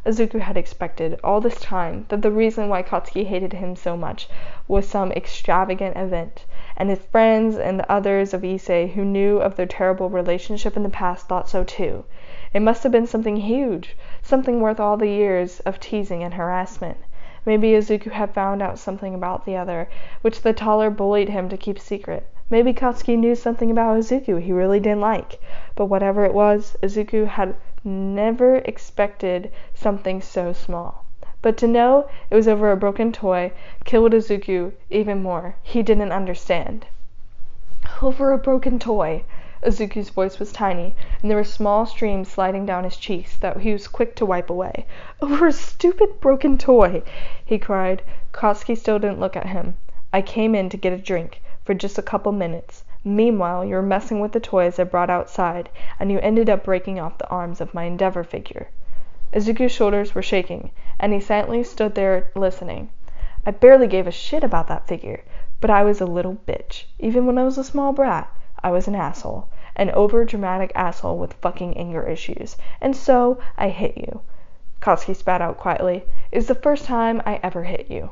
Izuku had expected, all this time, that the reason why Katsuki hated him so much was some extravagant event, and his friends and the others of Ise who knew of their terrible relationship in the past thought so too. It must have been something huge, something worth all the years of teasing and harassment. Maybe Izuku had found out something about the other, which the taller bullied him to keep secret. Maybe Katsuki knew something about Izuku he really didn't like. But whatever it was, Izuku had never expected something so small. But to know it was over a broken toy killed Izuku even more. He didn't understand. Over a broken toy! Izuku's voice was tiny, and there were small streams sliding down his cheeks that he was quick to wipe away. Over a stupid broken toy! he cried. Katsuki still didn't look at him. I came in to get a drink, for just a couple minutes. Meanwhile you were messing with the toys I brought outside, and you ended up breaking off the arms of my Endeavor figure." Izuku's shoulders were shaking, and he silently stood there listening. "I barely gave a shit about that figure, but I was a little bitch. Even when I was a small brat, I was an asshole. An over dramatic asshole with fucking anger issues. And so I hit you." Katsuki spat out quietly. "It's the first time I ever hit you."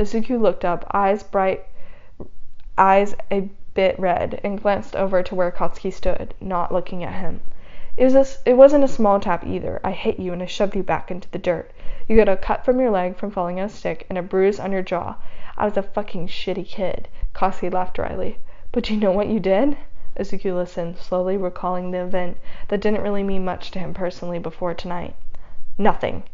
Izuku looked up, eyes bright eyes a bit red, and glanced over to where Katsuki stood, not looking at him. It was a, it wasn't a small tap either. I hit you and I shoved you back into the dirt. You got a cut from your leg from falling on a stick and a bruise on your jaw. I was a fucking shitty kid. Katsuki laughed dryly. But do you know what you did? Izuku listened, slowly recalling the event that didn't really mean much to him personally before tonight. Nothing.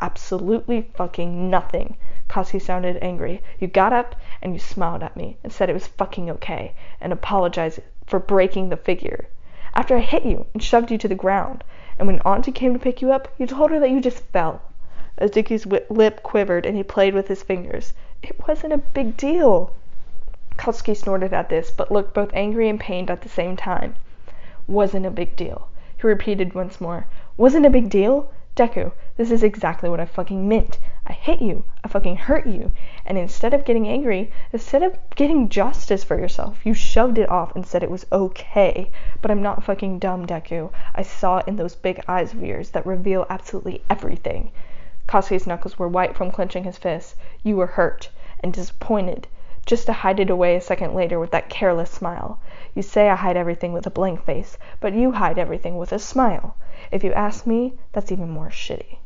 Absolutely fucking nothing. Katsuki sounded angry. You got up and you smiled at me and said it was fucking okay and apologized for breaking the figure. After I hit you and shoved you to the ground, and when Auntie came to pick you up, you told her that you just fell. As Izuku's lip quivered and he played with his fingers. It wasn't a big deal. Katsuki snorted at this, but looked both angry and pained at the same time. Wasn't a big deal. He repeated once more. Wasn't a big deal? Deku, this is exactly what I fucking meant. I hit you. I fucking hurt you. And instead of getting angry, instead of getting justice for yourself, you shoved it off and said it was okay. But I'm not fucking dumb, Deku. I saw it in those big eyes of yours that reveal absolutely everything. Katsuki's knuckles were white from clenching his fists. You were hurt and disappointed, just to hide it away a second later with that careless smile. You say I hide everything with a blank face, but you hide everything with a smile. If you ask me, that's even more shitty."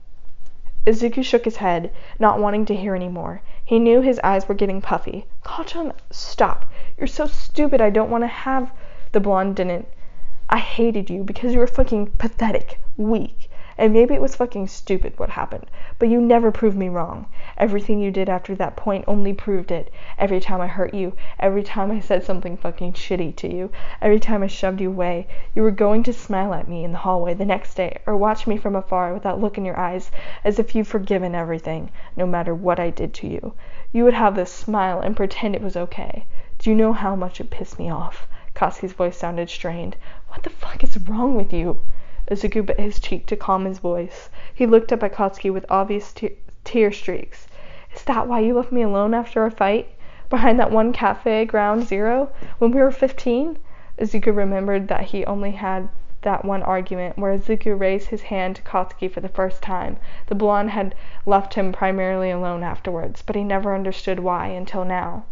Izuku shook his head, not wanting to hear any more. He knew his eyes were getting puffy. "Kacchan, stop! You're so stupid I don't want to have The blonde didn't. I hated you because you were fucking pathetic, weak. And maybe it was fucking stupid what happened, but you never proved me wrong. Everything you did after that point only proved it. Every time I hurt you, every time I said something fucking shitty to you, every time I shoved you away, you were going to smile at me in the hallway the next day or watch me from afar with that look in your eyes as if you'd forgiven everything, no matter what I did to you. You would have this smile and pretend it was okay. Do you know how much it pissed me off? Katsuki's voice sounded strained. What the fuck is wrong with you? Izuku bit his cheek to calm his voice. He looked up at Katsuki with obvious te tear streaks. "Is that why you left me alone after our fight? Behind that one cafe ground zero? When we were fifteen?" Izuku remembered that he only had that one argument, where Izuku raised his hand to Katsuki for the first time. The blonde had left him primarily alone afterwards, but he never understood why until now.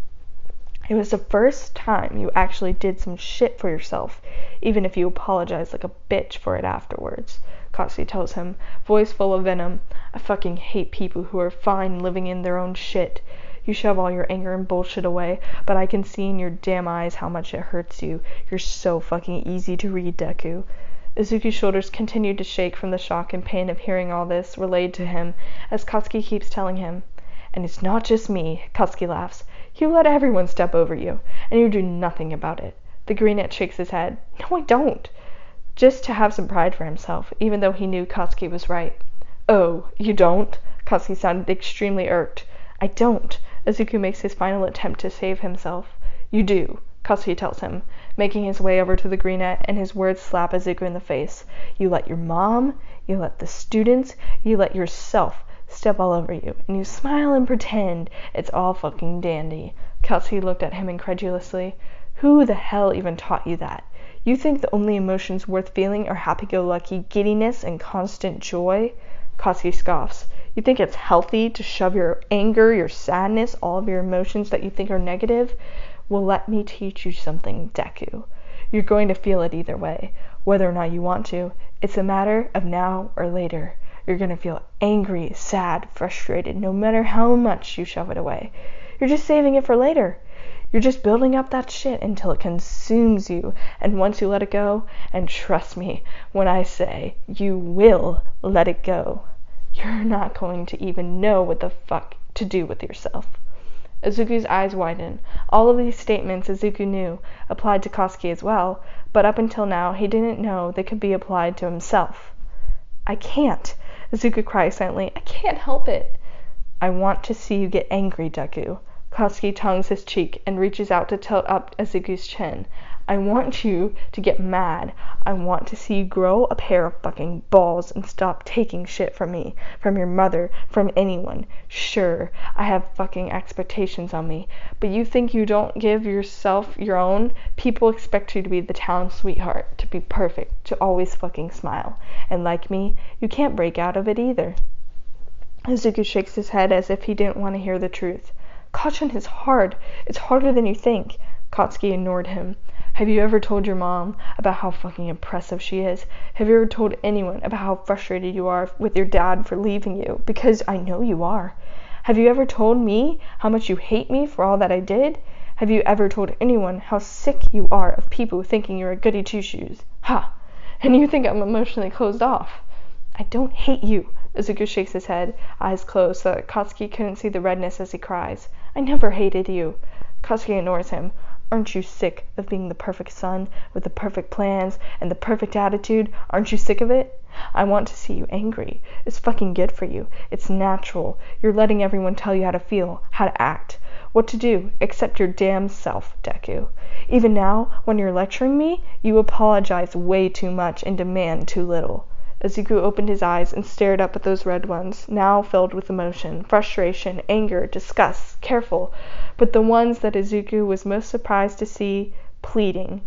It was the first time you actually did some shit for yourself, even if you apologized like a bitch for it afterwards, Katsuki tells him, voice full of venom. I fucking hate people who are fine living in their own shit. You shove all your anger and bullshit away, but I can see in your damn eyes how much it hurts you. You're so fucking easy to read, Deku. Izuku's shoulders continued to shake from the shock and pain of hearing all this relayed to him, as Katsuki keeps telling him. And it's not just me, Katsuki laughs. You let everyone step over you, and you do nothing about it. The greenette shakes his head. No, I don't. Just to have some pride for himself, even though he knew Katsuki was right. Oh, you don't? Katsuki sounded extremely irked. I don't. Izuku makes his final attempt to save himself. You do. Katsuki tells him, making his way over to the greenette, and his words slap Izuku in the face. You let your mom, you let the students, you let yourself step all over you, and you smile and pretend it's all fucking dandy. Kelsey looked at him incredulously. Who the hell even taught you that? You think the only emotions worth feeling are happy-go-lucky giddiness and constant joy? Katsuki scoffs. You think it's healthy to shove your anger, your sadness, all of your emotions that you think are negative? Well, let me teach you something, Deku. You're going to feel it either way, whether or not you want to. It's a matter of now or later. You're going to feel angry, sad, frustrated, no matter how much you shove it away. You're just saving it for later. You're just building up that shit until it consumes you. And once you let it go, and trust me when I say you will let it go, you're not going to even know what the fuck to do with yourself. Izuku's eyes widened. All of these statements, Izuku knew, applied to Katsuki as well, but up until now he didn't know they could be applied to himself. I can't, Izuku cries silently. I can't help it. I want to see you get angry, Deku. Katsuki tongues his cheek and reaches out to tilt up Izuku's chin. I want you to get mad. I want to see you grow a pair of fucking balls and stop taking shit from me, from your mother, from anyone. Sure, I have fucking expectations on me, but you think you don't give yourself your own? People expect you to be the town sweetheart, to be perfect, to always fucking smile. And like me, you can't break out of it either. Izuku shakes his head as if he didn't want to hear the truth. Kacchan is hard. It's harder than you think. Katsuki ignored him. Have you ever told your mom about how fucking impressive she is? Have you ever told anyone about how frustrated you are with your dad for leaving you? Because I know you are. Have you ever told me how much you hate me for all that I did? Have you ever told anyone how sick you are of people thinking you're a goody two shoes? Ha! And you think I'm emotionally closed off. I don't hate you. Izuku shakes his head, eyes closed so that Katsuki couldn't see the redness as he cries. I never hated you. Katsuki ignores him. Aren't you sick of being the perfect son, with the perfect plans and the perfect attitude? Aren't you sick of it? I want to see you angry. It's fucking good for you. It's natural. You're letting everyone tell you how to feel, how to act, what to do, except your damn self, Deku. Even now, when you're lecturing me, you apologize way too much and demand too little. Izuku opened his eyes and stared up at those red ones, now filled with emotion, frustration, anger, disgust, careful, but the ones that Izuku was most surprised to see pleading.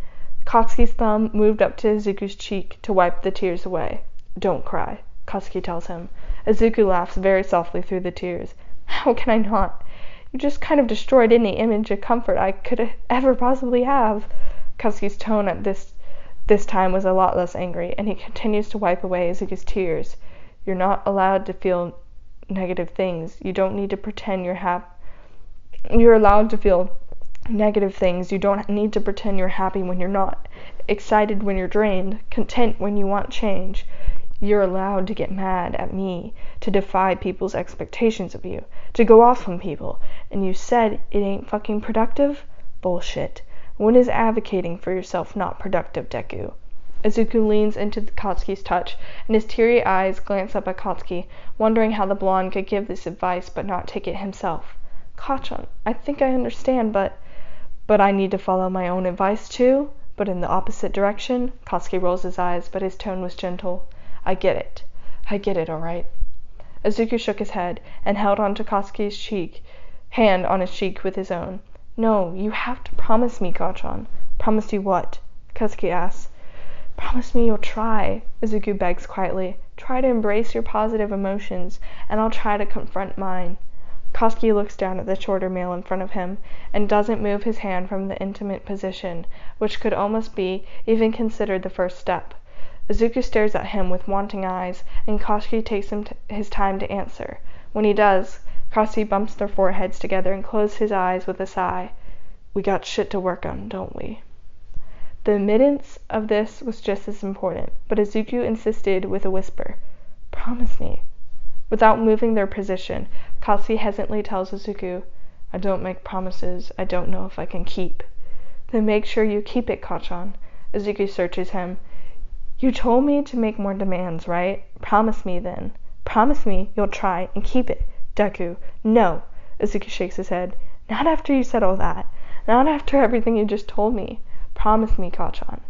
Katsuki's thumb moved up to Izuku's cheek to wipe the tears away. Don't cry, Katsuki tells him. Izuku laughs very softly through the tears. How can I not? You just kind of destroyed any image of comfort I could ever possibly have. Katsuki's tone at this this time was a lot less angry, and he continues to wipe away Izuku's tears. You're not allowed to feel negative things. You don't need to pretend you're happy you're allowed to feel negative things. You don't need to pretend you're happy when you're not, excited when you're drained, content when you want change. You're allowed to get mad at me, to defy people's expectations of you, to go off on people. And you said it ain't fucking productive? Bullshit. When is advocating for yourself not productive, Deku? Izuku leans into Katsuki's touch, and his teary eyes glance up at Katsuki, wondering how the blonde could give this advice but not take it himself. Kacchan, I think I understand, but but I need to follow my own advice too? But in the opposite direction? Katsuki rolls his eyes, but his tone was gentle. I get it. I get it, all right. Izuku shook his head, and held on to Katsuki's cheek, hand on his cheek with his own. No, you have to promise me, Kacchan. Promise you what? Katsuki asks. Promise me you'll try, Izuku begs quietly. Try to embrace your positive emotions, and I'll try to confront mine. Katsuki looks down at the shorter male in front of him, and doesn't move his hand from the intimate position, which could almost be even considered the first step. Izuku stares at him with wanting eyes, and Katsuki takes his time to answer. When he does, Katsuki bumps their foreheads together and closes his eyes with a sigh. We got shit to work on, don't we? The admittance of this was just as important, but Izuku insisted with a whisper. Promise me. Without moving their position, Katsuki hesitantly tells Izuku, I don't make promises I don't know if I can keep. Then make sure you keep it, Kacchan. Izuku searches him. You told me to make more demands, right? Promise me then. Promise me you'll try and keep it. Deku. No. Izuku shakes his head. Not after you said all that. Not after everything you just told me. Promise me, Kacchan.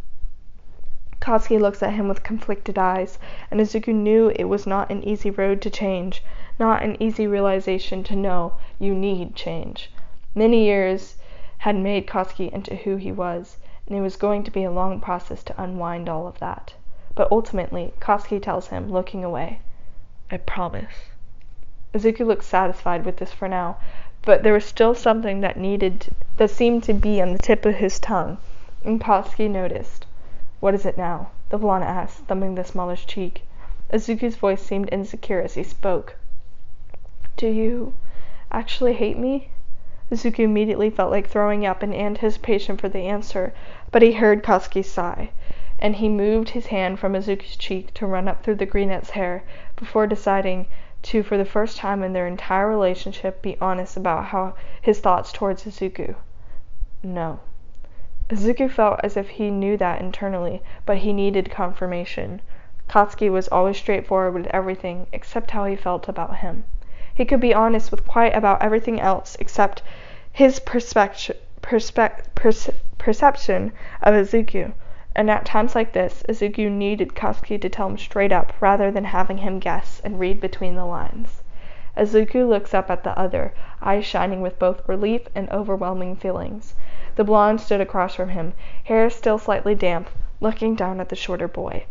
Katsuki looks at him with conflicted eyes, and Izuku knew it was not an easy road to change, not an easy realization to know you need change. Many years had made Katsuki into who he was, and it was going to be a long process to unwind all of that. But ultimately, Katsuki tells him, looking away, I promise. Izuku looked satisfied with this for now, but there was still something that needed that seemed to be on the tip of his tongue, and Katsuki noticed. What is it now? the blonde asked, thumbing the smallish cheek. Izuku's voice seemed insecure as he spoke. Do you actually hate me? Izuku immediately felt like throwing up in anticipation for the answer, but he heard Katsuki's sigh, and he moved his hand from Izuku's cheek to run up through the brunette's hair before deciding to for the first time in their entire relationship be honest about how his thoughts towards Izuku. No. Izuku felt as if he knew that internally, but he needed confirmation. Katsuki was always straightforward with everything except how he felt about him. He could be honest with quite about everything else except his perspective, perspe- perce- perception of Izuku. And at times like this, Izuku needed Katsuki to tell him straight up rather than having him guess and read between the lines. Izuku looks up at the other, eyes shining with both relief and overwhelming feelings. The blonde stood across from him, hair still slightly damp, looking down at the shorter boy.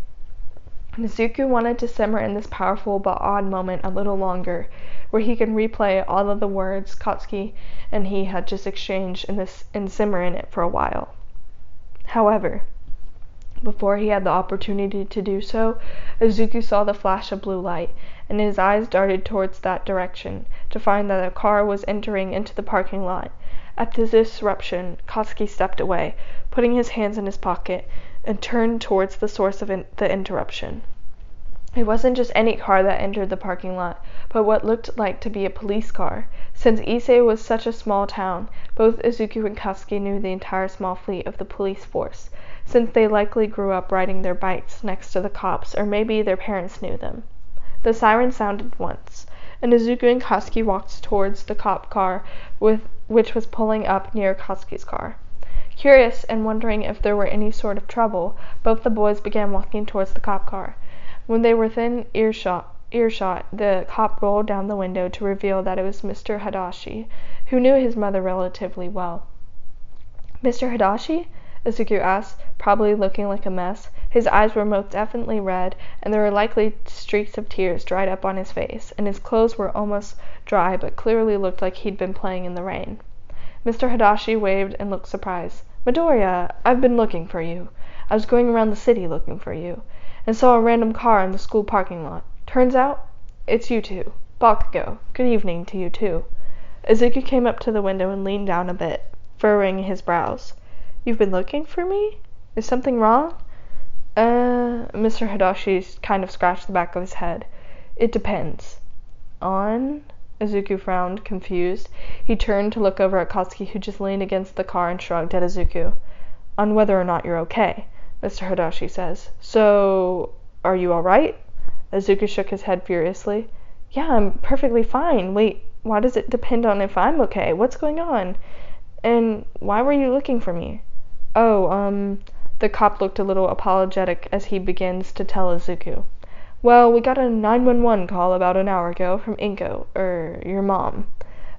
Izuku wanted to simmer in this powerful but odd moment a little longer, where he could replay all of the words Katsuki and he had just exchanged and, this, and simmer in it for a while. However, before he had the opportunity to do so, Izuku saw the flash of blue light, and his eyes darted towards that direction, to find that a car was entering into the parking lot. At the disruption, Katsuki stepped away, putting his hands in his pocket, and turned towards the source of in the interruption. It wasn't just any car that entered the parking lot, but what looked like to be a police car. Since Ise was such a small town, both Izuku and Katsuki knew the entire small fleet of the police force since they likely grew up riding their bikes next to the cops, or maybe their parents knew them. The siren sounded once, and Izuku and Katsuki walked towards the cop car with, which was pulling up near Katsuki's car. Curious and wondering if there were any sort of trouble, both the boys began walking towards the cop car. When they were within earshot, earshot, the cop rolled down the window to reveal that it was Mr. Hadashi, who knew his mother relatively well. Mr. Hadashi? Izuku asked, probably looking like a mess. His eyes were most definitely red, and there were likely streaks of tears dried up on his face, and his clothes were almost dry but clearly looked like he'd been playing in the rain. Mr. Hadashi waved and looked surprised. Midoriya, I've been looking for you. I was going around the city looking for you, and saw a random car in the school parking lot. Turns out it's you two. Bakugo, good evening to you too. Izuku came up to the window and leaned down a bit, furrowing his brows. You've been looking for me? Is something wrong? Uh, Mr. Hadashi kind of scratched the back of his head. It depends. On? Izuku frowned, confused. He turned to look over at Katsuki, who just leaned against the car and shrugged at Izuku. On whether or not you're okay, Mr. Hadashi says. So, are you alright? Izuku shook his head furiously. Yeah, I'm perfectly fine. Wait, why does it depend on if I'm okay? What's going on? And why were you looking for me? Oh, um, the cop looked a little apologetic as he begins to tell Izuku. Well, we got a 911 call about an hour ago from Inko, er, your mom.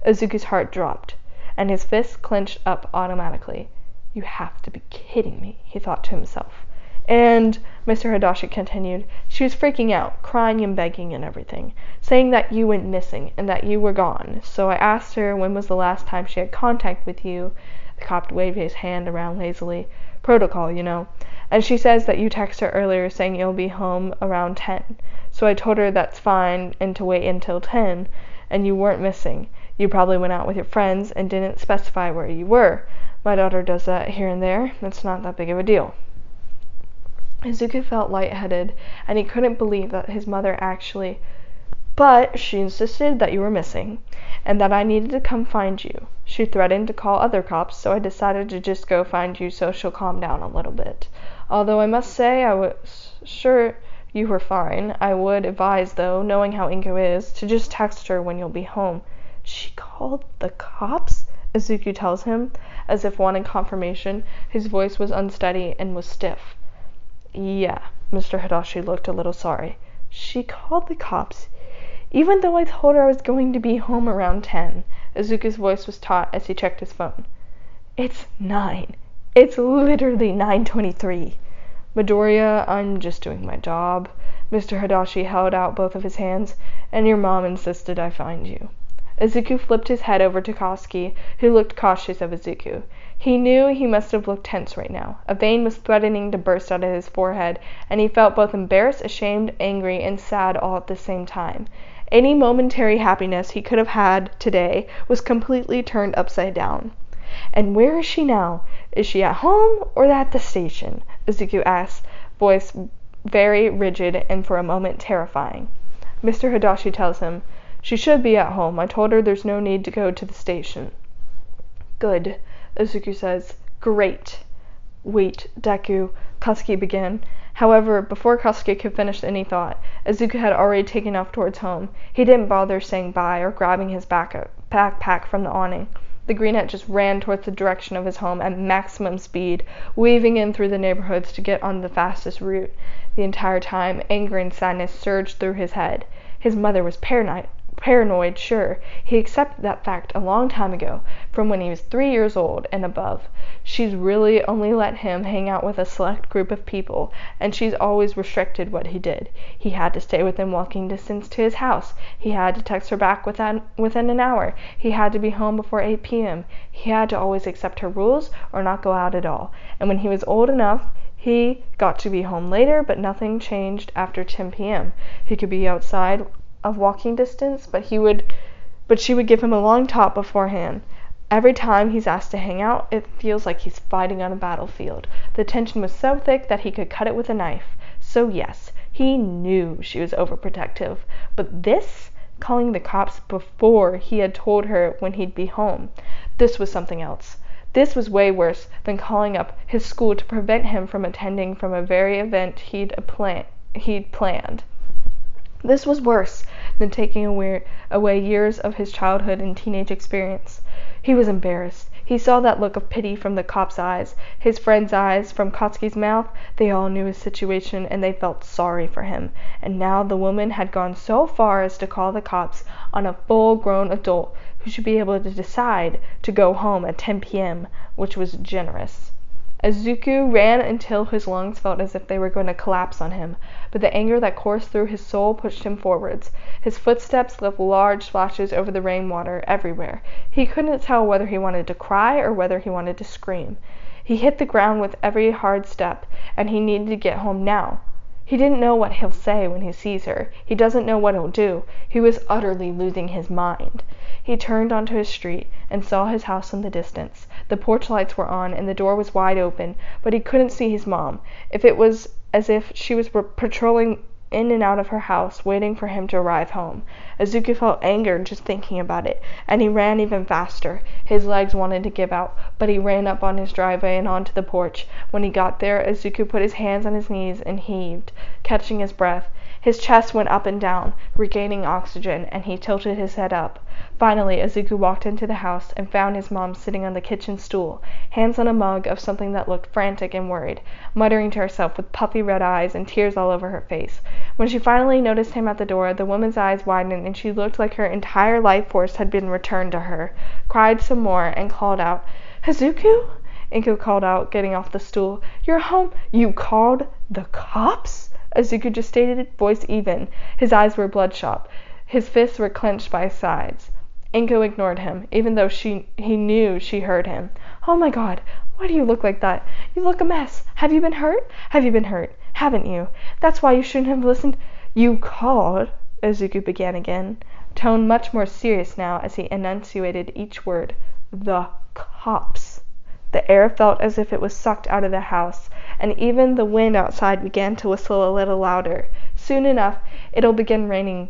Izuku's heart dropped, and his fists clenched up automatically. You have to be kidding me, he thought to himself. And, Mr. Hadashi continued, she was freaking out, crying and begging and everything, saying that you went missing and that you were gone. So I asked her when was the last time she had contact with you, the cop waved his hand around lazily. Protocol, you know. And she says that you texted her earlier saying you'll be home around 10. So I told her that's fine and to wait until 10, and you weren't missing. You probably went out with your friends and didn't specify where you were. My daughter does that here and there. It's not that big of a deal. Izuku felt lightheaded, and he couldn't believe that his mother actually. But she insisted that you were missing, and that I needed to come find you. She threatened to call other cops, so I decided to just go find you so she'll calm down a little bit. Although I must say I was sure you were fine. I would advise, though, knowing how Inko is, to just text her when you'll be home. She called the cops? Izuku tells him, as if wanting confirmation. His voice was unsteady and was stiff. Yeah, Mr. Hidashi looked a little sorry. She called the cops, even though I told her I was going to be home around ten. Izuku's voice was taut as he checked his phone. It's nine. It's literally nine twenty-three. Midoriya, I'm just doing my job. Mr. Hidashi held out both of his hands, and your mom insisted I find you. Izuku flipped his head over to Katsuki, who looked cautious of Izuku. He knew he must have looked tense right now. A vein was threatening to burst out of his forehead, and he felt both embarrassed, ashamed, angry, and sad all at the same time. Any momentary happiness he could have had today was completely turned upside down. And where is she now? Is she at home or at the station? Izuku asks, voice very rigid and for a moment terrifying. Mr. Hidashi tells him, She should be at home. I told her there's no need to go to the station. Good. Izuku says, Great. Wait, Deku, Katsuki began. However, before Katsuki could finish any thought, Izuku had already taken off towards home. He didn't bother saying bye or grabbing his backpack from the awning. The greenette just ran towards the direction of his home at maximum speed, weaving in through the neighborhoods to get on the fastest route. The entire time, anger and sadness surged through his head. His mother was paranoid, paranoid, sure. He accepted that fact a long time ago, from when he was three years old and above. She's really only let him hang out with a select group of people, and she's always restricted what he did. He had to stay within walking distance to his house. He had to text her back within, within an hour. He had to be home before 8 p.m. He had to always accept her rules or not go out at all. And when he was old enough, he got to be home later, but nothing changed after 10 p.m. He could be outside of walking distance, but he would but she would give him a long talk beforehand. Every time he's asked to hang out, it feels like he's fighting on a battlefield. The tension was so thick that he could cut it with a knife. So yes, he knew she was overprotective. But this calling the cops before he had told her when he'd be home. This was something else. This was way worse than calling up his school to prevent him from attending from a very event he'd, plan- he'd planned. This was worse than taking away, away years of his childhood and teenage experience. He was embarrassed. He saw that look of pity from the cop's eyes, his friend's eyes, from Katsuki's mouth. They all knew his situation, and they felt sorry for him. And now the woman had gone so far as to call the cops on a full grown adult who should be able to decide to go home at 10 p.m., which was generous. Izuku ran until his lungs felt as if they were going to collapse on him, but the anger that coursed through his soul pushed him forwards. His footsteps left large splashes over the rainwater everywhere. He couldn't tell whether he wanted to cry or whether he wanted to scream. He hit the ground with every hard step, and he needed to get home now. He didn't know what he'll say when he sees her. He doesn't know what he'll do. He was utterly losing his mind. He turned onto his street, and saw his house in the distance. The porch lights were on, and the door was wide open, but he couldn't see his mom. If it was as if she was patrolling in and out of her house, waiting for him to arrive home. Izuku felt angered just thinking about it, and he ran even faster. His legs wanted to give out, but he ran up on his driveway and onto the porch. When he got there, Izuku put his hands on his knees and heaved, catching his breath. His chest went up and down, regaining oxygen, and he tilted his head up. Finally Izuku walked into the house and found his mom sitting on the kitchen stool, hands on a mug of something that looked frantic and worried, muttering to herself with puffy red eyes and tears all over her face. When she finally noticed him at the door, the woman's eyes widened and she looked like her entire life force had been returned to her, cried some more, and called out, "Izuku!" Inko called out, getting off the stool. "You're home! You called the cops?" Izuku just stated voice even. His eyes were bloodshot. His fists were clenched by his sides. Inko ignored him, even though she he knew she heard him. "Oh, my God! Why do you look like that? You look a mess. Have you been hurt? Have you been hurt? Haven't you? That's why you shouldn't have listened "You called," Izuku began again, tone much more serious now as he enunciated each word, "the cops." The air felt as if it was sucked out of the house, and even the wind outside began to whistle a little louder. Soon enough it'll begin raining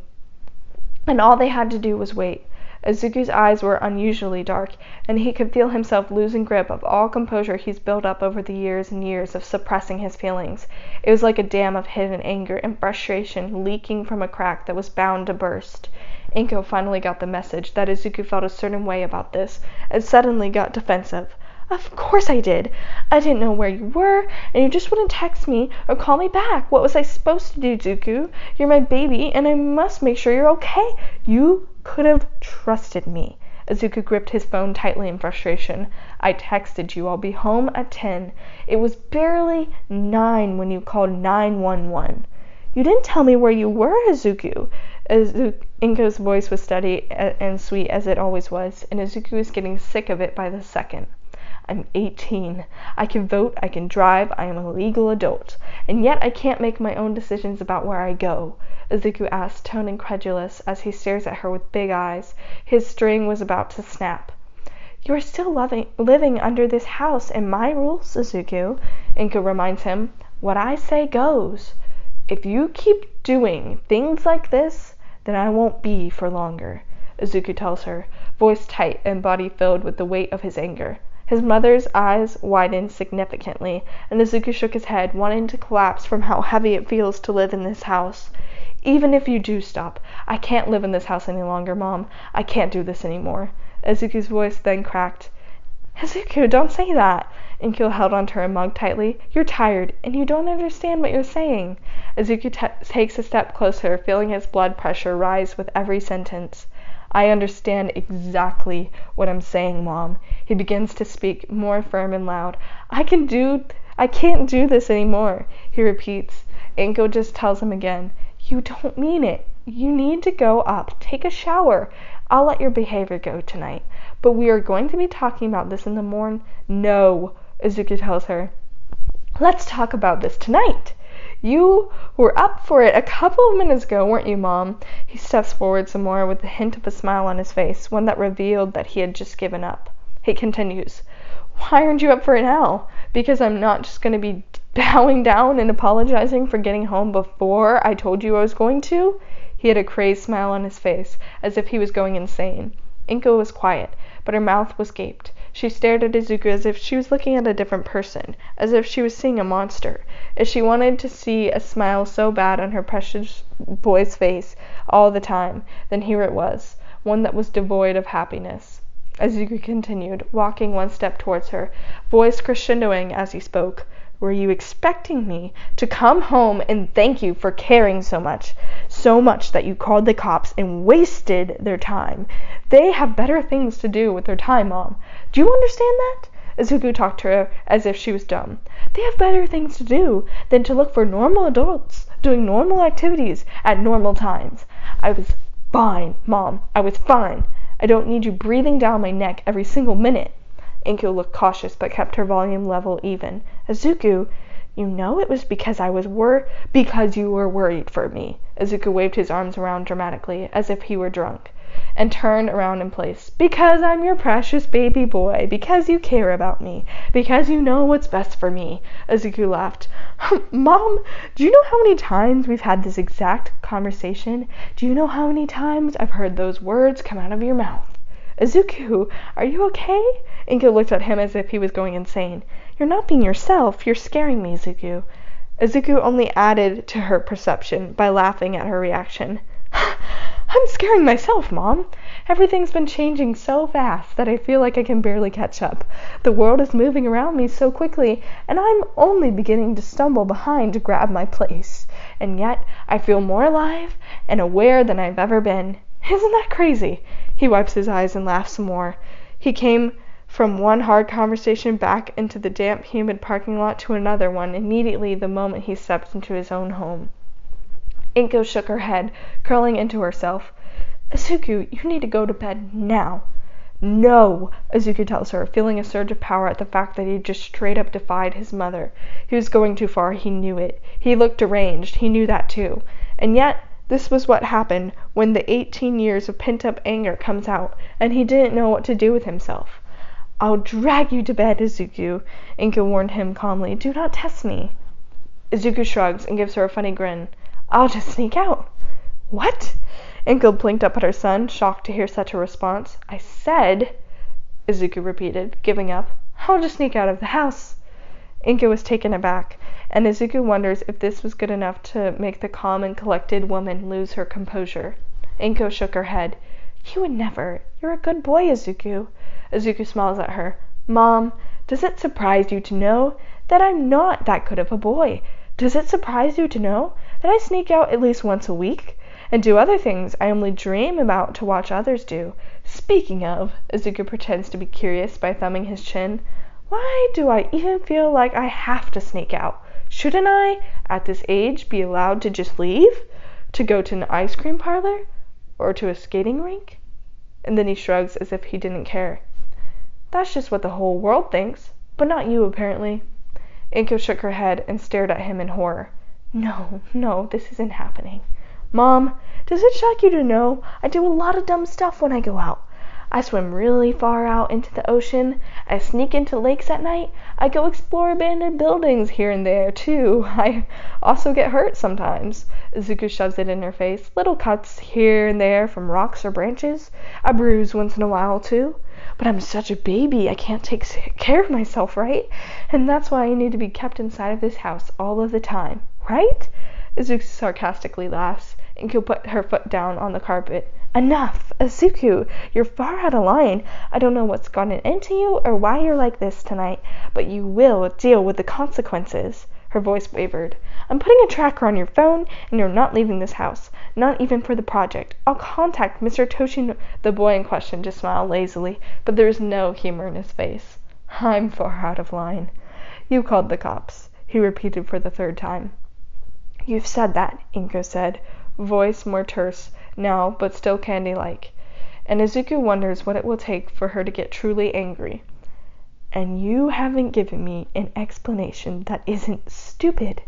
and all they had to do was wait. Izuku's eyes were unusually dark, and he could feel himself losing grip of all composure he's built up over the years and years of suppressing his feelings. It was like a dam of hidden anger and frustration leaking from a crack that was bound to burst. Inko finally got the message that Izuku felt a certain way about this, and suddenly got defensive. Of course I did. I didn't know where you were, and you just wouldn't text me or call me back. What was I supposed to do, Zuko? You're my baby, and I must make sure you're okay. You could have trusted me. Izuku gripped his phone tightly in frustration. I texted you I'll be home at 10. It was barely 9 when you called 911. You didn't tell me where you were, Azuku. Izuku Inko's voice was steady and sweet as it always was, and Izuku was getting sick of it by the second. I'm 18. I can vote, I can drive, I am a legal adult. And yet I can't make my own decisions about where I go. Izuku asked, tone incredulous, as he stares at her with big eyes. His string was about to snap. You are still loving, living under this house and my rules, Izuku, Inko reminds him. What I say goes. If you keep doing things like this, then I won't be for longer, Izuku tells her, voice tight and body filled with the weight of his anger. His mother's eyes widened significantly, and Izuku shook his head, wanting to collapse from how heavy it feels to live in this house. Even if you do stop, I can't live in this house any longer, Mom. I can't do this any more. Izuku's voice then cracked. Izuku, don't say that. Inko held onto her mug tightly. You're tired, and you don't understand what you're saying. Izuku takes a step closer, feeling his blood pressure rise with every sentence. I understand exactly what I'm saying, Mom. He begins to speak more firm and loud. I can do I can't do this anymore, he repeats. Inko just tells him again, You don't mean it. You need to go up, take a shower. I'll let your behavior go tonight. But we are going to be talking about this in the morn No, Izuku tells her. Let's talk about this tonight. You were up for it a couple of minutes ago, weren't you, Mom? He steps forward some more with the hint of a smile on his face, one that revealed that he had just given up. He continues, Why aren't you up for it now? Because I'm not just going to be bowing down and apologizing for getting home before I told you I was going to? He had a crazed smile on his face, as if he was going insane. Inko was quiet, but her mouth was gaped. She stared at Izuku as if she was looking at a different person, as if she was seeing a monster. If she wanted to see a smile so bad on her precious boy's face all the time, then here it was, one that was devoid of happiness. Izuku continued, walking one step towards her, voice crescendoing as he spoke. Were you expecting me to come home and thank you for caring so much? So much that you called the cops and wasted their time. They have better things to do with their time, Mom. Do you understand that? Izuku talked to her as if she was dumb. They have better things to do than to look for normal adults doing normal activities at normal times. I was fine, Mom. I was fine. I don't need you breathing down my neck every single minute. Inko looked cautious, but kept her volume level even. Izuku, you know it was because I was wor- because you were worried for me. Izuku waved his arms around dramatically, as if he were drunk, and turned around in place. Because I'm your precious baby boy. Because you care about me. Because you know what's best for me. Izuku laughed. Mom, do you know how many times we've had this exact conversation? Do you know how many times I've heard those words come out of your mouth? Izuku, are you okay? Inko looked at him as if he was going insane. You're not being yourself. You're scaring me, Izuku. Izuku only added to her perception by laughing at her reaction. I'm scaring myself, Mom. Everything's been changing so fast that I feel like I can barely catch up. The world is moving around me so quickly, and I'm only beginning to stumble behind to grab my place. And yet I feel more alive and aware than I've ever been. Isn't that crazy? He wipes his eyes and laughs some more. He came from one hard conversation back into the damp, humid parking lot to another one immediately the moment he stepped into his own home. Inko shook her head, curling into herself. Izuku, you need to go to bed now. No, Izuku tells her, feeling a surge of power at the fact that he just straight up defied his mother. He was going too far, he knew it. He looked deranged, he knew that too. And yet this was what happened when the eighteen years of pent up anger comes out, and he didn't know what to do with himself. I'll drag you to bed, Izuku, Inko warned him calmly. Do not test me. Izuku shrugs and gives her a funny grin. I'll just sneak out. What? Inko blinked up at her son, shocked to hear such a response. I said, Izuku repeated, giving up. I'll just sneak out of the house. Inko was taken aback, and Izuku wonders if this was good enough to make the calm and collected woman lose her composure. Inko shook her head. You would never. You're a good boy, Izuku. Izuku smiles at her. Mom, does it surprise you to know that I'm not that good of a boy? Does it surprise you to know that I sneak out at least once a week? and do other things I only dream about to watch others do. Speaking of, Izuku pretends to be curious by thumbing his chin, why do I even feel like I have to sneak out? Shouldn't I, at this age, be allowed to just leave? To go to an ice cream parlor? Or to a skating rink? And then he shrugs as if he didn't care. That's just what the whole world thinks, but not you, apparently. Inko shook her head and stared at him in horror. No, no, this isn't happening. Mom, does it shock you to know I do a lot of dumb stuff when I go out? I swim really far out into the ocean. I sneak into lakes at night. I go explore abandoned buildings here and there, too. I also get hurt sometimes. Izuku shoves it in her face. Little cuts here and there from rocks or branches. A bruise once in a while, too. But I'm such a baby, I can't take care of myself, right? And that's why I need to be kept inside of this house all of the time, right? Izuku sarcastically laughs. Inko put her foot down on the carpet. Enough! Uh, Izuku, you're far out of line. I don't know what's gotten into you or why you're like this tonight, but you will deal with the consequences. Her voice wavered. I'm putting a tracker on your phone, and you're not leaving this house. Not even for the project. I'll contact Mr. Toshino. The boy in question just smiled lazily, but there was no humor in his face. I'm far out of line. You called the cops, he repeated for the third time. You've said that, Inko said, voice more terse now but still candy-like, and Izuku wonders what it will take for her to get truly angry. And you haven't given me an explanation that isn't stupid.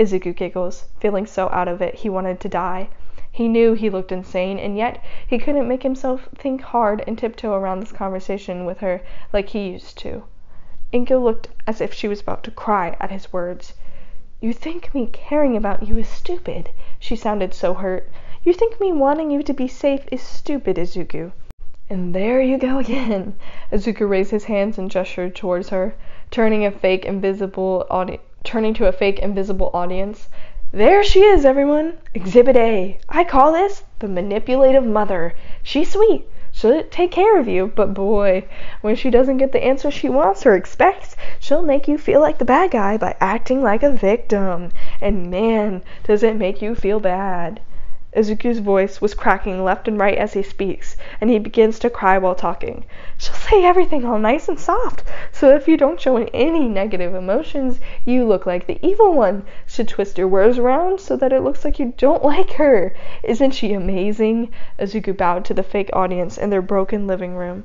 Izuku giggles, feeling so out of it he wanted to die. He knew he looked insane, and yet he couldn't make himself think hard and tiptoe around this conversation with her like he used to. Inko looked as if she was about to cry at his words. You think me caring about you is stupid. She sounded so hurt. You think me wanting you to be safe is stupid, Izuku. And there you go again. Izuku raised his hands and gestured towards her, turning a fake invisible audi- turning to a fake invisible audience. There she is, everyone. Exhibit A. I call this the manipulative mother. She's sweet. She'll take care of you, but boy, when she doesn't get the answer she wants or expects, she'll make you feel like the bad guy by acting like a victim. And man, does it make you feel bad. Izuku's voice was cracking left and right as he speaks, and he begins to cry while talking. She'll say everything all nice and soft, so if you don't show any negative emotions, you look like the evil one. She'll twist your words around so that it looks like you don't like her. Isn't she amazing? Izuku bowed to the fake audience in their broken living room.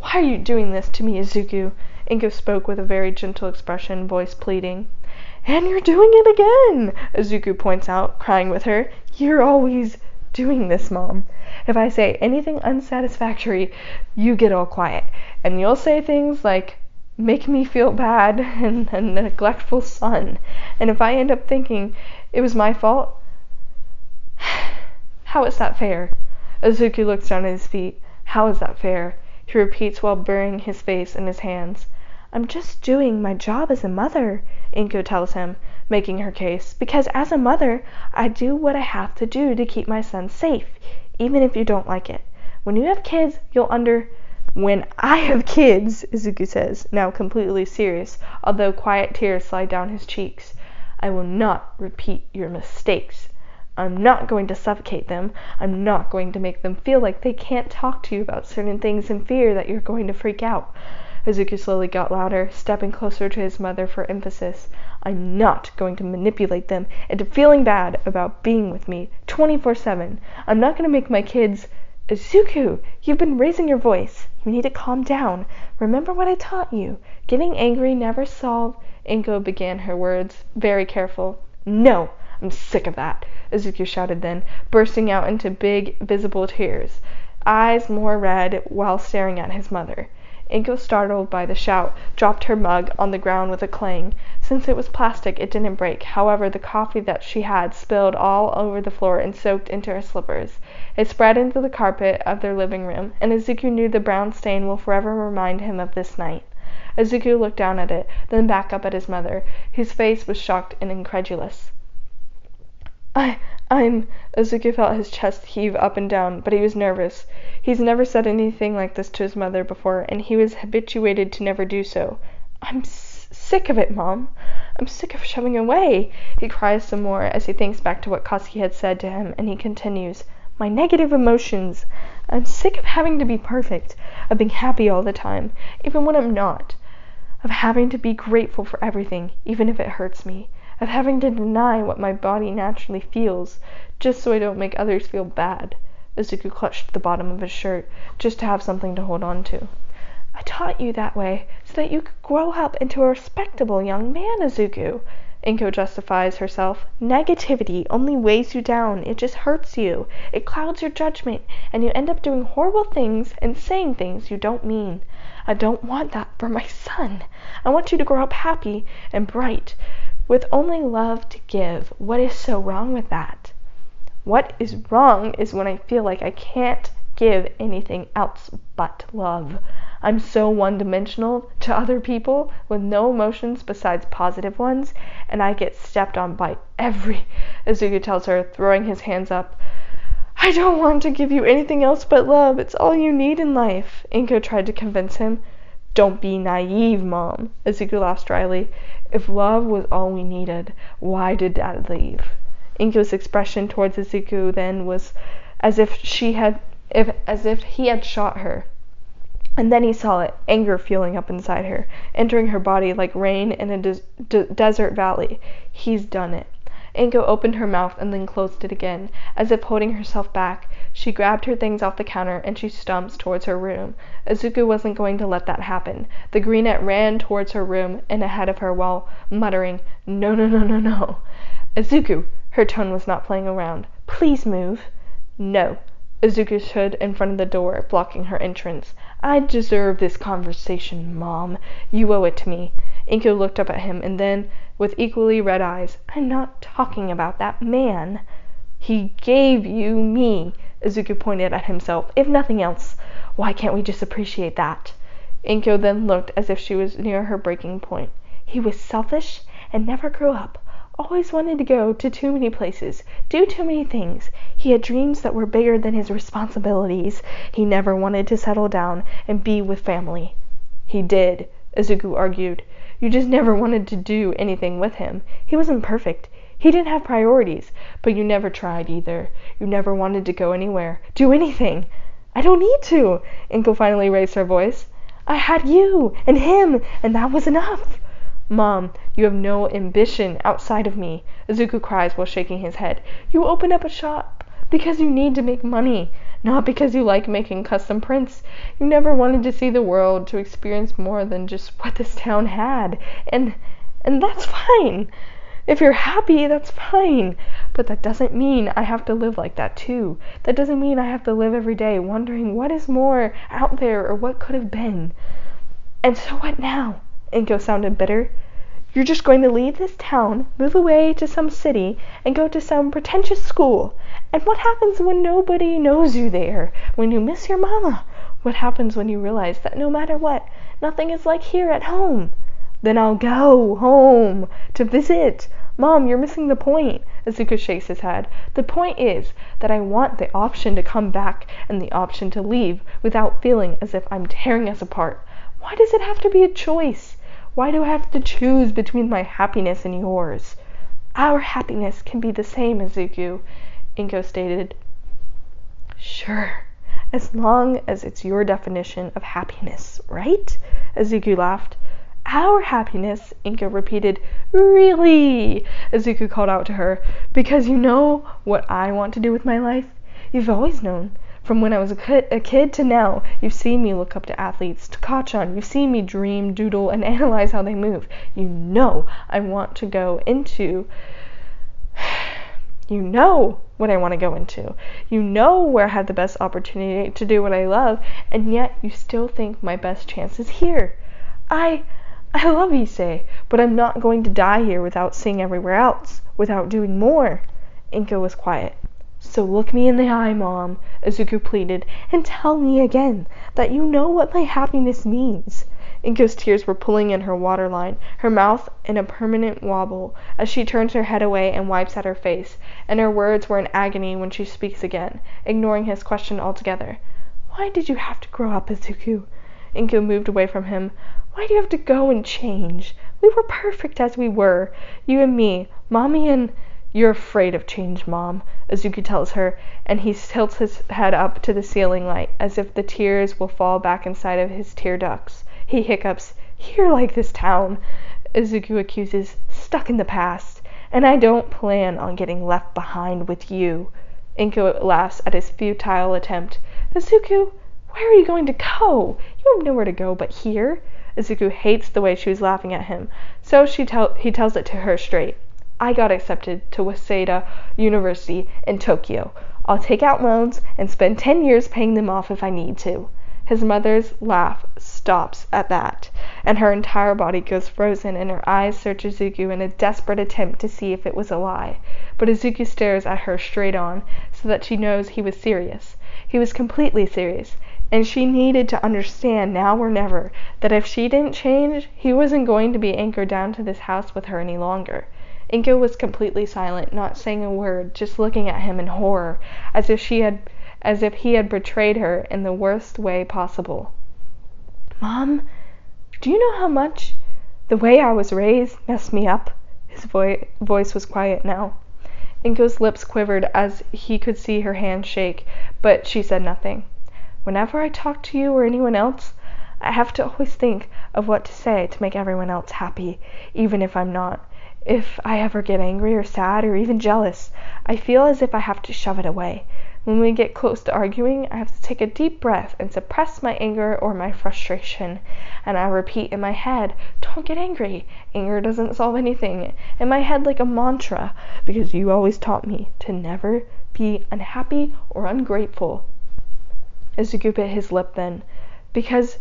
Why are you doing this to me, Izuku? Inko spoke with a very gentle expression, voice pleading. And you're doing it again, Izuku points out, crying with her. You're always doing this, Mom. If I say anything unsatisfactory, you get all quiet. And you'll say things like, make me feel bad and a neglectful son. And if I end up thinking it was my fault, how is that fair? Izuku looks down at his feet. How is that fair? He repeats while burying his face in his hands. I'm just doing my job as a mother, Inko tells him, making her case, because as a mother I do what I have to do to keep my son safe, even if you don't like it. When you have kids, you'll under when I have kids, Izuku says, now completely serious, although quiet tears slide down his cheeks, I will not repeat your mistakes. I'm not going to suffocate them. I'm not going to make them feel like they can't talk to you about certain things in fear that you're going to freak out. Izuku slowly got louder, stepping closer to his mother for emphasis. I'm not going to manipulate them into feeling bad about being with me 24 7. I'm not going to make my kids. Izuku, you've been raising your voice. You need to calm down. Remember what I taught you. Getting angry never solves. Inko began her words, very careful. No! I'm sick of that, Izuku shouted then, bursting out into big, visible tears, eyes more red, while staring at his mother. Inko, startled by the shout, dropped her mug on the ground with a clang. Since it was plastic, it didn't break. However, the coffee that she had spilled all over the floor and soaked into her slippers. It spread into the carpet of their living room, and Izuku knew the brown stain will forever remind him of this night. Izuku looked down at it, then back up at his mother, whose face was shocked and incredulous. I I'm Izuku felt his chest heave up and down, but he was nervous. He's never said anything like this to his mother before, and he was habituated to never do so. I'm sick of it, Mom. I'm sick of shoving away. He cries some more as he thinks back to what Katsuki had said to him, and he continues, My negative emotions. I'm sick of having to be perfect, of being happy all the time, even when I'm not of having to be grateful for everything, even if it hurts me, of having to deny what my body naturally feels, just so I don't make others feel bad. Izuku clutched the bottom of his shirt, just to have something to hold on to. I taught you that way, so that you could grow up into a respectable young man, Izuku. Inko justifies herself. Negativity only weighs you down. It just hurts you. It clouds your judgment, and you end up doing horrible things and saying things you don't mean. I don't want that for my son. I want you to grow up happy and bright, with only love to give. What is so wrong with that? What is wrong is when I feel like I can't give anything else but love. I'm so one dimensional to other people with no emotions besides positive ones, and I get stepped on by every, Izuku tells her, throwing his hands up. I don't want to give you anything else but love. It's all you need in life. Inko tried to convince him. Don't be naive, Mom. Izuku laughed dryly. If love was all we needed, why did Dad leave? Inko's expression towards Izuku then was as if she had if as if he had shot her. And then he saw it, anger fueling up inside her, entering her body like rain in a de- desert valley. He's done it. Inko opened her mouth and then closed it again, as if holding herself back. She grabbed her things off the counter and she stumps towards her room. Izuku wasn't going to let that happen. The greenette ran towards her room and ahead of her while muttering, No, no, no, no, no. Izuku! Her tone was not playing around. Please move. No. Izuku stood in front of the door, blocking her entrance. I deserve this conversation, Mom. You owe it to me. Inko looked up at him, and then, with equally red eyes, I'm not talking about that man. He gave you me, Izuku pointed at himself, if nothing else. Why can't we just appreciate that? Inko then looked as if she was near her breaking point. He was selfish and never grew up. Always wanted to go to too many places, do too many things. He had dreams that were bigger than his responsibilities. He never wanted to settle down and be with family. He did, Izuku argued. You just never wanted to do anything with him. He wasn't perfect. He didn't have priorities, but you never tried either. You never wanted to go anywhere, do anything. I don't need to. Inko finally raised her voice. I had you and him, and that was enough. Mom, you have no ambition outside of me, Izuku cries while shaking his head. You opened up a shop because you need to make money not because you like making custom prints. You never wanted to see the world, to experience more than just what this town had. And and that's fine. If you're happy, that's fine. But that doesn't mean I have to live like that too. That doesn't mean I have to live every day wondering what is more out there or what could have been. And so what now? Inko sounded bitter. You're just going to leave this town, move away to some city, and go to some pretentious school. And what happens when nobody knows you there? When you miss your mama? What happens when you realize that no matter what, nothing is like here at home? Then I'll go home to visit. Mom, you're missing the point. Izuku shakes his head. The point is that I want the option to come back and the option to leave without feeling as if I'm tearing us apart. Why does it have to be a choice? Why do I have to choose between my happiness and yours? Our happiness can be the same, Izuku, Inko stated. Sure, as long as it's your definition of happiness, right? Izuku laughed. Our happiness, Inko repeated. Really? Izuku called out to her. Because you know what I want to do with my life? You've always known. From when I was a kid, a kid to now, you've seen me look up to athletes, to Kacchan. You've seen me dream, doodle, and analyze how they move. You know I want to go into. You know what I want to go into. You know where I have the best opportunity to do what I love, and yet you still think my best chance is here. I. I love Ise, but I'm not going to die here without seeing everywhere else, without doing more. Inko was quiet. So look me in the eye, Mom, Izuku pleaded, and tell me again that you know what my happiness means. Inko's tears were pulling in her waterline, her mouth in a permanent wobble, as she turns her head away and wipes at her face, and her words were in agony when she speaks again, ignoring his question altogether. "Why did you have to grow up, Izuku?" Inko moved away from him. "Why do you have to go and change? We were perfect as we were, you and me, Mommy and "You're afraid of change, Mom," Izuku tells her, and he tilts his head up to the ceiling light, as if the tears will fall back inside of his tear ducts. He hiccups. "You're like this town," Izuku accuses, "stuck in the past. And I don't plan on getting left behind with you." Inko laughs at his futile attempt. "Izuku, where are you going to go? You have nowhere to go but here." Izuku hates the way she was laughing at him, so she tell he tells it to her straight. I got accepted to Waseda University in Tokyo. I'll take out loans and spend ten years paying them off if I need to." His mother's laugh stops at that, and her entire body goes frozen and her eyes search Izuku in a desperate attempt to see if it was a lie. But Izuku stares at her straight on, so that she knows he was serious. He was completely serious, and she needed to understand now or never that if she didn't change he wasn't going to be anchored down to this house with her any longer. Inko was completely silent, not saying a word, just looking at him in horror, as if she had as if he had betrayed her in the worst way possible. "Mom, do you know how much the way I was raised messed me up?" His voice was quiet now. Inko's lips quivered as he could see her hand shake, but she said nothing. "Whenever I talk to you or anyone else, I have to always think of what to say to make everyone else happy, even if I'm not. If I ever get angry or sad or even jealous, I feel as if I have to shove it away. When we get close to arguing, I have to take a deep breath and suppress my anger or my frustration. And I repeat in my head, Don't get angry. Anger doesn't solve anything. In my head, like a mantra, because you always taught me to never be unhappy or ungrateful. Izuku bit his lip then. Because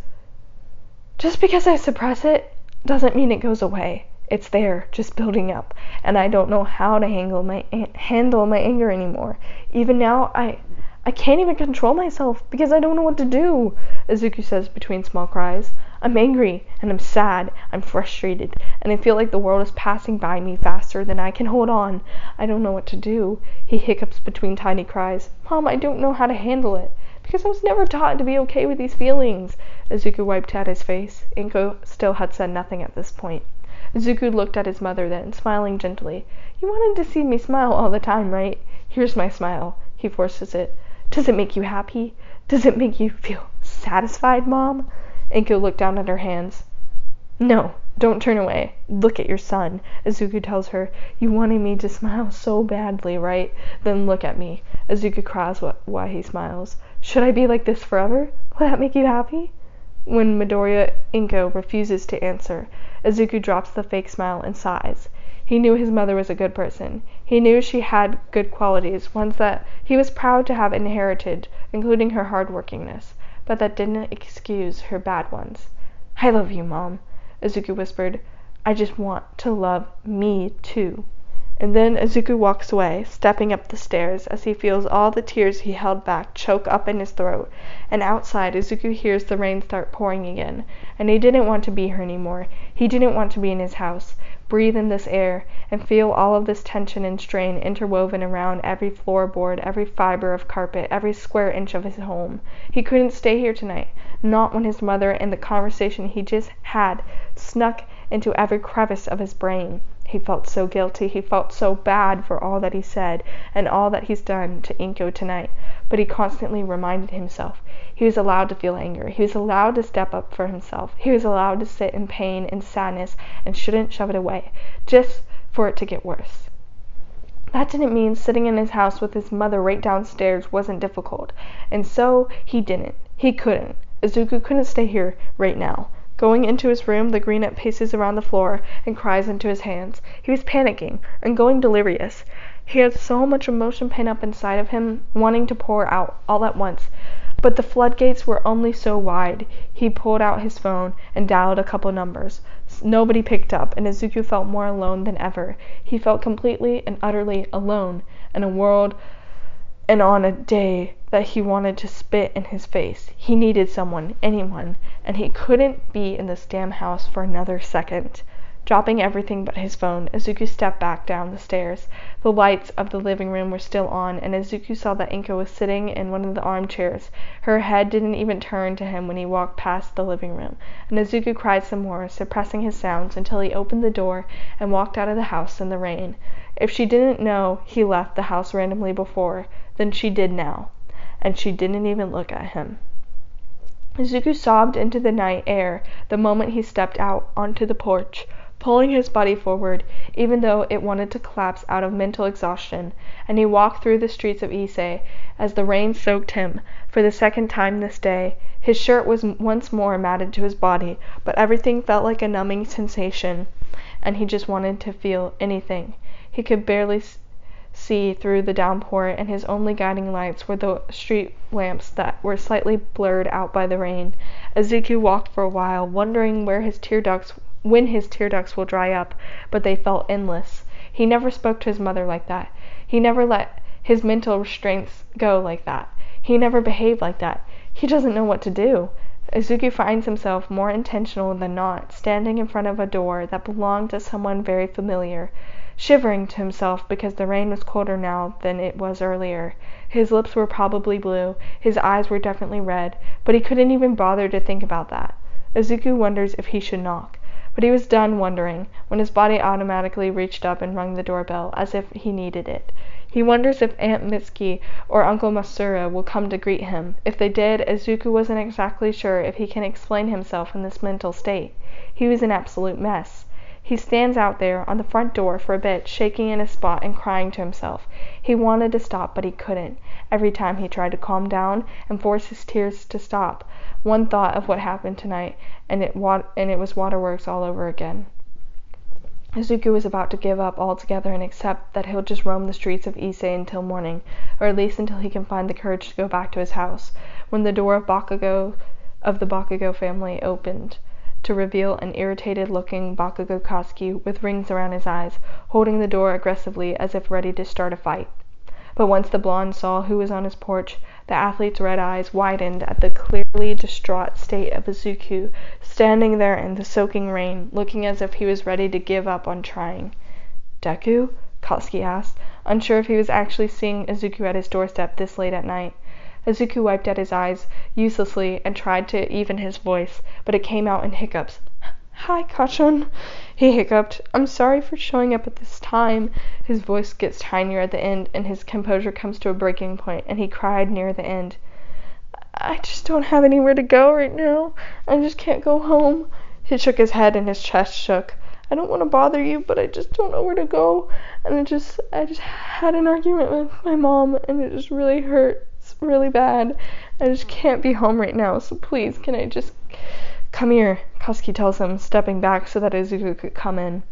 just because I suppress it doesn't mean it goes away. It's there, just building up, and I don't know how to handle my handle my anger anymore. Even now, I I can't even control myself because I don't know what to do. Izuku says between small cries. I'm angry and I'm sad. I'm frustrated and I feel like the world is passing by me faster than I can hold on. I don't know what to do. He hiccups between tiny cries. Mom, I don't know how to handle it because I was never taught to be okay with these feelings. Izuku wiped at his face. Inko still had said nothing at this point. Izuku looked at his mother then, smiling gently. "You wanted to see me smile all the time, right? Here's my smile." He forces it. "Does it make you happy? Does it make you feel satisfied, Mom?" Inko looked down at her hands. "No, don't turn away. Look at your son," Izuku tells her. "You wanted me to smile so badly, right? Then look at me." Izuku cries why he smiles. "Should I be like this forever? Will that make you happy?" When Midoriya Inko refuses to answer, Izuku drops the fake smile and sighs. He knew his mother was a good person. He knew she had good qualities, ones that he was proud to have inherited, including her hardworkingness, but that didn't excuse her bad ones. "I love you, Mom," Izuku whispered. "I just want to love me, too." And then Izuku walks away, stepping up the stairs as he feels all the tears he held back choke up in his throat, and outside Izuku hears the rain start pouring again, and he didn't want to be here any more. He didn't want to be in his house, breathe in this air, and feel all of this tension and strain interwoven around every floorboard, every fibre of carpet, every square inch of his home. He couldn't stay here tonight, not when his mother and the conversation he just had snuck into every crevice of his brain. He felt so guilty, he felt so bad for all that he said and all that he's done to Inko tonight, but he constantly reminded himself he was allowed to feel anger, he was allowed to step up for himself, he was allowed to sit in pain and sadness and shouldn't shove it away, just for it to get worse. That didn't mean sitting in his house with his mother right downstairs wasn't difficult, and so he didn't. He couldn't. Izuku couldn't stay here right now. Going into his room, the greenette paces around the floor and cries into his hands. He was panicking and going delirious. He had so much emotion pent up inside of him, wanting to pour out all at once. But the floodgates were only so wide. He pulled out his phone and dialed a couple numbers. Nobody picked up, and Izuku felt more alone than ever. He felt completely and utterly alone in a world
and on a day that he wanted to spit in his face. He needed someone, anyone, and he couldn't be in this damn house for another second. Dropping everything but his phone, Izuku stepped back down the stairs. The lights of the living room were still on, and Izuku saw that Inko was sitting in one of the armchairs. Her head didn't even turn to him when he walked past the living room, and Izuku cried some more, suppressing his sounds until he opened the door and walked out of the house in the rain. If she didn't know he left the house randomly before, then she did now, and she didn't even look at him. Izuku sobbed into the night air the moment he stepped out onto the porch, pulling his body forward, even though it wanted to collapse out of mental exhaustion, and he walked through the streets of Ise as the rain soaked him for the second time this day. His shirt was once more matted to his body, but everything felt like a numbing sensation, and he just wanted to feel anything. He could barely see through the downpour, and his only guiding lights were the street lamps that were slightly blurred out by the rain. Izuku walked for a while, wondering where his tear ducts when his tear ducts will dry up, but they felt endless. He never spoke to his mother like that. He never let his mental restraints go like that. He never behaved like that. He doesn't know what to do. Izuku finds himself, more intentional than not, standing in front of a door that belonged to someone very familiar shivering to himself because the rain was colder now than it was earlier. His lips were probably blue, his eyes were definitely red, but he couldn't even bother to think about that. Izuku wonders if he should knock. But he was done wondering when his body automatically reached up and rung the doorbell, as if he needed it. He wonders if Aunt Mitsuki or Uncle Masaru will come to greet him. If they did, Izuku wasn't exactly sure if he can explain himself in this mental state. He was an absolute mess. He stands out there on the front door for a bit, shaking in his spot and crying to himself. He wanted to stop, but he couldn't. Every time he tried to calm down and force his tears to stop, one thought of what happened tonight, and it, wa- and it was waterworks all over again. Izuku was about to give up altogether and accept that he'll just roam the streets of Ise until morning, or at least until he can find the courage to go back to his house, when the door of Bakugo of the Bakugo family opened to reveal an irritated-looking Bakugo Katsuki with rings around his eyes, holding the door aggressively as if ready to start a fight. But once the blonde saw who was on his porch, the athlete's red eyes widened at the clearly distraught state of Izuku, standing there in the soaking rain, looking as if he was ready to give up on trying. "Deku?" Katsuki asked, unsure if he was actually seeing Izuku at his doorstep this late at night. Izuku wiped at his eyes uselessly and tried to even his voice, but it came out in hiccups. "Hi, Kacchan," he hiccuped. "I'm sorry for showing up at this time." His voice gets tinier at the end, and his composure comes to a breaking point, and he cried near the end. "I just don't have anywhere to go right now. I just can't go home." He shook his head and his chest shook. "I don't want to bother you, but I just don't know where to go, and I just I just had an argument with my mom, and it just really hurt really bad. I just mm. can't be home right now, so please, can I just come here? Katsuki tells him, stepping back so that Izuku could come in.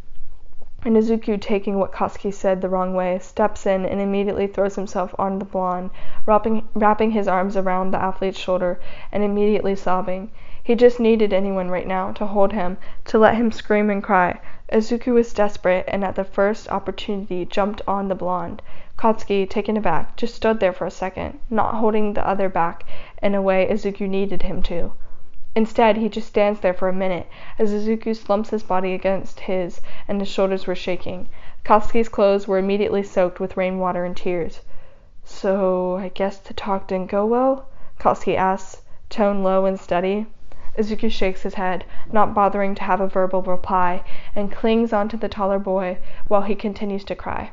And Izuku, taking what Katsuki said the wrong way, steps in and immediately throws himself on the blonde, wrapping, wrapping his arms around the athlete's shoulder and immediately sobbing. He just needed anyone right now to hold him, to let him scream and cry. Izuku was desperate and at the first opportunity jumped on the blonde. Katsuki, taken aback, just stood there for a second, not holding the other back in a way Izuku needed him to. Instead, he just stands there for a minute as Izuku slumps his body against his and his shoulders were shaking. Katsuki's clothes were immediately soaked with rainwater and tears. "So I guess the talk didn't go well?" Katsuki asks, tone low and steady. Izuku shakes his head, not bothering to have a verbal reply, and clings onto the taller boy while he continues to cry.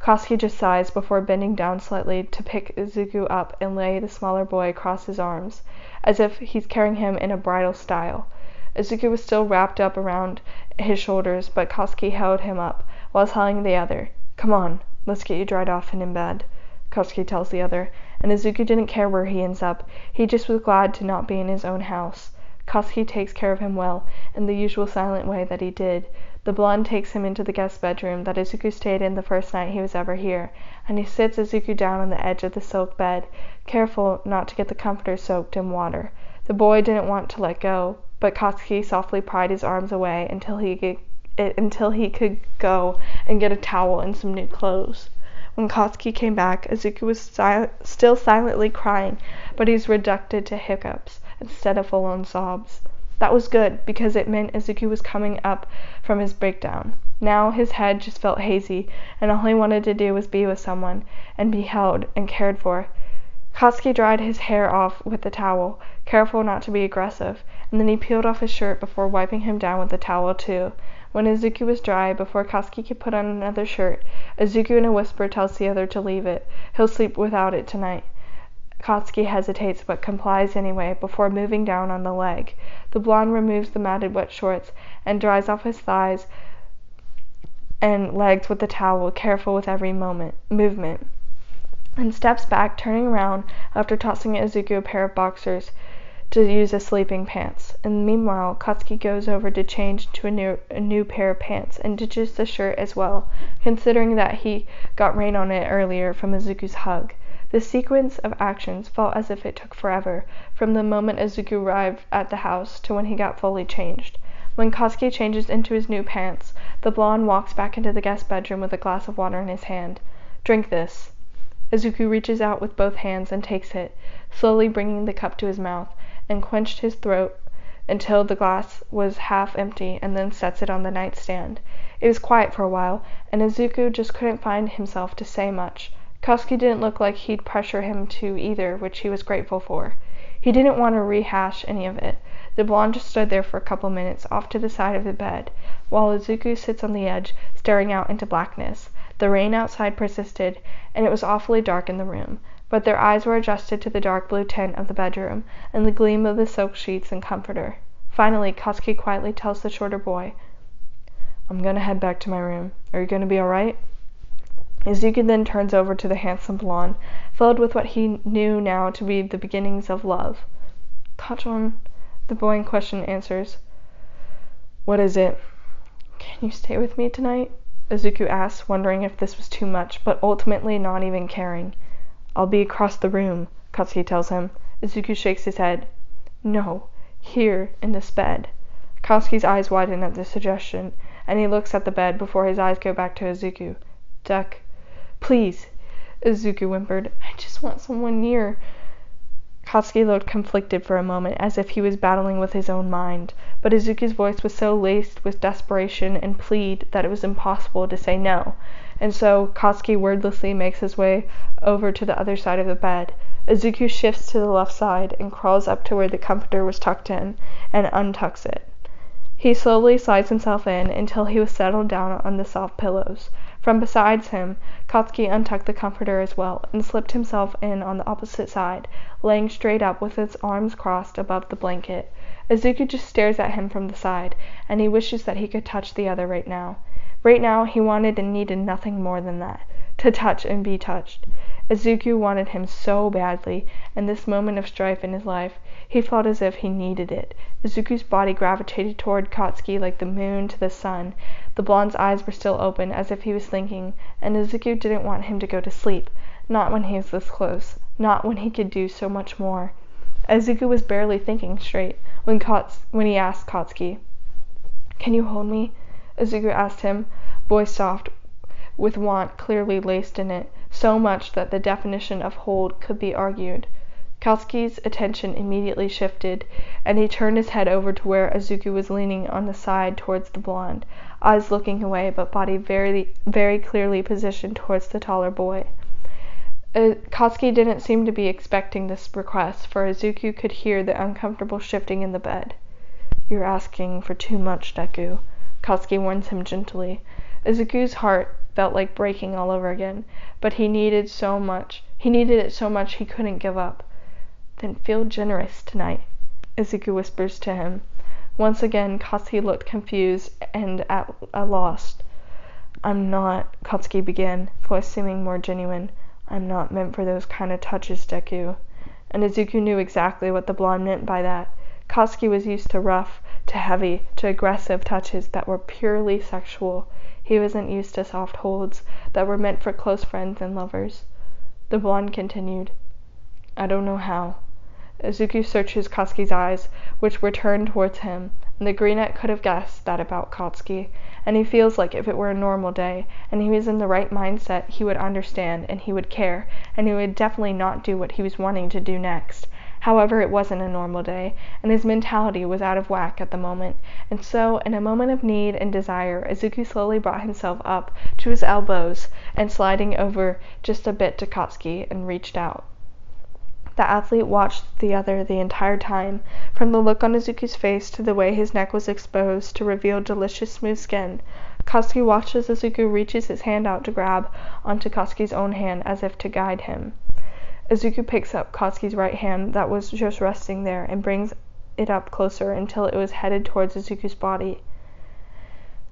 Katsuki just sighs before bending down slightly to pick Izuku up and lay the smaller boy across his arms, as if he's carrying him in a bridal style. Izuku was still wrapped up around his shoulders, but Katsuki held him up, while telling the other, "Come on, let's get you dried off and in bed," Katsuki tells the other, and Izuku didn't care where he ends up, he just was glad to not be in his own house. Katsuki takes care of him well, in the usual silent way that he did. The blonde takes him into the guest bedroom that Izuku stayed in the first night he was ever here, and he sits Izuku down on the edge of the silk bed, careful not to get the comforter soaked in water. The boy didn't want to let go, but Katsuki softly pried his arms away until he could, eh, until he could go and get a towel and some new clothes. When Katsuki came back, Izuku was si still silently crying, but he was reduced to hiccups instead of full-on sobs. That was good, because it meant Izuku was coming up from his breakdown. Now his head just felt hazy, and all he wanted to do was be with someone, and be held and cared for. Katsuki dried his hair off with the towel, careful not to be aggressive, and then he peeled off his shirt before wiping him down with the towel too. When Izuku was dry, before Katsuki could put on another shirt, Izuku in a whisper tells the other to leave it. He'll sleep without it tonight. Katsuki hesitates but complies anyway, before moving down on the leg. The blonde removes the matted wet shorts and dries off his thighs and legs with the towel, careful with every moment, movement, and steps back, turning around after tossing Izuku a pair of boxers to use as sleeping pants. And meanwhile, Katsuki goes over to change to a new, a new pair of pants and ditches the shirt as well, considering that he got rain on it earlier from Izuku's hug. The sequence of actions felt as if it took forever, from the moment Izuku arrived at the house to when he got fully changed. When Katsuki changes into his new pants, the blonde walks back into the guest bedroom with a glass of water in his hand. Drink this. Izuku reaches out with both hands and takes it, slowly bringing the cup to his mouth and quenched his throat until the glass was half empty and then sets it on the nightstand. It was quiet for a while, and Izuku just couldn't find himself to say much. Katsuki didn't look like he'd pressure him to either, which he was grateful for. He didn't want to rehash any of it. The blonde just stood there for a couple minutes, off to the side of the bed, while Izuku sits on the edge, staring out into blackness. The rain outside persisted, and it was awfully dark in the room but their eyes were adjusted to the dark blue tint of the bedroom, and the gleam of the silk sheets and comforter. Finally, Katsuki quietly tells the shorter boy, I'm gonna head back to my room. Are you gonna be alright? Izuku then turns over to the handsome blonde, filled with what he knew now to be the beginnings of love. Kacchan, the boy in question answers. What is it? Can you stay with me tonight? Izuku asks, wondering if this was too much, but ultimately not even caring. "I'll be across the room," Katsuki tells him. Izuku shakes his head. "No. Here, in this bed." Katsuki's eyes widen at the suggestion, and he looks at the bed before his eyes go back to Izuku. "Deku, please," Izuku whimpered. "I just want someone near." Katsuki looked conflicted for a moment, as if he was battling with his own mind, but Izuku's voice was so laced with desperation and plead that it was impossible to say no and so Katsuki wordlessly makes his way over to the other side of the bed. Izuku shifts to the left side and crawls up to where the comforter was tucked in, and untucks it. He slowly slides himself in until he was settled down on the soft pillows. From beside him, Katsuki untucked the comforter as well, and slipped himself in on the opposite side, laying straight up with his arms crossed above the blanket. Izuku just stares at him from the side, and he wishes that he could touch the other right now. Right now he wanted and needed nothing more than that to touch and be touched. Izuku wanted him so badly, in this moment of strife in his life. He felt as if he needed it. Izuku's body gravitated toward Katsuki like the moon to the sun. The blonde's eyes were still open, as if he was thinking, and Izuku didn't want him to go to sleep. Not when he was this close. Not when he could do so much more. Izuku was barely thinking straight when, Kats- when he asked Katsuki, "Can you hold me?" Izuku asked him, voice soft, with want clearly laced in it, so much that the definition of hold could be argued. Katsuki's attention immediately shifted, and he turned his head over to where Izuku was leaning on the side towards the blonde, eyes looking away, but body very, very clearly positioned towards the taller boy. Uh, didn't seem to be expecting this request, for Izuku could hear the uncomfortable shifting in the bed. "You're asking for too much, Deku," Katsuki warns him gently. Izuku's heart felt like breaking all over again, but he needed so much he needed it so much he couldn't give up. "Then feel generous tonight," Izuku whispers to him. Once again Katsuki looked confused and at a loss. "I'm not," Katsuki began, voice seeming more genuine. "I'm not meant for those kind of touches, Deku." And Izuku knew exactly what the blonde meant by that. Katsuki was used to rough to heavy to aggressive touches that were purely sexual. He wasn't used to soft holds that were meant for close friends and lovers. The blonde continued. "I don't know how." Izuku searches Katsuki's eyes, which were turned towards him,
and the Greenette could have guessed that about Katsuki, and he feels like if it were a normal day, and he was in the right mindset, he would understand, and he would care, and he would definitely not do what he was wanting to do next. However, it wasn't a normal day, and his mentality was out of whack at the moment, and so, in a moment of need and desire, Izuku slowly brought himself up to his elbows and sliding over just a bit to Katsuki and reached out. The athlete watched the other the entire time, from the look on Izuku's face to the way his neck was exposed to reveal delicious smooth skin. Katsuki watched as Izuku reaches his hand out to grab onto Katsuki's own hand as if to guide him. Izuku picks up Katsuki's right hand that was just resting there and brings it up closer until it was headed towards Izuku's body.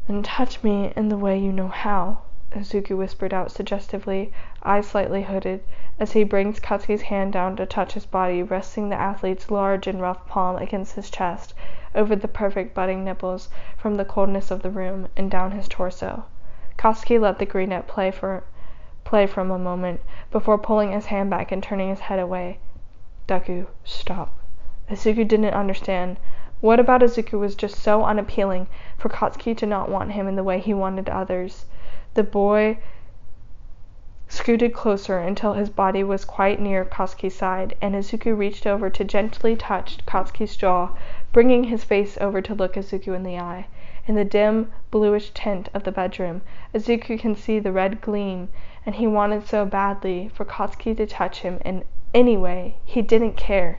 Then touch me in the way you know how, Izuku whispered out suggestively, eyes slightly hooded, as he brings Katsuki's hand down to touch his body, resting the athlete's large and rough palm against his chest, over the perfect budding nipples from the coldness of the room, and down his torso. Katsuki let the Greenette play for play from a moment, before pulling his hand back and turning his head away. Deku, stop. Izuku didn't understand. What about Izuku was just so unappealing for Katsuki to not want him in the way he wanted others? The boy scooted closer until his body was quite near Katsuki's side, and Izuku reached over to gently touch Katsuki's jaw, bringing his face over to look Izuku in the eye. In the dim, bluish tint of the bedroom, Izuku can see the red gleam, and he wanted so badly for Katsuki to touch him in any way. He didn't care.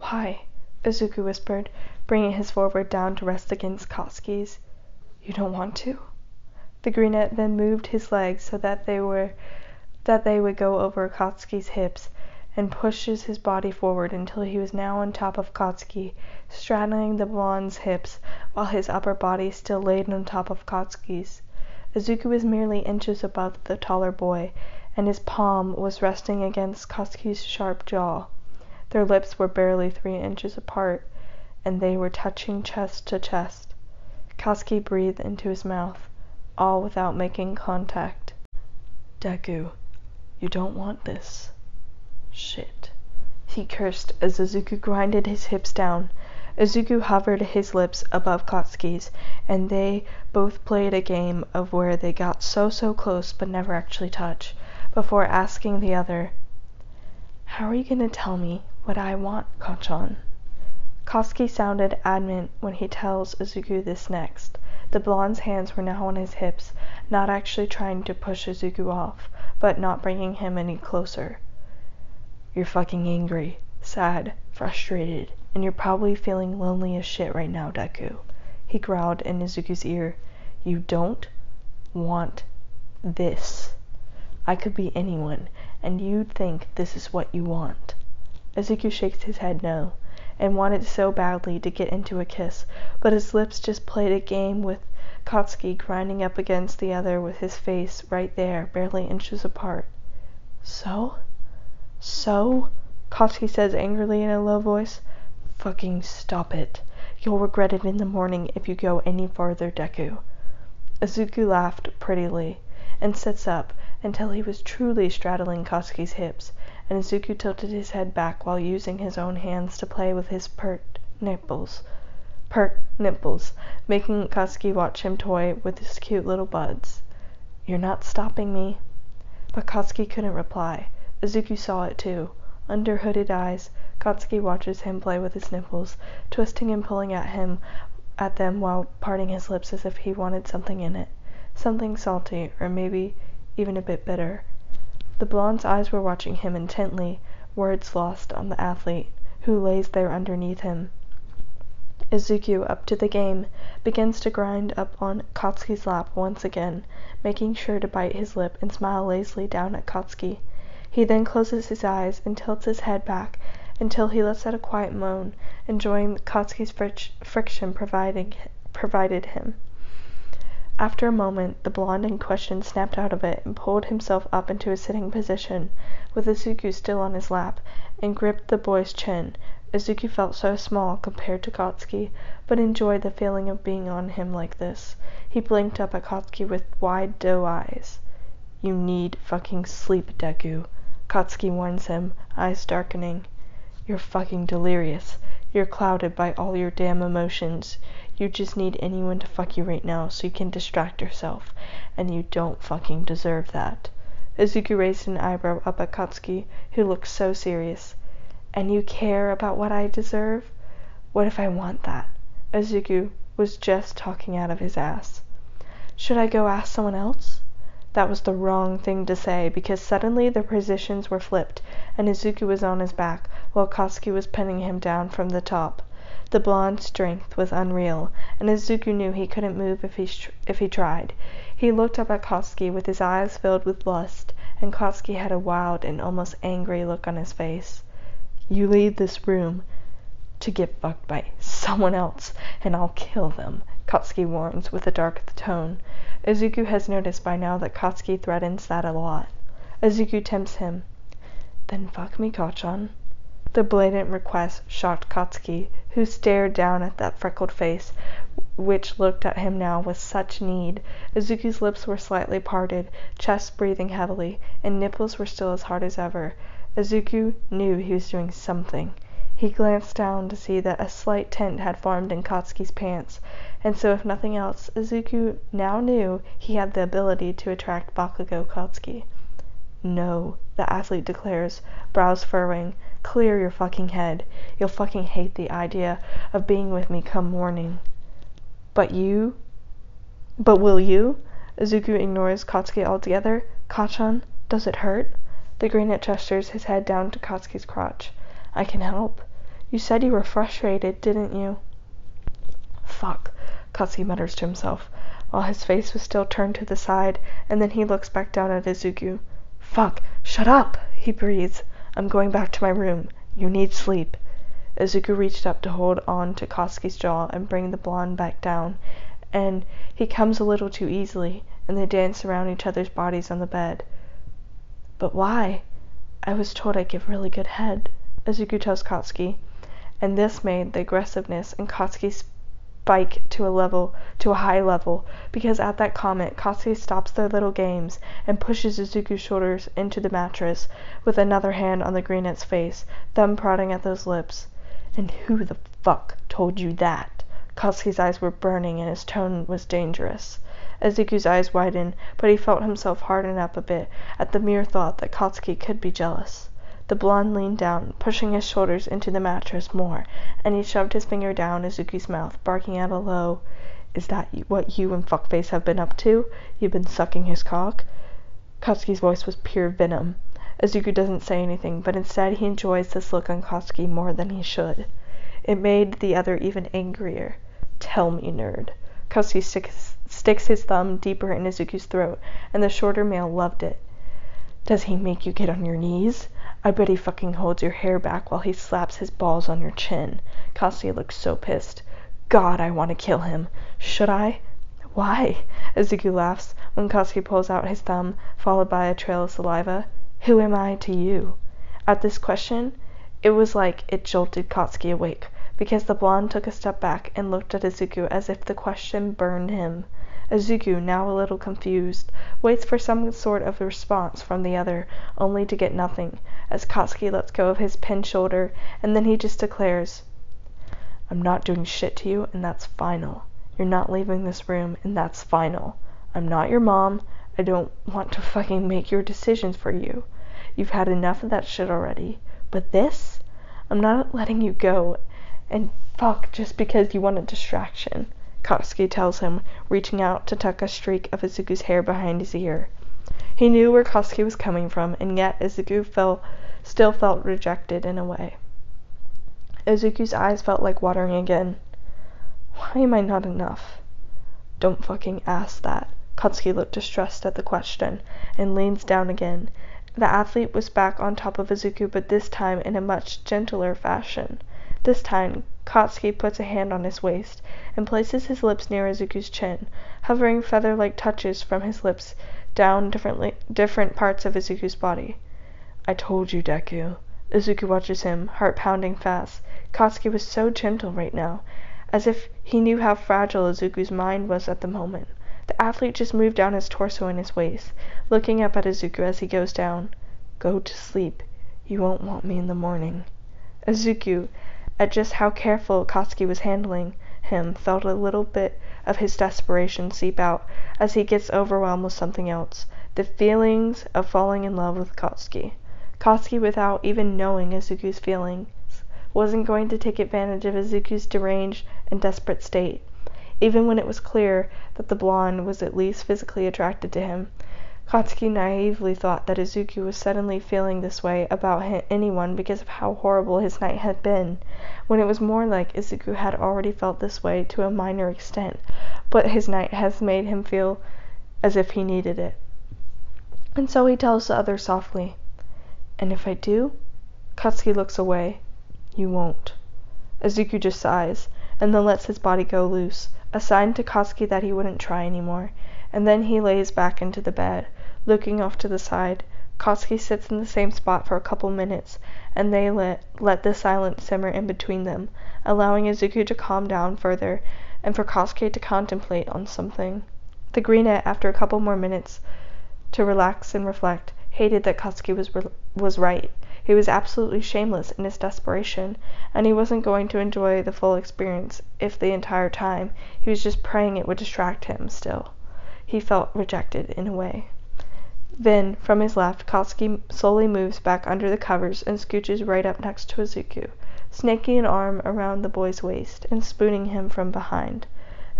"Why?" Izuku whispered, bringing his forehead down to rest against Katsuki's. "You don't want to?" The Greenette then moved his legs so that they were that they would go over Katsuki's hips and pushes his body forward until he was now on top of Katsuki, straddling the blonde's hips, while his upper body still laid on top of Katsuki's. Izuku was merely inches above the taller boy, and his palm was resting against Katsuki's sharp jaw. Their lips were barely three inches apart, and they were touching chest to chest. Katsuki breathed into his mouth, all without making contact. Deku, you don't want this. Shit, he cursed as Izuku grinded his hips down. Izuku hovered his lips above Katsuki's, and they both played a game of where they got so so close but never actually touch, before asking the other, How are you gonna tell me what I want, Kacchan? Katsuki sounded adamant when he tells Izuku this next. The blonde's hands were now on his hips, not actually trying to push Izuku off, but not bringing him any closer. You're fucking angry, sad, frustrated, and you're probably feeling lonely as shit right now, Deku. He growled in Izuku's ear. You don't want this. I could be anyone, and you'd think this is what you want. Izuku shakes his head no, and wanted so badly to get into a kiss, but his lips just played a game with Katsuki grinding up against the other with his face right there, barely inches apart. So? So? Katsuki says angrily in a low voice. Fucking stop it. You'll regret it in the morning if you go any farther, Deku. Izuku laughed prettily, and sits up until he was truly straddling Katsuki's hips, and Izuku tilted his head back while using his own hands to play with his pert nipples. Pert nipples, making Katsuki watch him toy with his cute little buds. You're not stopping me. But Katsuki couldn't reply. Izuku saw it too. Under hooded eyes, Katsuki watches him play with his nipples, twisting and pulling at him at them while parting his lips as if he wanted something in it. Something salty, or maybe even a bit bitter. The blonde's eyes were watching him intently, words lost on the athlete, who lays there underneath him. Izuku, up to the game, begins to grind up on Katsuki's lap once again, making sure to bite his lip and smile lazily down at Katsuki. He then closes his eyes and tilts his head back until he lets out a quiet moan, enjoying Katsuki's friction provided him. After a moment, the blonde in question snapped out of it and pulled himself up into a sitting position, with Izuku still on his lap, and gripped the boy's chin. Izuku felt so small compared to Katsuki, but enjoyed the feeling of being on him like this. He blinked up at Katsuki with wide doe eyes. You need fucking sleep, Deku. Katsuki warns him, eyes darkening. You're fucking delirious. You're clouded by all your damn emotions. You just need anyone to fuck you right now so you can distract yourself, and you don't fucking deserve that. Izuku raised an eyebrow up at Katsuki, who looked so serious. And you care about what I deserve? What if I want that? Izuku was just talking out of his ass. Should I go ask someone else? That was the wrong thing to say, because suddenly their positions were flipped, and Izuku was on his back, while Katsuki was pinning him down from the top. The blonde's strength was unreal, and Izuku knew he couldn't move if he, if he tried. He looked up at Katsuki with his eyes filled with lust, and Katsuki had a wild and almost angry look on his face. You leave this room to get fucked by someone else, and I'll kill them, Katsuki warns with a dark tone. Izuku has noticed by now that Katsuki threatens that a lot. Izuku tempts him. Then fuck me, Kacchan. The blatant request shocked Katsuki, who stared down at that freckled face, which looked at him now with such need. Izuku's lips were slightly parted, chest breathing heavily, and nipples were still as hard as ever. Izuku knew he was doing something. He glanced down to see that a slight tent had formed in Katsuki's pants, and so if nothing else, Izuku now knew he had the ability to attract Bakugo Katsuki. No, the athlete declares, brows furrowing. Clear your fucking head. You'll fucking hate the idea of being with me come morning. But you? But will you? Izuku ignores Katsuki altogether. Kacchan, does it hurt? The greenette gestures his head down to Katsuki's crotch. I can help. You said you were frustrated, didn't you? Fuck, Katsuki mutters to himself, while his face was still turned to the side, and then he looks back down at Izuku. Fuck, shut up, he breathes. I'm going back to my room. You need sleep. Izuku reached up to hold on to Katsuki's jaw and bring the blonde back down, and he comes a little too easily, and they dance around each other's bodies on the bed. But why? I was told I'd give really good head. Izuku tells Katsuki, and this made the aggressiveness in Katsuki spike to a level to a high level, because at that comment Katsuki stops their little games and pushes Izuku's shoulders into the mattress, with another hand on the greenette's face, thumb prodding at those lips. And who the fuck told you that? Katsuki's eyes were burning and his tone was dangerous. Izuku's eyes widened, but he felt himself harden up a bit at the mere thought that Katsuki could be jealous. The blonde leaned down, pushing his shoulders into the mattress more, and he shoved his finger down Izuku's mouth, barking out a low, "Is that what you and Fuckface have been up to? You've been sucking his cock?" Katsuki's voice was pure venom. Izuku doesn't say anything, but instead he enjoys this look on Katsuki more than he should. It made the other even angrier. "Tell me, nerd." Katsuki sticks, sticks his thumb deeper in Izuku's throat, and the shorter male loved it. "Does he make you get on your knees? I bet he fucking holds your hair back while he slaps his balls on your chin." Katsuki looks so pissed. "God, I want to kill him. Should I?" "Why?" Izuku laughs, when Katsuki pulls out his thumb, followed by a trail of saliva. "Who am I to you?" At this question it was like it jolted Katsuki awake, because the blonde took a step back and looked at Izuku as if the question burned him. Izuku, now a little confused, waits for some sort of response from the other, only to get nothing, as Katsuki lets go of his pinned shoulder, and then he just declares, "I'm not doing shit to you, and that's final. You're not leaving this room, and that's final. I'm not your mom. I don't want to fucking make your decisions for you. You've had enough of that shit already. But this? I'm not letting you go and fuck just because you want a distraction. Katsuki tells him, reaching out to tuck a streak of Izuku's hair behind his ear. He knew where Katsuki was coming from, and yet Izuku felt, still felt rejected in a way. Izuku's eyes felt like watering again. Why am I not enough? Don't fucking ask that. Katsuki looked distressed at the question, and leans down again. The athlete was back on top of Izuku, but this time in a much gentler fashion. This time Katsuki puts a hand on his waist, and places his lips near Izuku's chin, hovering feather-like touches from his lips down different parts of Izuku's body. I told you, Deku. Izuku watches him, heart pounding fast. Katsuki was so gentle right now, as if he knew how fragile Izuku's mind was at the moment. The athlete just moved down his torso and his waist, looking up at Izuku as he goes down. Go to sleep. You won't want me in the morning. Izuku at just how careful Katsuki was handling him, felt a little bit of his desperation seep out as he gets overwhelmed with something else the feelings of falling in love with Katsuki. Katsuki, without even knowing Izuku's feelings, wasn't going to take advantage of Izuku's deranged and desperate state, even when it was clear that the blonde was at least physically attracted to him. Katsuki naively thought that Izuku was suddenly feeling this way about anyone because of how horrible his night had been, when it was more like Izuku had already felt this way to a minor extent, but his night has made him feel as if he needed it. And so he tells the other softly, "And if I do?" Katsuki looks away. "You won't." Izuku just sighs, and then lets his body go loose, a sign to Katsuki that he wouldn't try any more, and then he lays back into the bed, looking off to the side. Katsuki sits in the same spot for a couple minutes, and they let, let the silence simmer in between them, allowing Izuku to calm down further, and for Katsuki to contemplate on something. The greenette, after a couple more minutes to relax and reflect, hated that Katsuki was, was right. He was absolutely shameless in his desperation, and he wasn't going to enjoy the full experience if the entire time he was just praying it would distract him still. He felt rejected in a way. Then, from his left, Katsuki slowly moves back under the covers and scooches right up next to Izuku, snaking an arm around the boy's waist and spooning him from behind.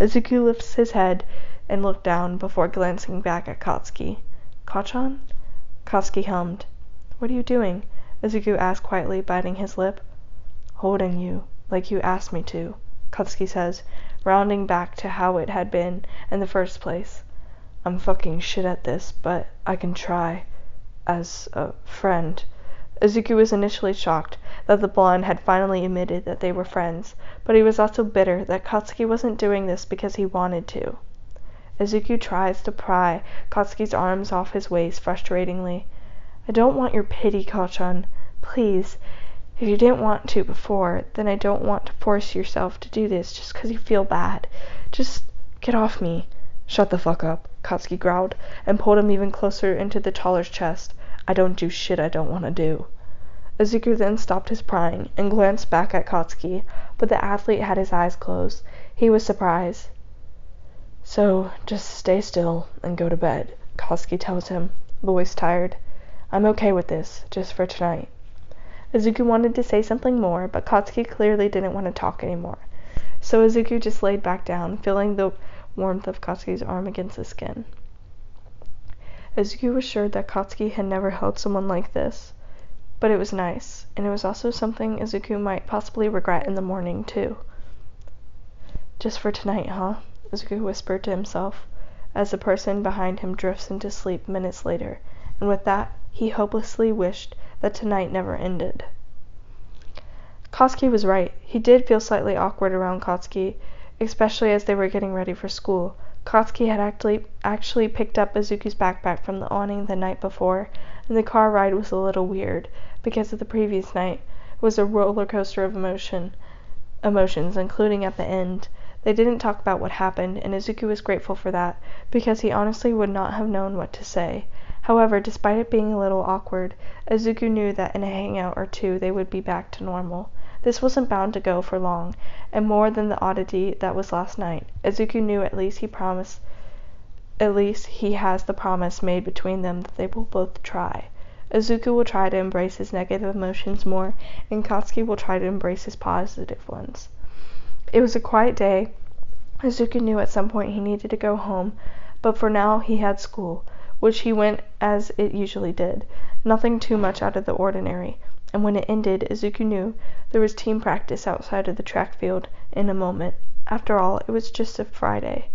Izuku lifts his head and looks down before glancing back at Katsuki. Kacchan? Katsuki hummed. What are you doing? Izuku asked quietly, biting his lip. Holding you, like you asked me to, Katsuki says, rounding back to how it had been in the first place. I'm fucking shit at this, but I can try. As a friend. Izuku was initially shocked that the blonde had finally admitted that they were friends, but he was also bitter that Katsuki wasn't doing this because he wanted to. Izuku tries to pry Katsuki's arms off his waist frustratingly. "I don't want your pity, Kacchan. Please, if you didn't want to before, then I don't want to force yourself to do this just 'cause you feel bad. Just get off me." "Shut the fuck up," Katsuki growled, and pulled him even closer into the taller's chest. "I don't do shit I don't want to do." Izuku then stopped his prying, and glanced back at Katsuki, but the athlete had his eyes closed. He was surprised. "So just stay still and go to bed," Katsuki tells him, voice tired. "I'm okay with this, just for tonight." Izuku wanted to say something more, but Katsuki clearly didn't want to talk any more. So Izuku just laid back down, feeling the warmth of Katsuki's arm against his skin. Izuku was sure that Katsuki had never held someone like this, but it was nice, and it was also something Izuku might possibly regret in the morning, too. "Just for tonight, huh?" Izuku whispered to himself, as the person behind him drifts into sleep minutes later, and with that he hopelessly wished that tonight never ended. Katsuki was right. He did feel slightly awkward around Katsuki, especially as they were getting ready for school. Katsuki had actually, actually picked up Izuku's backpack from the awning the night before, and the car ride was a little weird, because of the previous night it was a roller coaster of emotion, emotions, including at the end. They didn't talk about what happened, and Izuku was grateful for that, because he honestly would not have known what to say. However, despite it being a little awkward, Izuku knew that in a hangout or two they would be back to normal. This wasn't bound to go for long, and more than the oddity that was last night, Izuku knew at least he promised at least he has the promise made between them that they will both try. Izuku will try to embrace his negative emotions more, and Katsuki will try to embrace his positive ones. It was a quiet day. Izuku knew at some point he needed to go home, but for now he had school, which he went as it usually did, nothing too much out of the ordinary, and when it ended Izuku knew there was team practice outside of the track field in a moment. After all, it was just a Friday.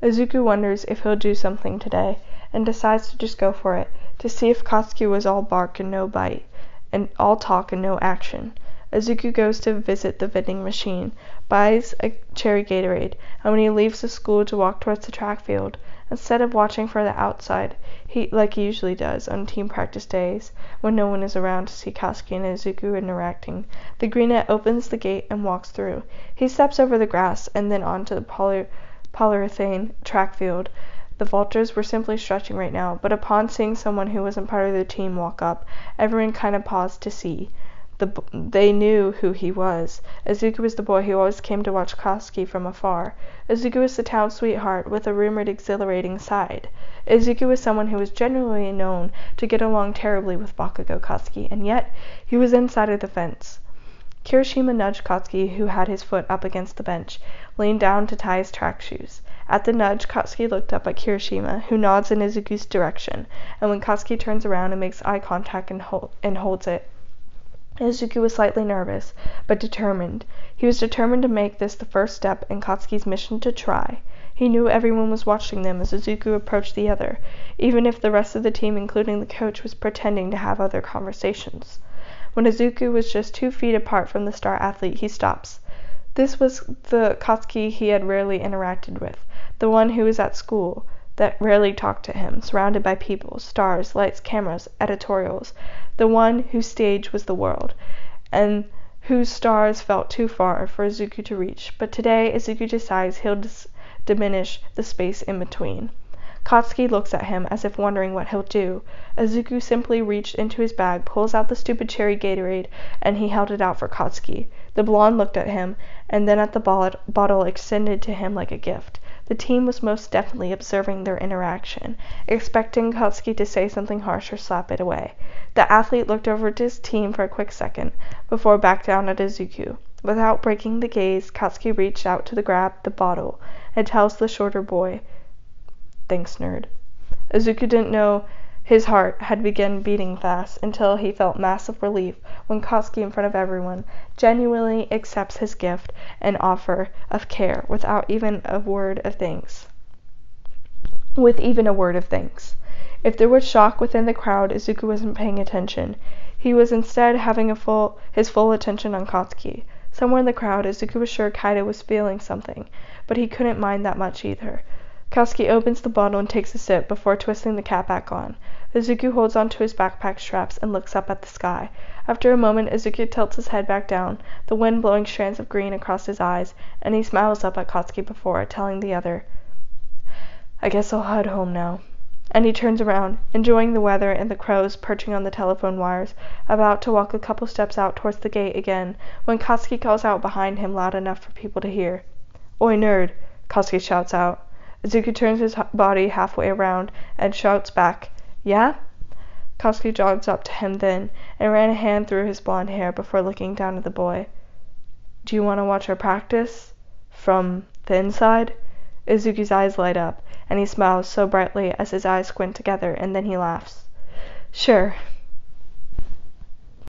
Izuku wonders if he'll do something today, and decides to just go for it, to see if Katsuki was all bark and no bite, and all talk and no action. Izuku goes to visit the vending machine, buys a cherry Gatorade, and when he leaves the school to walk towards the track field, instead of watching for the outside, he like he usually does on team practice days, when no one is around to see Katsuki and Izuku interacting, the greenette opens the gate and walks through. He steps over the grass and then onto the poly polyurethane track field. The vultures were simply stretching right now, but upon seeing someone who wasn't part of the team walk up, everyone kind of paused to see. The, they knew who he was. Izuku was the boy who always came to watch Katsuki from afar. Izuku was the town sweetheart with a rumored exhilarating side. Izuku was someone who was generally known to get along terribly with Bakugo Katsuki, and yet he was inside of the fence. Kirishima nudged Katsuki, who had his foot up against the bench, leaned down to tie his track shoes. At the nudge, Katsuki looked up at Kirishima, who nods in Izuku's direction, and when Katsuki turns around and makes eye contact and, and holds it, Izuku was slightly nervous, but determined. He was determined to make this the first step in Katsuki's mission to try. He knew everyone was watching them as Izuku approached the other, even if the rest of the team, including the coach, was pretending to have other conversations. When Izuku was just two feet apart from the star athlete, he stops. This was the Katsuki he had rarely interacted with, the one who was at school, that rarely talked to him, surrounded by people, stars, lights, cameras, editorials, the one whose stage was the world, and whose stars felt too far for Izuku to reach. But today Izuku decides he'll dis- diminish the space in between. Katsuki looks at him as if wondering what he'll do. Izuku simply reached into his bag, pulls out the stupid cherry Gatorade, and he held it out for Katsuki. The blonde looked at him, and then at the bottle extended to him like a gift. The team was most definitely observing their interaction, expecting Katsuki to say something harsh or slap it away. The athlete looked over at his team for a quick second, before back down at Izuku. Without breaking the gaze, Katsuki reached out to grab the bottle and tells the shorter boy, Thanks, nerd. Izuku didn't know his heart had begun beating fast until he felt massive relief when Katsuki, in front of everyone, genuinely accepts his gift and offer of care without even a word of thanks. With even a word of thanks. If there was shock within the crowd, Izuku wasn't paying attention. He was instead having a full, his full attention on Katsuki. Somewhere in the crowd, Izuku was sure Kaido was feeling something, but he couldn't mind that much either. Katsuki opens the bottle and takes a sip before twisting the cap back on. Izuku holds onto his backpack straps and looks up at the sky. After a moment, Izuku tilts his head back down, the wind blowing strands of green across his eyes, and he smiles up at Katsuki before telling the other, I guess I'll head home now. And he turns around, enjoying the weather and the crows perching on the telephone wires, about to walk a couple steps out towards the gate again, when Katsuki calls out behind him loud enough for people to hear. Oi, nerd! Katsuki shouts out. Izuku turns his body halfway around and shouts back, Yeah? Katsuki jogs up to him then and ran a hand through his blond hair before looking down at the boy. Do you want to watch her practice? From the inside? Izuku's eyes light up, and he smiles so brightly as his eyes squint together, and then he laughs. Sure.